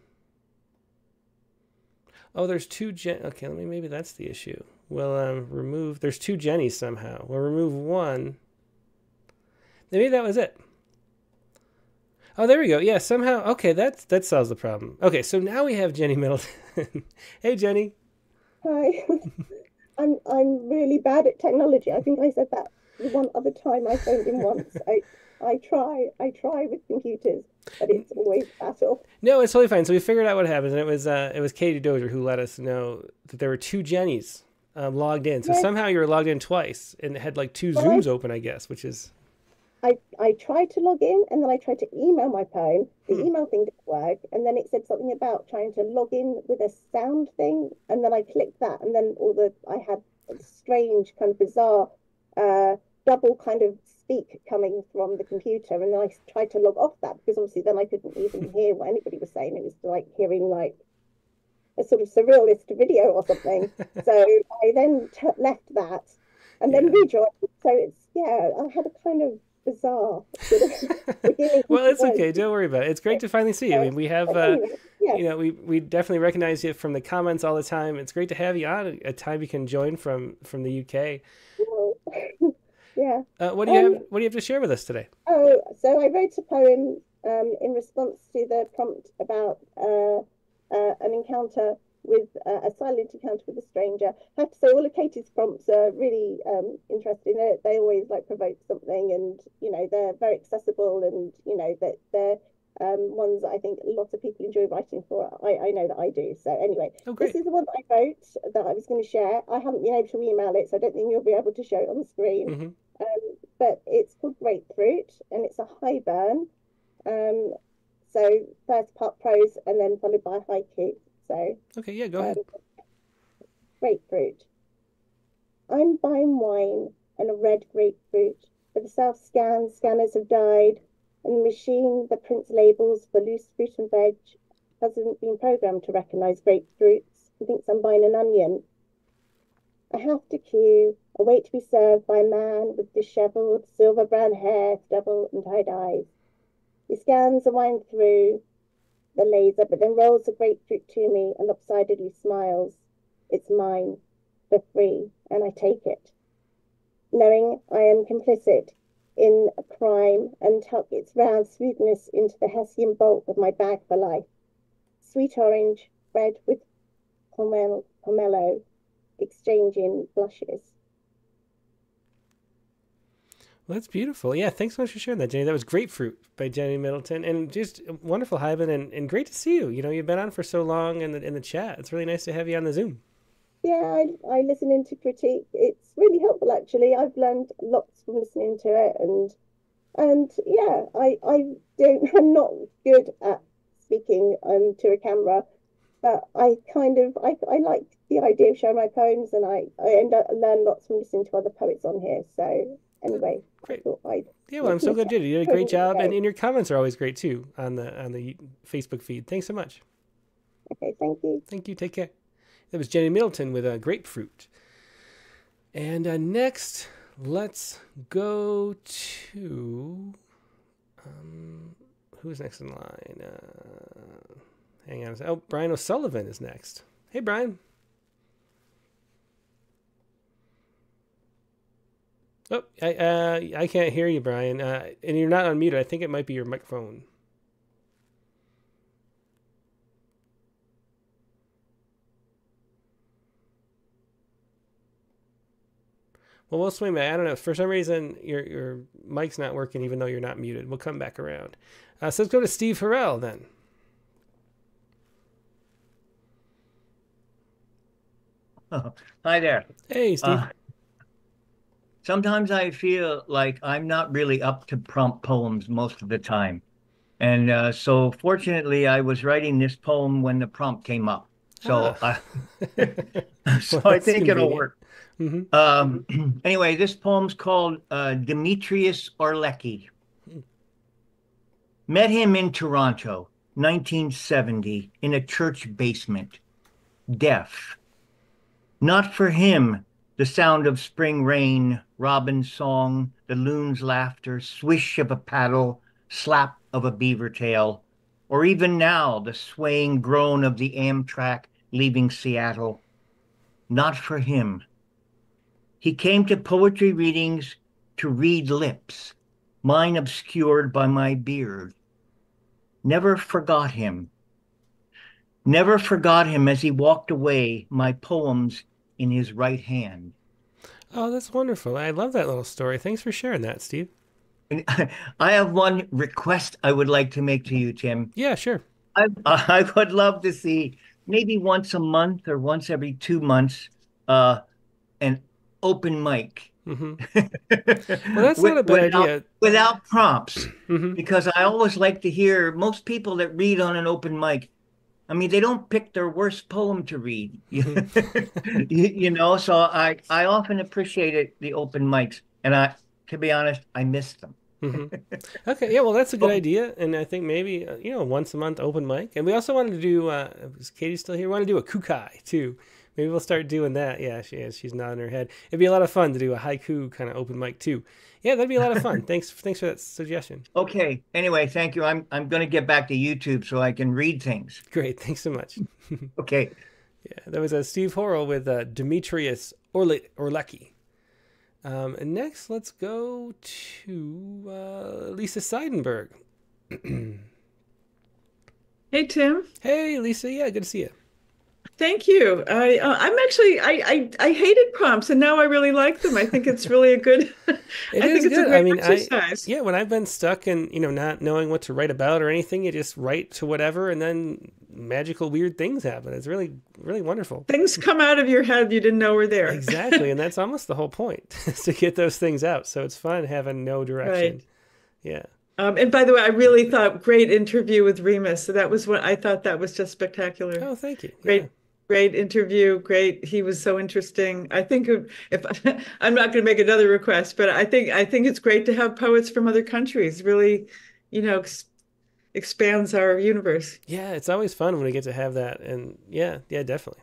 S1: Oh, there's two Jen. Okay, let me. Maybe that's the issue. We'll um remove. There's two Jennies somehow. We'll remove one. Maybe that was it. Oh, there we go. Yeah, somehow. Okay, that that solves the problem. Okay, so now we have Jenny Middleton. hey, Jenny.
S12: Hi. I'm I'm really bad at technology. I think I said that the one other time I phoned in once. I I try I try with computers, but it's always battle.
S1: No, it's totally fine. So we figured out what happens, and it was uh, it was Katie Dozier who let us know that there were two Jennies um, logged in. So
S12: Yes.
S1: somehow you were logged in twice and had like two
S12: Well, I-
S1: Zooms open, I guess, which is
S12: I I tried to log in and then I tried to email my phone. The
S1: Hmm.
S12: email thing didn't work, and then it said something about trying to log in with a sound thing, and then I clicked that, and then all the I had strange kind of bizarre uh, double kind of speak coming from the computer, and I tried to log off that because obviously then I couldn't even hear what anybody was saying. It was like hearing like a sort of surrealist video or something. So I then t left that and then rejoined. So it's yeah, I had a kind of bizarre sort of beginning.
S1: well, it's okay. Don't worry about it. It's great to finally see you. I mean, we have, uh, you know, we we definitely recognize you from the comments all the time. It's great to have you on a time you can join from from the UK.
S12: Yeah.
S1: Uh, what do you
S12: Um,
S1: have? What do you have to share with us today?
S12: Oh, so I wrote a poem um, in response to the prompt about uh, uh, an encounter with uh, a silent encounter with a stranger. I have to say, all of Katie's prompts are really um, interesting. They they always like provoke something, and you know they're very accessible, and you know that they're um, ones that I think lots of people enjoy writing for. I, I know that I do. So anyway, this is the one that I wrote that I was going to share. I haven't been able to email it, so I don't think you'll be able to show it on the screen.
S1: Mm-hmm.
S12: Um, but it's called Grapefruit and it's a haibun. Um, so first part prose and then followed by high haiku. So
S1: Okay, yeah, go ahead.
S12: um, grapefruit. I'm buying wine and a red grapefruit, but the self scan scanners have died, and the machine that prints labels for loose fruit and veg hasn't been programmed to recognize grapefruits and thinks I'm buying an onion. I have to queue, await to be served by a man with disheveled, silver brown hair, stubble, and tied eyes. He scans the wine through the laser, but then rolls the grapefruit to me and lopsidedly smiles. It's mine for free, and I take it. Knowing I am complicit in a crime and tuck its round smoothness into the Hessian bulk of my bag for life. Sweet orange, red with pomelo exchanging blushes.
S1: Well, that's beautiful. Yeah, thanks so much for sharing that, Jenny. That was Grapefruit by Jenny Middleton, and just wonderful, haibun, and, and great to see you. You know, you've been on for so long in the in the chat. It's really nice to have you on the Zoom.
S12: Yeah, I, I listen into critique. It's really helpful actually. I've learned lots from listening to it and and yeah, I I don't I'm not good at speaking um to a camera, but I kind of I I like the idea of sharing my poems and I I end up learn lots from listening to other poets on here. So anyway, I thought I'd
S1: Yeah, well, I'm so glad you did. You did a great job, and, and your comments are always great too on the on the Facebook feed. Thanks so much.
S12: Okay, thank you.
S1: Thank you. Take care. That was Jenny Middleton with a grapefruit. And uh, next, let's go to um, who's next in line? Uh, hang on. Oh, Brian O'Sullivan is next. Hey, Brian. Oh, I uh, I can't hear you, Brian. Uh, and you're not unmuted. I think it might be your microphone. Well, we'll swing back. I don't know. For some reason, your your mic's not working, even though you're not muted. We'll come back around. Uh, so let's go to Steve Harrell then.
S13: Hi there.
S1: Hey, Steve.
S13: Sometimes I feel like I'm not really up to prompt poems most of the time. And uh, so fortunately, I was writing this poem when the prompt came up. So,
S1: Ah.
S13: I, so
S1: Well,
S13: I think it'll
S1: convenient.
S13: work.
S1: Mhm.
S13: Um, anyway, this poem's called uh, Demetrius Orlecki. Met him in Toronto, 1970, in a church basement. Deaf. Not for him the sound of spring rain, robin's song, the loon's laughter, swish of a paddle, slap of a beaver tail, or even now the swaying groan of the Amtrak leaving Seattle. Not for him. He came to poetry readings to read lips, mine obscured by my beard. Never forgot him. Never forgot him as he walked away, my poems in his right hand.
S1: Oh, that's wonderful. I love that little story. Thanks for sharing that, Steve.
S13: And I have one request I would like to make to you, Tim.
S1: Yeah, sure.
S13: I, I would love to see maybe once a month or once every two months uh, an open mic.
S1: Mm-hmm. Well, that's not a bad
S13: without,
S1: idea. Mm-hmm.
S13: Without prompts, because I always like to hear most people that read on an open mic. I mean, they don't pick their worst poem to read,
S1: Mm-hmm.
S13: you, you know. So I I often appreciated the open mics, and I, to be honest, I missed them.
S1: Mhm. Okay, yeah, well, that's a good idea, and I think maybe uh, you know once a month open mic, and we also wanted to do. Uh, is Katie still here? We want to do a kukai too. Maybe we'll start doing that. Yeah, she is. She's nodding her head. It'd be a lot of fun to do a haiku kind of open mic too. Yeah, that'd be a lot of fun. thanks, thanks for that suggestion.
S13: Okay. Anyway, thank you. I'm I'm going to get back to YouTube so I can read things.
S1: Great, thanks so much.
S13: Okay.
S1: Yeah, that was uh, Steve Horrell with uh, Demetrius Orle- Orlecki. Um, and next, let's go to uh, Lisa Seidenberg.
S14: Hey, Tim.
S1: Hey, Lisa. Yeah, good to see you.
S14: Thank you. I uh, I'm actually I, I I hated prompts and now I really like them. I think it's really a good.
S1: It
S14: I
S1: is
S14: think it's a
S1: good. I mean, I yeah, when I've been stuck and you know not knowing what to write about or anything, you just write to whatever, and then magical weird things happen. It's really really wonderful.
S14: Things come out of your head you didn't know were there.
S1: Exactly, and that's almost the whole point is to get those things out. So it's fun having no direction.
S14: Right.
S1: Yeah.
S14: Um, and by the way, I really thought great interview with Rimas. So that was what I thought that was just spectacular.
S1: Oh, thank you.
S14: Great, great interview. Great. He was so interesting. I think if, I'm not going to make another request, but I think I think it's great to have poets from other countries. Really, you know, ex expands our universe.
S1: Yeah, it's always fun when we get to have that, and yeah, yeah, definitely.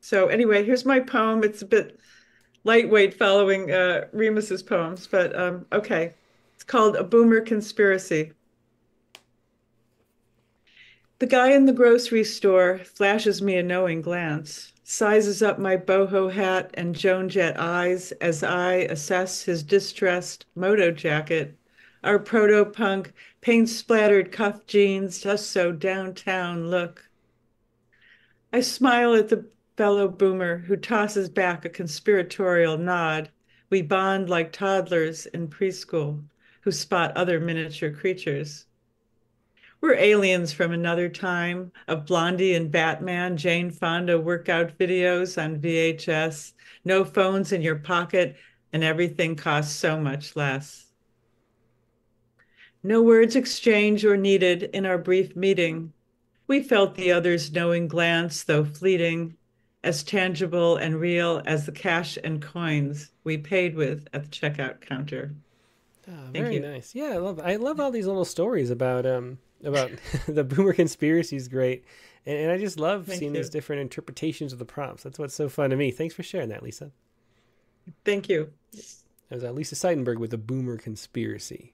S14: So anyway, here's my poem. It's a bit lightweight following uh, Rimas's poems, but um, okay. It's called A Boomer Conspiracy. The guy in the grocery store flashes me a knowing glance, sizes up my boho hat and Joan Jett eyes as I assess his distressed moto jacket, our proto-punk, paint-splattered cuff jeans just so downtown look. I smile at the fellow boomer who tosses back a conspiratorial nod. We bond like toddlers in preschool who spot other miniature creatures. We're aliens from another time of Blondie and Batman, Jane Fonda workout videos on VHS, no phones in your pocket, and everything costs so much less. No words exchanged or needed in our brief meeting. We felt the other's knowing glance, though fleeting, as tangible and real as the cash and coins we paid with at the checkout counter.
S1: Oh,
S14: Thank
S1: very
S14: you.
S1: nice. Yeah, I love I love all these little stories about um about the boomer conspiracy is great. And, and I just love
S14: Thank
S1: seeing these different interpretations of the prompts. That's what's so fun to me. Thanks for sharing that, Lisa.
S14: Thank you.
S1: That was uh, Lisa Seidenberg with the Boomer Conspiracy.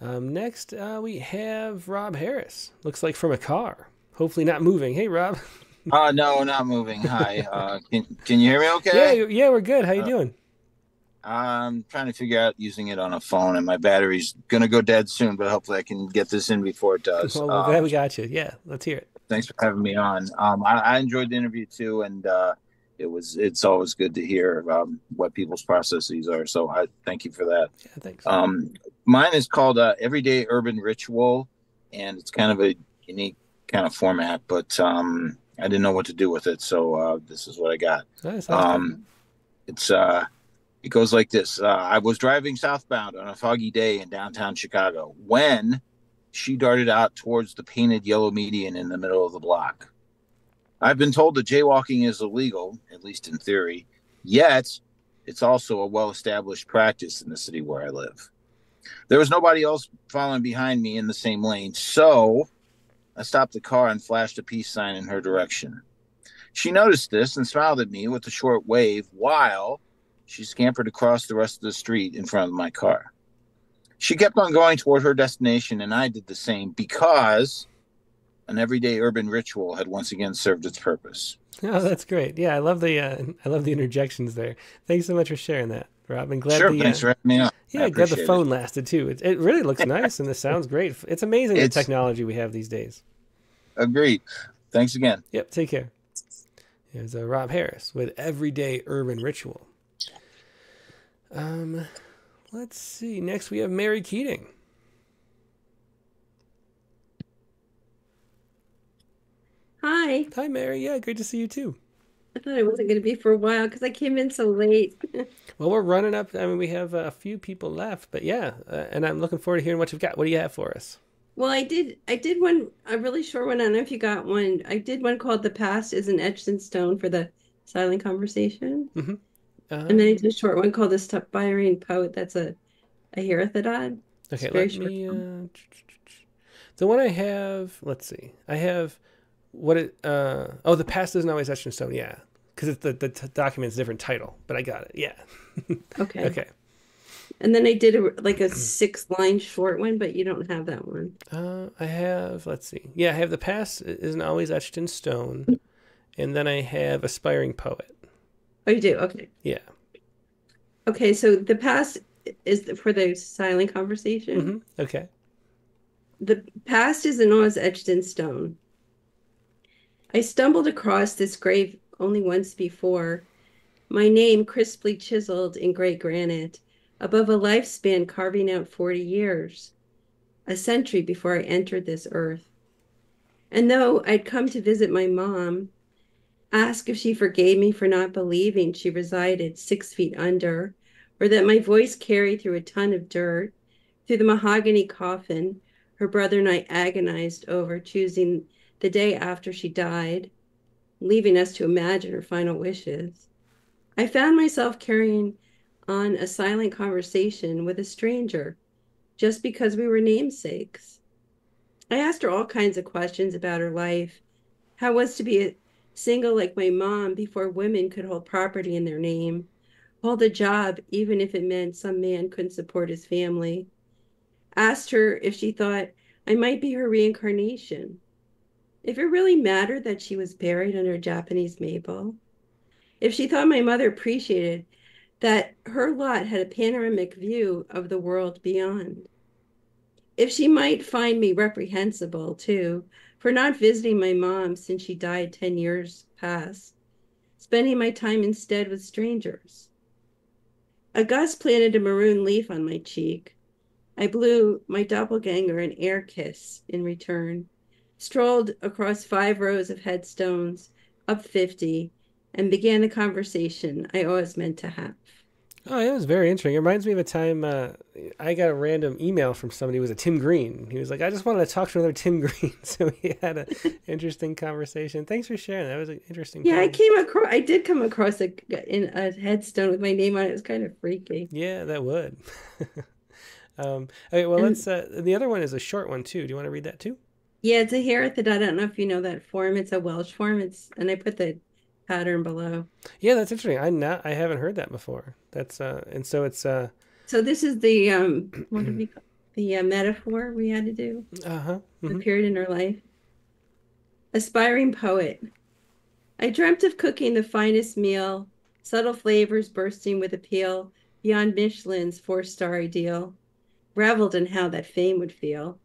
S1: Um, next, uh, we have Rob Harris. Looks like from a car. Hopefully not moving. Hey, Rob.
S15: Uh, no, not moving. Hi. Uh, can, can you hear me okay?
S1: you- yeah, we're good. How you
S15: Uh,
S1: doing?
S15: I'm trying to figure out using it on a phone, and my battery's going to go dead soon, but hopefully I can get this in before it does.
S1: Well,
S15: Um,
S1: glad we got you. Yeah, let's hear it.
S15: thanks for having me on. Um, I, I enjoyed the interview too, and uh, it was it's always good to hear um, what people's processes are. So I thank you for that.
S1: Yeah, thanks.
S15: Um, mine is called uh, Everyday Urban Ritual, and it's kind of a unique kind of format, but um, I didn't know what to do with it, so uh, this is what I got.
S1: Nice.
S15: Um, it's uh, it goes like this. Uh, I was driving southbound on a foggy day in downtown Chicago when she darted out towards the painted yellow median in the middle of the block. I've been told that jaywalking is illegal, at least in theory, yet it's also a well established practice in the city where I live. There was nobody else following behind me in the same lane, so I stopped the car and flashed a peace sign in her direction. She noticed this and smiled at me with a short wave while she scampered across the rest of the street in front of my car. She kept on going toward her destination, and I did the same because an everyday urban ritual had once again served its purpose.
S1: Oh, that's great. Yeah, I love the uh, I love the interjections there. Thanks so much for sharing that, Rob. And glad
S15: Sure,
S1: the
S15: thanks
S1: uh,
S15: for having me on. I
S1: Yeah, glad the
S15: appreciate it.
S1: phone lasted too. It, it really looks nice and this sounds great. It's amazing the technology we have these days.
S15: Agreed. Thanks again.
S1: Yep. Take care. Here's uh, Rob Harris with Everyday Urban Ritual. Um, let's see. Next we have Mary Keating.
S16: Hi.
S1: Hi, Mary. Yeah, great to see you too.
S16: I thought it wasn't going to be for a while because I came in so late.
S1: Well, we're running up. I mean, we have a few people left, but yeah, uh, and I'm looking forward to hearing what you've got. What do you have for us?
S16: Well, I did. I did one. A really short one. I don't know if you got one. I did one called "The Past Is an Etched in Stone" for the silent conversation,
S1: Mm-hmm.
S16: and then I did a short one called "The Aspiring Poet." That's a a Herothadon.
S1: Okay, let me. Uh, the one I have. Let's see. I have what it. Uh, oh, the past isn't always etched in stone. Yeah, because the the t- document's a different title, but I got it. Yeah.
S16: Okay.
S1: okay.
S16: And then I did a, like a six line short one, but you don't have that one.
S1: Uh, I have. Let's see. Yeah, I have the past isn't always etched in stone, and then I have aspiring poet.
S16: Oh, you do? Okay.
S1: Yeah.
S16: Okay. So the past is for the silent conversation.
S1: hmm Okay.
S16: The past isn't always etched in stone. I stumbled across this grave only once before, my name crisply chiseled in gray granite above a lifespan carving out 40 years, a century before I entered this earth. And though I'd come to visit my mom, ask if she forgave me for not believing she resided six feet under, or that my voice carried through a ton of dirt, through the mahogany coffin her brother and I agonized over, choosing the day after she died, leaving us to imagine her final wishes. I found myself carrying on a silent conversation with a stranger just because we were namesakes. I asked her all kinds of questions about her life, how was to be single like my mom before women could hold property in their name, hold a job even if it meant some man couldn't support his family. Asked her if she thought I might be her reincarnation. If it really mattered that she was buried under a Japanese maple. If she thought my mother appreciated that her lot had a panoramic view of the world beyond. If she might find me reprehensible, too, for not visiting my mom since she died 10 years past, spending my time instead with strangers. A gust planted a maroon leaf on my cheek. I blew my doppelganger an air kiss in return, strolled across five rows of headstones, up 50, and began the conversation I always meant to have.
S1: Oh, it was very interesting. It reminds me of a time uh, I got a random email from somebody who was a Tim Green. He was like, I just wanted to talk to another Tim Green. So we had an interesting conversation. Thanks for sharing. That was an interesting.
S16: Yeah, I came across, I did come across a, in a headstone with my name on it. It was kind of freaky.
S1: Yeah, that would. um, okay, well,
S16: And-
S1: let's. Uh, the other one is a short one, too. Do you want to read that, too?
S16: Yeah, it's a Herethid. I don't know if you know that form. It's a Welsh form. It's and I put the pattern below.
S1: Yeah, that's interesting. I not I haven't heard that before. That's uh, and so it's uh,
S16: So this is the um, what did we call the uh, metaphor we had to do?
S1: uh huh.
S16: The period in her life. Aspiring poet. I dreamt of cooking the finest meal, subtle flavors bursting with appeal beyond Michelin's four-star ideal. Reveled in how that fame would feel.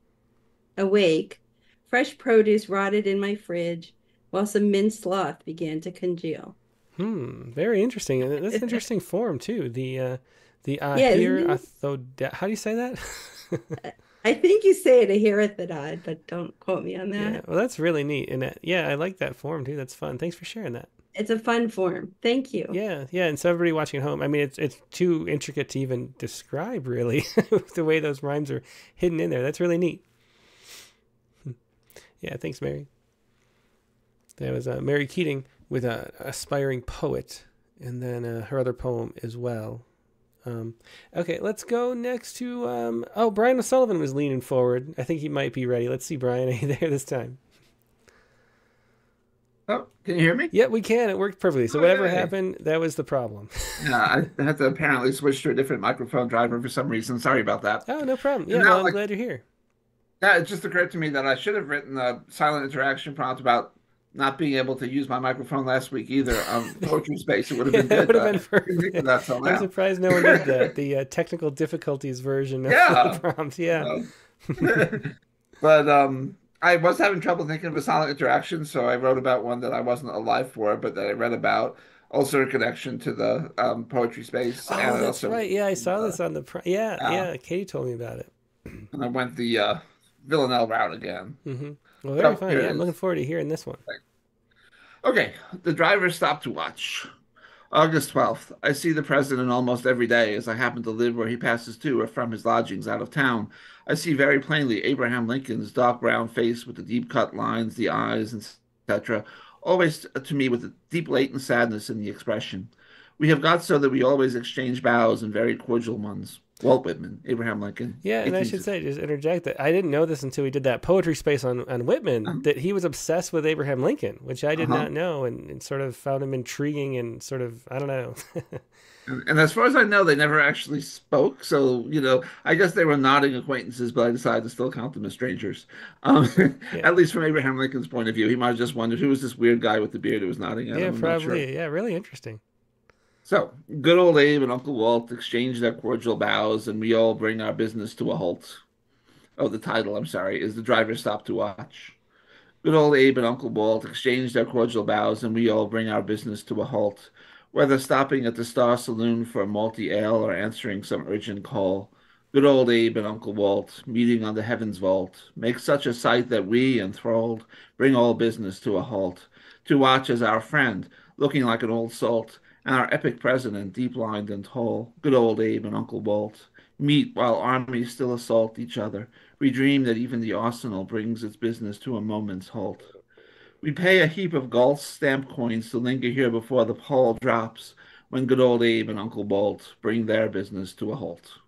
S16: Awake, fresh produce rotted in my fridge, while some minced sloth began to congeal.
S1: Hmm, very interesting. And that's an interesting form too. The uh, the
S16: Yeah, isn't it?
S1: athoda. How do you say that?
S16: I think you say it a herethidad, but don't quote me on that.
S1: yeah, well, that's really neat. And that, yeah, I like that form too. That's fun. Thanks for sharing that.
S16: It's a fun form. Thank you.
S1: Yeah, yeah. And so everybody watching at home, I mean, it's it's too intricate to even describe really the way those rhymes are hidden in there. That's really neat. Hmm. Yeah, thanks, Mary. That was uh, Mary Keating with a aspiring poet, and then uh, her other poem as well. Um, okay, let's go next to um, oh Brian O'Sullivan was leaning forward. I think he might be ready. Let's see, Brian, are you there this time?
S17: Oh, can you hear me?
S1: Yeah, we can. It worked perfectly. So
S17: Oh,
S1: whatever
S17: yay.
S1: happened, that was the problem.
S17: Yeah, I had to apparently switch to a different microphone driver for some reason. Sorry about that.
S1: Oh, no problem. Yeah,
S17: now,
S1: well, I'm
S17: like-
S1: glad you're here.
S17: Yeah, it just occurred to me that I should have written a silent interaction prompt about not being able to use my microphone last week either on Poetry Space. It would have
S1: Yeah,
S17: been
S1: that
S17: good.
S1: would have been
S17: I didn't think of that till
S1: I'm
S17: now.
S1: surprised no one did that. The uh, technical difficulties version of
S17: Yeah.
S1: the prompt. Yeah.
S17: but um, I was having trouble thinking of a silent interaction, so I wrote about one that I wasn't alive for, but that I read about. Also, a connection to the um, poetry space.
S1: Oh,
S17: and
S1: that's
S17: also,
S1: right. Yeah, I saw this on the. Pr- yeah,
S17: Yeah.
S1: yeah. Katie told me about it.
S17: And I went the uh, Villanelle route again.
S1: hmm Well, very
S17: So,
S1: fun. Yeah, I'm looking forward to hearing this one.
S17: Okay, the driver stopped to watch. August 12th. I see the president almost every day as I happen to live where he passes to or from his lodgings out of town. I see very plainly Abraham Lincoln's dark brown face with the deep cut lines, the eyes, etc., always to me with a deep latent sadness in the expression. We have got so that we always exchange bows and very cordial ones. Walt Whitman, Abraham Lincoln.
S1: Yeah, and I should say, just interject that I didn't know this until we did that poetry space on, on Whitman,
S17: Uh-huh.
S1: that he was obsessed with Abraham Lincoln, which I did
S17: Uh-huh.
S1: not know and, and sort of found him intriguing and sort of, I don't know.
S17: And, and as far as I know, they never actually spoke. So, you know, I guess they were nodding acquaintances, but I decided to still count them as strangers. Um, At least from Abraham Lincoln's point of view, he might have just wondered who was this weird guy with the beard who was nodding at
S1: yeah,
S17: him. I'm not sure.
S1: probably. Yeah, really interesting.
S17: So, good old Abe and Uncle Walt exchange their cordial bows, and we all bring our business to a halt. Oh, the title, I'm sorry, is The Driver Stopped to Watch. Good old Abe and Uncle Walt exchange their cordial bows, and we all bring our business to a halt, whether stopping at the Star Saloon for a malty ale or answering some urgent call. Good old Abe and Uncle Walt, meeting on the heavens vault, make such a sight that we, enthralled, bring all business to a halt, to watch as our friend, looking like an old salt, and our epic president, deep-lined and tall, good old Abe and Uncle Walt, meet while armies still assault each other. We dream that even the arsenal brings its business to a moment's halt. We pay a heap of Galt's stamp coins to linger here before the pall drops, when good old Abe and Uncle Walt bring their business to a halt.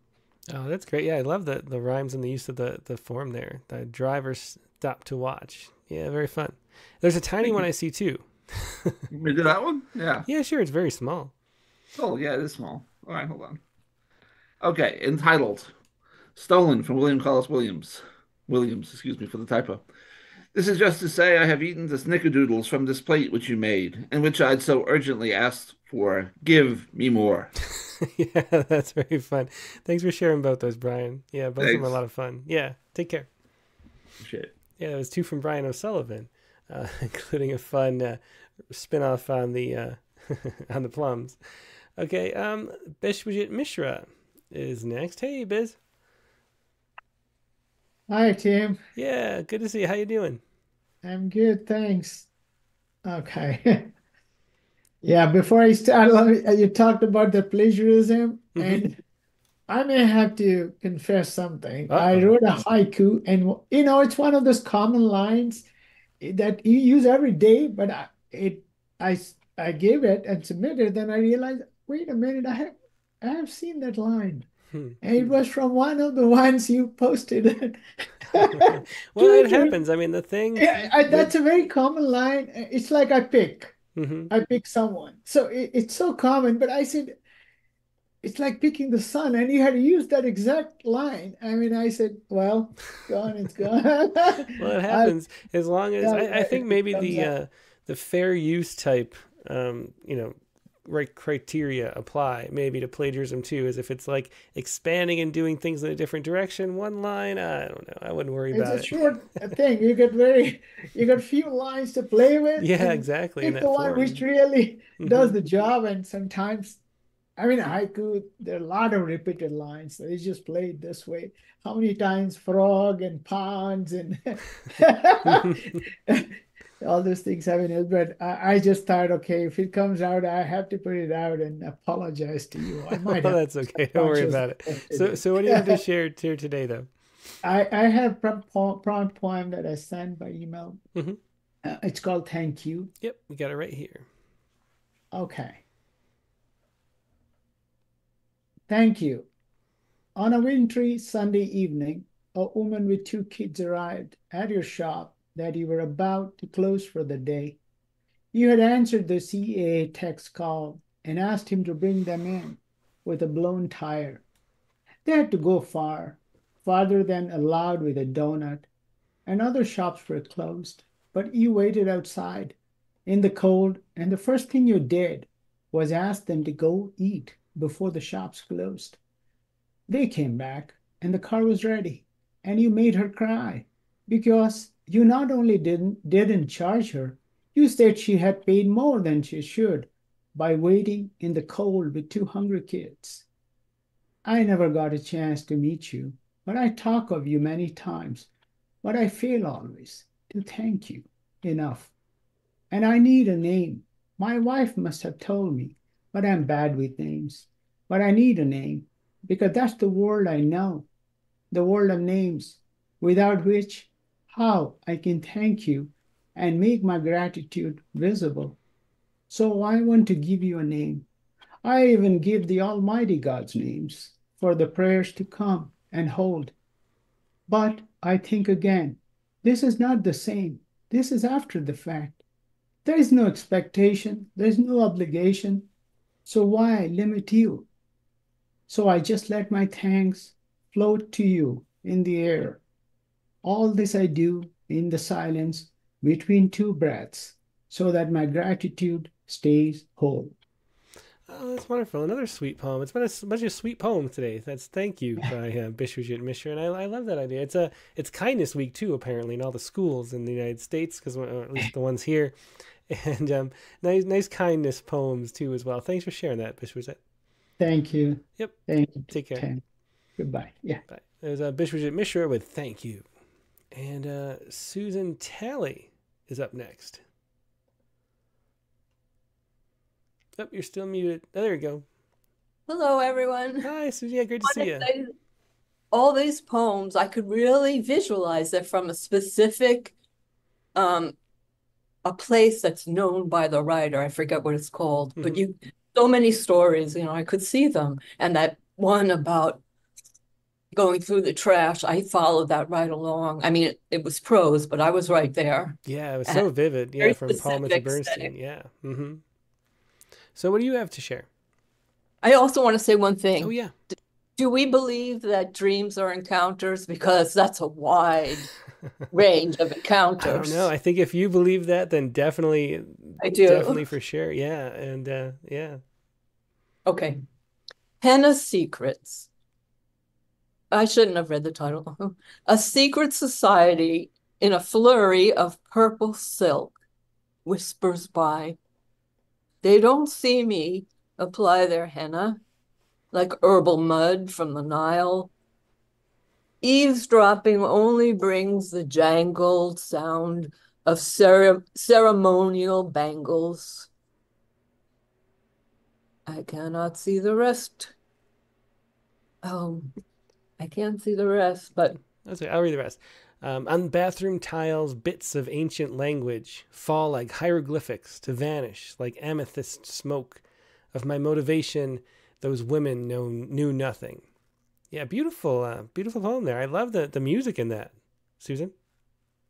S1: Oh, that's great. Yeah, I love the the rhymes and the use of the the form there. The driver stop to watch. Yeah, very fun. There's a tiny one I see too.
S17: We do that one? Yeah.
S1: Yeah, sure. It's very small.
S17: Oh, yeah, it is small. All right, hold on. Okay, entitled Stolen from William Carlos Williams. Williams, excuse me for the typo. This is just to say I have eaten the snickerdoodles from this plate which you made, and which I'd so urgently asked for. Give me more.
S1: yeah, that's very fun. Thanks for sharing both those, Brian. Yeah, both Thanks. of them are a lot of fun. Yeah, take care.
S17: Shit.
S1: Yeah, it was two from Brian O'Sullivan, uh, including a fun uh, spin-off on the uh, on the plums. Okay, um, Bishwajit Mishra is next. Hey, Biz.
S18: Hi, Tim.
S1: Yeah, good to see you. How you doing?
S18: I'm good, thanks. Okay. yeah, before I start, let me, you talked about the plagiarism, mm-hmm. and I may have to confess something. Uh-oh. I wrote a haiku, and you know, it's one of those common lines that you use every day, but I, it, I, I gave it and submitted. Then I realized, wait a minute, I have, I have seen that line. Hmm. It was from one of the ones you posted.
S1: well, it happens. I mean, the thing.
S18: Yeah, I, that's a very common line. It's like I pick. Mm-hmm. I pick someone. So it, it's so common. But I said, it's like picking the sun, and you had to use that exact line. I mean, I said, well, gone, it's gone.
S1: well, it happens I, as long as I, I think maybe the uh, the fair use type, um, you know, right criteria apply maybe to plagiarism too as if it's like expanding and doing things in a different direction one line i don't know i wouldn't worry
S18: it's
S1: about
S18: it it's a short thing you got very you got few lines to play with
S1: yeah exactly
S18: pick the one which really mm-hmm. does the job and sometimes i mean haiku there are a lot of repeated lines so it's just played this way how many times frog and ponds and all those things haven't helped. But I, I, just thought, okay, if it comes out, I have to put it out and apologize to you. I might.
S1: well, that's okay. Don't worry about it. So, so what do you have to share here today, though?
S18: I I have prompt prompt poem that I sent by email. Mm-hmm. Uh, it's called "Thank You."
S1: Yep, we got it right here.
S18: Okay. Thank you. On a wintry Sunday evening, a woman with two kids arrived at your shop that you were about to close for the day. You had answered the CAA text call and asked him to bring them in with a blown tire. They had to go far, farther than allowed with a donut, and other shops were closed. But you waited outside in the cold, and the first thing you did was ask them to go eat before the shops closed. They came back, and the car was ready, and you made her cry because you not only didn't, didn't charge her, you said she had paid more than she should by waiting in the cold with two hungry kids. I never got a chance to meet you, but I talk of you many times. But I fail always to thank you enough. And I need a name. My wife must have told me, but I'm bad with names. But I need a name because that's the world I know, the world of names, without which how I can thank you and make my gratitude visible. So I want to give you a name. I even give the Almighty God's names for the prayers to come and hold. But I think again, this is not the same. This is after the fact. There is no expectation, there's no obligation. So why limit you? So I just let my thanks float to you in the air all this I do in the silence between two breaths so that my gratitude stays whole.
S1: Oh, that's wonderful. Another sweet poem. It's been a bunch of sweet poems today. That's thank you by uh, Bishwajit Mishra, and I, I love that idea. It's a it's Kindness Week too, apparently, in all the schools in the United States, because at least the ones here, and um, nice nice kindness poems too as well. Thanks for sharing that, Bishwajit.
S18: Thank you.
S1: Yep.
S18: Thank you.
S1: Take care.
S18: Ken. Goodbye. Yeah.
S1: Bye. There's uh, Bishwajit Mishra with thank you, and uh, Susan Talley is up next. Oh, you're still muted. Oh, there you go.
S19: Hello, everyone.
S1: Hi, Susan. Yeah, great to see you.
S19: Say, all these poems, I could really visualize they're from a specific, um, a place that's known by the writer. I forget what it's called, mm -hmm. but you, so many stories, you know, I could see them. And that one about going through the trash, I followed that right along. I mean, it, it was prose, but I was right there.
S1: Yeah, it was so vivid. Yeah, from Paul Mitchell Bernstein. Yeah. Mm-hmm. So, what do you have to share?
S19: I also want to say one thing.
S1: Oh, yeah.
S19: Do we believe that dreams are encounters? Because that's a wide range of encounters.
S1: I don't know. I think if you believe that, then definitely,
S19: I do.
S1: Definitely for sure. Yeah. And uh, yeah.
S19: Okay. Henna's Secrets. I shouldn't have read the title. A secret society in a flurry of purple silk whispers by they don't see me apply their henna like herbal mud from the Nile. Eavesdropping only brings the jangled sound of cere ceremonial bangles. I cannot see the rest. Oh, I can't see the rest, but.
S1: Okay, I'll read the rest. Um, on bathroom tiles, bits of ancient language fall like hieroglyphics to vanish like amethyst smoke. Of my motivation, those women know, knew nothing. Yeah, beautiful, uh, beautiful poem there. I love the, the music in that. Susan?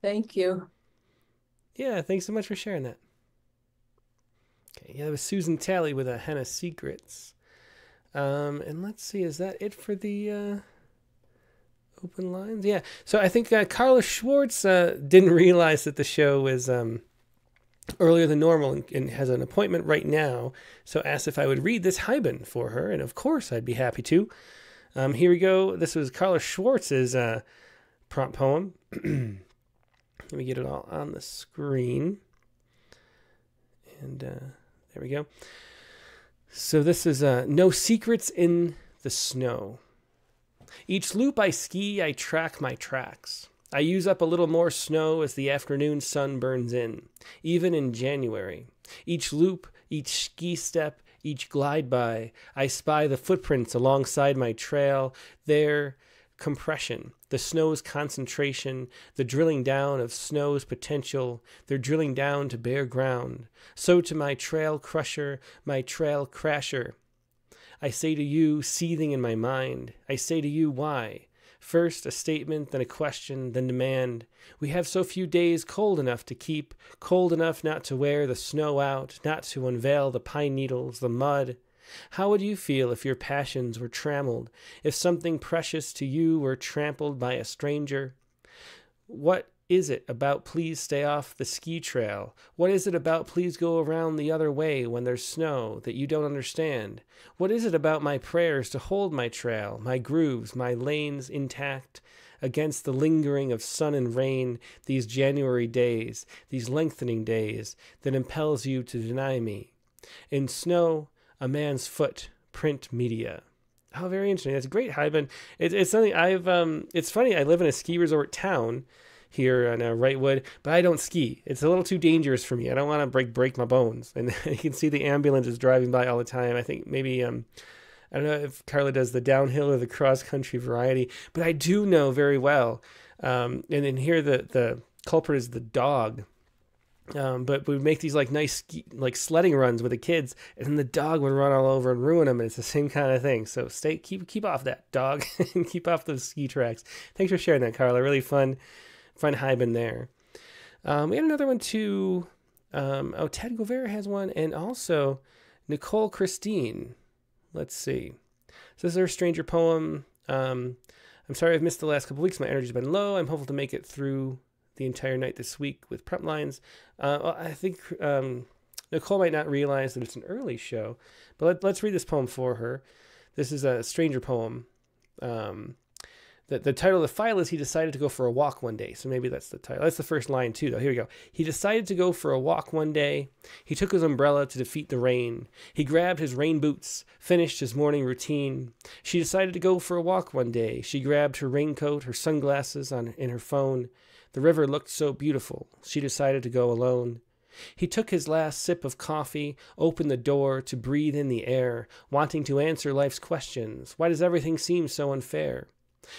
S19: Thank you.
S1: Yeah, thanks so much for sharing that. Okay, yeah, that was Susan Talley with a Henna Secrets. Um, and let's see, is that it for the. Uh open lines. Yeah. So I think uh, Carla Schwartz uh, didn't realize that the show was um, earlier than normal and, and, has an appointment right now. So asked if I would read this Haibun for her, and of course I'd be happy to. Um, here we go. This was Carla Schwartz's uh, prompt poem. Let me get it all on the screen. And uh, there we go. So this is uh, No Secrets in the Snow. Each loop I ski, I track my tracks. I use up a little more snow as the afternoon sun burns in, even in January. Each loop, each ski step, each glide by, I spy the footprints alongside my trail, their compression, the snow's concentration, the drilling down of snow's potential, their drilling down to bare ground. So to my trail crusher, my trail crasher, I say to you, seething in my mind, I say to you, why? First a statement, then a question, then demand. We have so few days cold enough to keep, cold enough not to wear the snow out, not to unveil the pine needles, the mud. How would you feel if your passions were trammeled, if something precious to you were trampled by a stranger? What is it about please stay off the ski trail? What is it about please go around the other way when there's snow that you don't understand? What is it about my prayers to hold my trail, my grooves, my lanes intact against the lingering of sun and rain these January days, these lengthening days that impels you to deny me? In snow, a man's foot, print media. How oh, very interesting. That's great, Haibun. It's, it's something I've, um, it's funny. I live in a ski resort town here on uh, Wrightwood, but I don't ski. It's a little too dangerous for me. I don't want to break break my bones. And you can see the ambulances driving by all the time. I think maybe um, I don't know if Carla does the downhill or the cross country variety, but I do know very well. Um, and then here the the culprit is the dog. Um, but we would make these like nice ski, like sledding runs with the kids, and then the dog would run all over and ruin them. And it's the same kind of thing. So stay keep keep off that dog and keep off those ski tracks. Thanks for sharing that, Carla. Really fun find Haibun there. Um, we had another one too. Um, oh, Ted Guevara has one, and also Nicole Christine. Let's see. So this is our stranger poem. Um, I'm sorry I've missed the last couple weeks. My energy's been low. I'm hopeful to make it through the entire night this week with prep lines. Uh, I think um, Nicole might not realize that it's an early show, but let, us read this poem for her. This is a stranger poem. Um, the, the title of the file is He Decided to Go for a Walk One Day. So maybe that's the title. That's the first line, too, though. Here we go. He decided to go for a walk one day. He took his umbrella to defeat the rain. He grabbed his rain boots, finished his morning routine. She decided to go for a walk one day. She grabbed her raincoat, her sunglasses on in her phone. The river looked so beautiful. She decided to go alone. He took his last sip of coffee, opened the door to breathe in the air, wanting to answer life's questions. Why does everything seem so unfair?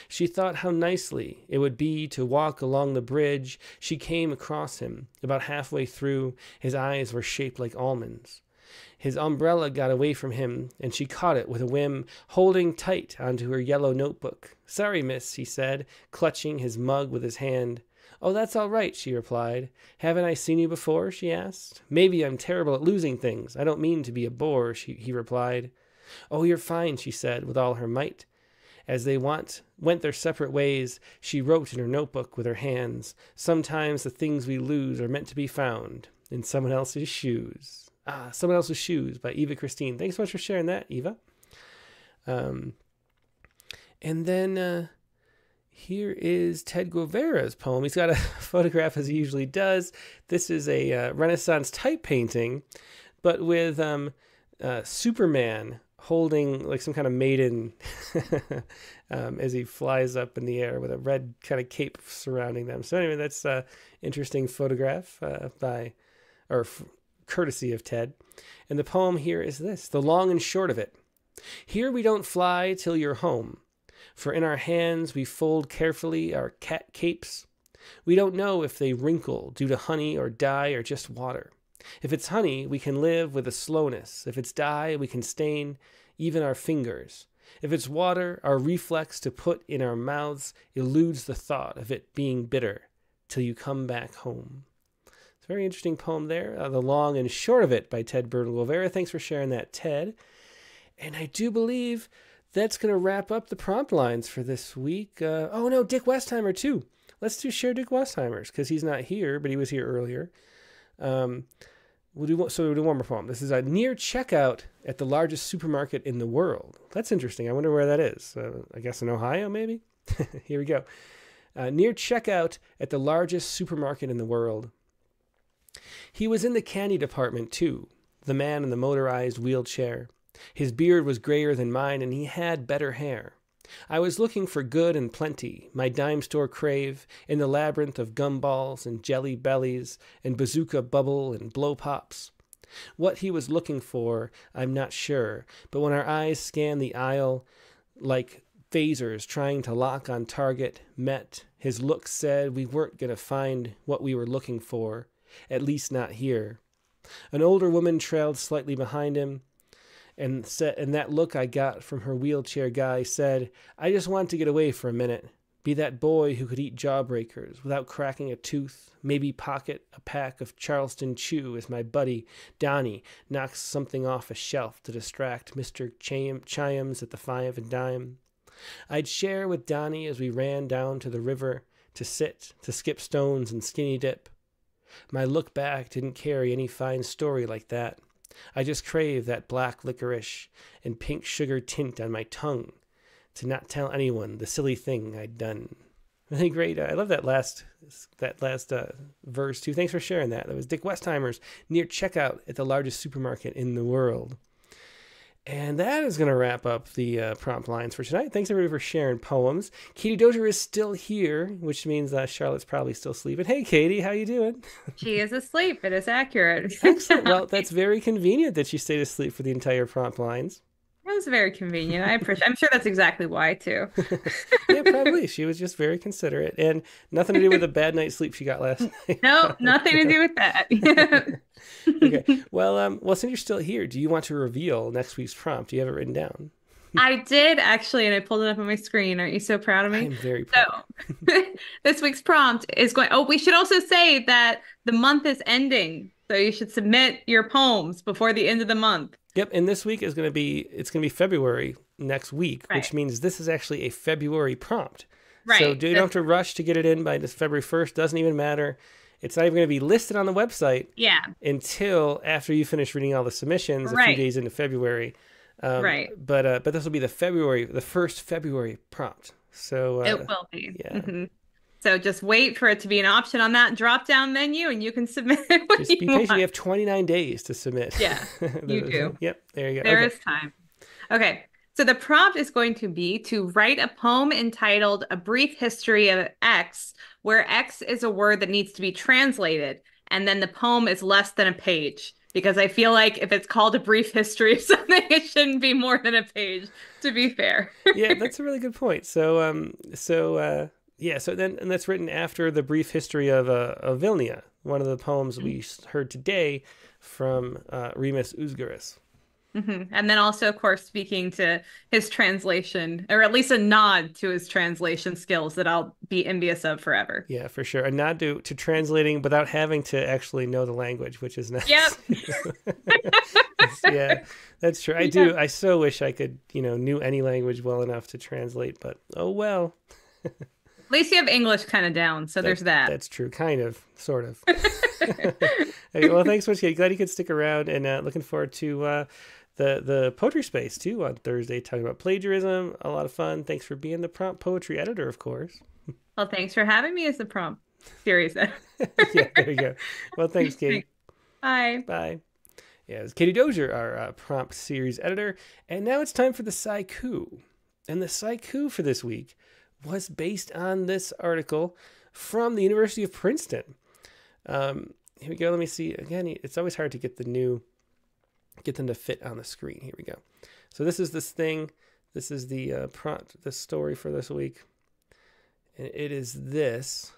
S1: She thought how nicely it would be to walk along the bridge. She came across him. About halfway through, his eyes were shaped like almonds. His umbrella got away from him, and she caught it with a whim, holding tight onto her yellow notebook. Sorry, miss, he said, clutching his mug with his hand. Oh, that's all right, she replied. Haven't I seen you before? she asked. Maybe I'm terrible at losing things. I don't mean to be a bore, she, he replied. Oh, you're fine, she said, with all her might. As they want, went their separate ways, she wrote in her notebook with her hands. Sometimes the things we lose are meant to be found in someone else's shoes. Ah, Someone Else's Shoes by Eva Christine. Thanks so much for sharing that, Eva. Um, and then uh, here is Ted Guevara's poem. He's got a photograph as he usually does. This is a uh, Renaissance type painting, but with um, uh, Superman holding like some kind of maiden um, as he flies up in the air with a red kind of cape surrounding them. So anyway, that's an interesting photograph uh, by or f- courtesy of Ted. And the poem here is this: the long and short of it. Here we don't fly till you're home for in our hands we fold carefully our cat capes. We don't know if they wrinkle due to honey or dye or just water. If it's honey, we can live with a slowness. If it's dye, we can stain even our fingers. If it's water, our reflex to put in our mouths eludes the thought of it being bitter till you come back home. It's a very interesting poem there. Uh, the long and short of it by Ted Guevara. Thanks for sharing that, Ted. And I do believe that's going to wrap up the prompt lines for this week. Uh, oh no, Dick Westheimer too. Let's do share Dick Westheimer's because he's not here, but he was here earlier. Um, we'll do so. We'll do one more poem. This is a near checkout at the largest supermarket in the world. That's interesting. I wonder where that is. Uh, I guess in Ohio, maybe. here we go. Uh, near checkout at the largest supermarket in the world. He was in the candy department too. The man in the motorized wheelchair. His beard was grayer than mine, and he had better hair. I was looking for good and plenty, my dime store crave, in the labyrinth of gumballs and jelly bellies and bazooka bubble and blow pops. What he was looking for, I'm not sure, but when our eyes scanned the aisle like phasers trying to lock on target, met, his look said we weren't going to find what we were looking for, at least not here. An older woman trailed slightly behind him, and said, and that look I got from her wheelchair guy said, I just want to get away for a minute. Be that boy who could eat jawbreakers without cracking a tooth, maybe pocket a pack of Charleston Chew as my buddy Donnie knocks something off a shelf to distract Mr. Chimes at the five and dime. I'd share with Donnie as we ran down to the river to sit, to skip stones and skinny dip. My look back didn't carry any fine story like that. I just crave that black licorice and pink sugar tint on my tongue to not tell anyone the silly thing I'd done. Really great. I love that last that last uh, verse too. Thanks for sharing that. That was Dick Westheimer's near checkout at the largest supermarket in the world. And that is going to wrap up the uh, prompt lines for tonight. Thanks everybody for sharing poems. Katie Dozier is still here, which means uh, Charlotte's probably still sleeping. Hey, Katie, how you doing?
S4: She is asleep. It is accurate.
S1: Excellent. Well, that's very convenient that she stayed asleep for the entire prompt lines.
S4: That was very convenient. I appreciate. I'm sure that's exactly why too.
S1: yeah, probably. She was just very considerate, and nothing to do with the bad night's sleep she got last night.
S4: No, nothing to do with that.
S1: okay. Well, um, well, since you're still here, do you want to reveal next week's prompt? Do you have it written down?
S4: I did actually, and I pulled it up on my screen. Aren't you so proud of me?
S1: I'm very proud.
S4: So, this week's prompt is going. Oh, we should also say that the month is ending, so you should submit your poems before the end of the month.
S1: Yep, and this week is going to be it's going to be February next week,
S4: Right.
S1: which means this is actually a February prompt. So
S4: Right.
S1: do you don't have to rush to get it in by this February first. Doesn't even matter. it's not even going to be listed on the website
S4: Yeah.
S1: until after you finish reading all the submissions a few days into February. Um,
S4: Right.
S1: But uh, but this will be the February, the first February prompt. So uh,
S4: it will be.
S1: yeah.
S4: Mhm. So just wait for it to be an option on that drop down menu and you can submit it when
S1: just
S4: you
S1: be patient.
S4: want.
S1: You have 29 days to submit.
S4: Yeah, you do.
S1: Yep. There you go.
S4: There
S1: Okay.
S4: is time. Okay. So the prompt is going to be to write a poem entitled A Brief History of X, where X is a word that needs to be translated. And then the poem is less than a page. Because I feel like if it's called a brief history of something, it shouldn't be more than a page, to be fair.
S1: yeah, that's a really good point. So, um, so uh, yeah, so then and that's written after the brief history of uh, of Vilnia, one of the poems we heard today from uh, Rimas Uzgiris.
S4: hmm And then also, of course, speaking to his translation, or at least a nod to his translation skills that I'll be envious of forever.
S1: Yeah, for sure. And not to to translating without having to actually know the language, which is nice.
S4: Yep.
S1: Yeah, that's true. I do. I so wish I could, you know, knew any language well enough to translate, but oh well.
S4: At least you have English kind of down, so there's that.
S1: That's true. Kind of, sort of. okay, well, thanks so much. Glad you could stick around, and uh, looking forward to uh, the the poetry space too on Thursday, talking about plagiarism. A lot of fun. Thanks for being the prompt poetry editor, of course.
S4: Well, thanks for having me as the prompt series. editor.
S1: yeah, there you go. Well, thanks, Katie.
S4: Bye.
S1: Bye. Yeah, it's Katie Dozier, our uh, prompt series editor. And now it's time for the Saiku. And the Saiku for this week was based on this article from the University of Princeton. Um, here we go. Let me see. Again, it's always hard to get the new, get them to fit on the screen. Here we go. So this is this thing. This is the uh, prompt, the story for this week. And it is this.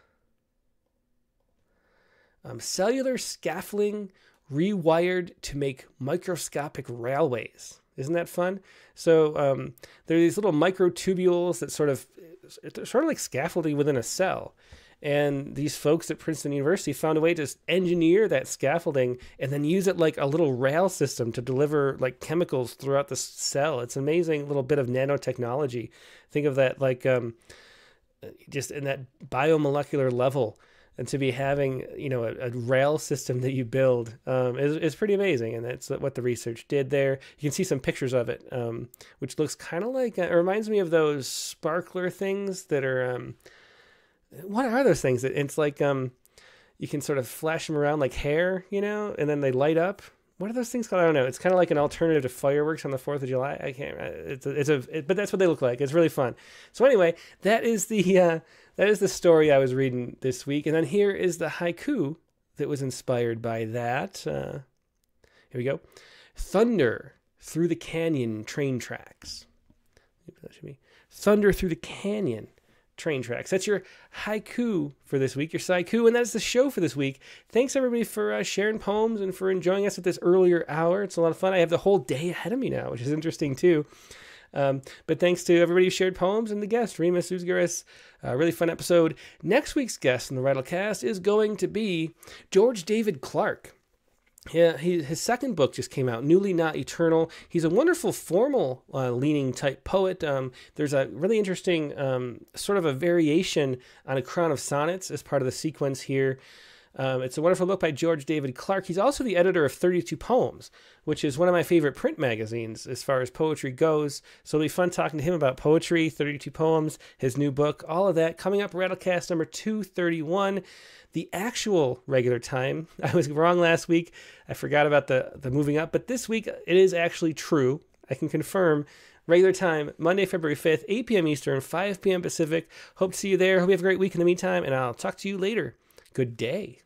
S1: Um, cellular scaffolding rewired to make microscopic railways. Isn't that fun? So um, there are these little microtubules that sort of, it's sort of like scaffolding within a cell. And these folks at Princeton University found a way to engineer that scaffolding and then use it like a little rail system to deliver like chemicals throughout the cell. It's an amazing little bit of nanotechnology. Think of that like um, just in that biomolecular level and to be having you know a, a rail system that you build um, is, is pretty amazing and that's what the research did there you can see some pictures of it um, which looks kind of like uh, it reminds me of those sparkler things that are um, what are those things it's like um, you can sort of flash them around like hair you know and then they light up what are those things called? I don't know. It's kind of like an alternative to fireworks on the Fourth of July. I can't. uh, It's a, it's a. It, but that's what they look like. It's really fun. So anyway, that is the uh, that is the story I was reading this week, and then here is the haiku that was inspired by that. Uh, here we go. Thunder through the canyon train tracks. That should be thunder through the canyon train tracks. That's your haiku for this week, your sciku, and that's the show for this week. Thanks everybody for uh, sharing poems and for enjoying us at this earlier hour. It's a lot of fun. I have the whole day ahead of me now, which is interesting too. Um, but thanks to everybody who shared poems and the guest, Rimas Uzgiris. A really fun episode. Next week's guest in the Rattlecast is going to be George David Clark. Yeah, he, his second book just came out, Newly Not Eternal. He's a wonderful formal uh, leaning type poet. Um, there's a really interesting um, sort of a variation on a crown of sonnets as part of the sequence here. Um, it's a wonderful book by George David Clark. He's also the editor of 32 Poems, which is one of my favorite print magazines as far as poetry goes. So it'll be fun talking to him about poetry, 32 Poems, his new book, all of that. Coming up, Rattlecast number 231 the actual regular time. I was wrong last week. I forgot about the the moving up, but this week it is actually true. I can confirm regular time Monday, February 5th, 8 p.m. Eastern, 5 p.m. Pacific. Hope to see you there. Hope you have a great week in the meantime, and I'll talk to you later. Good day.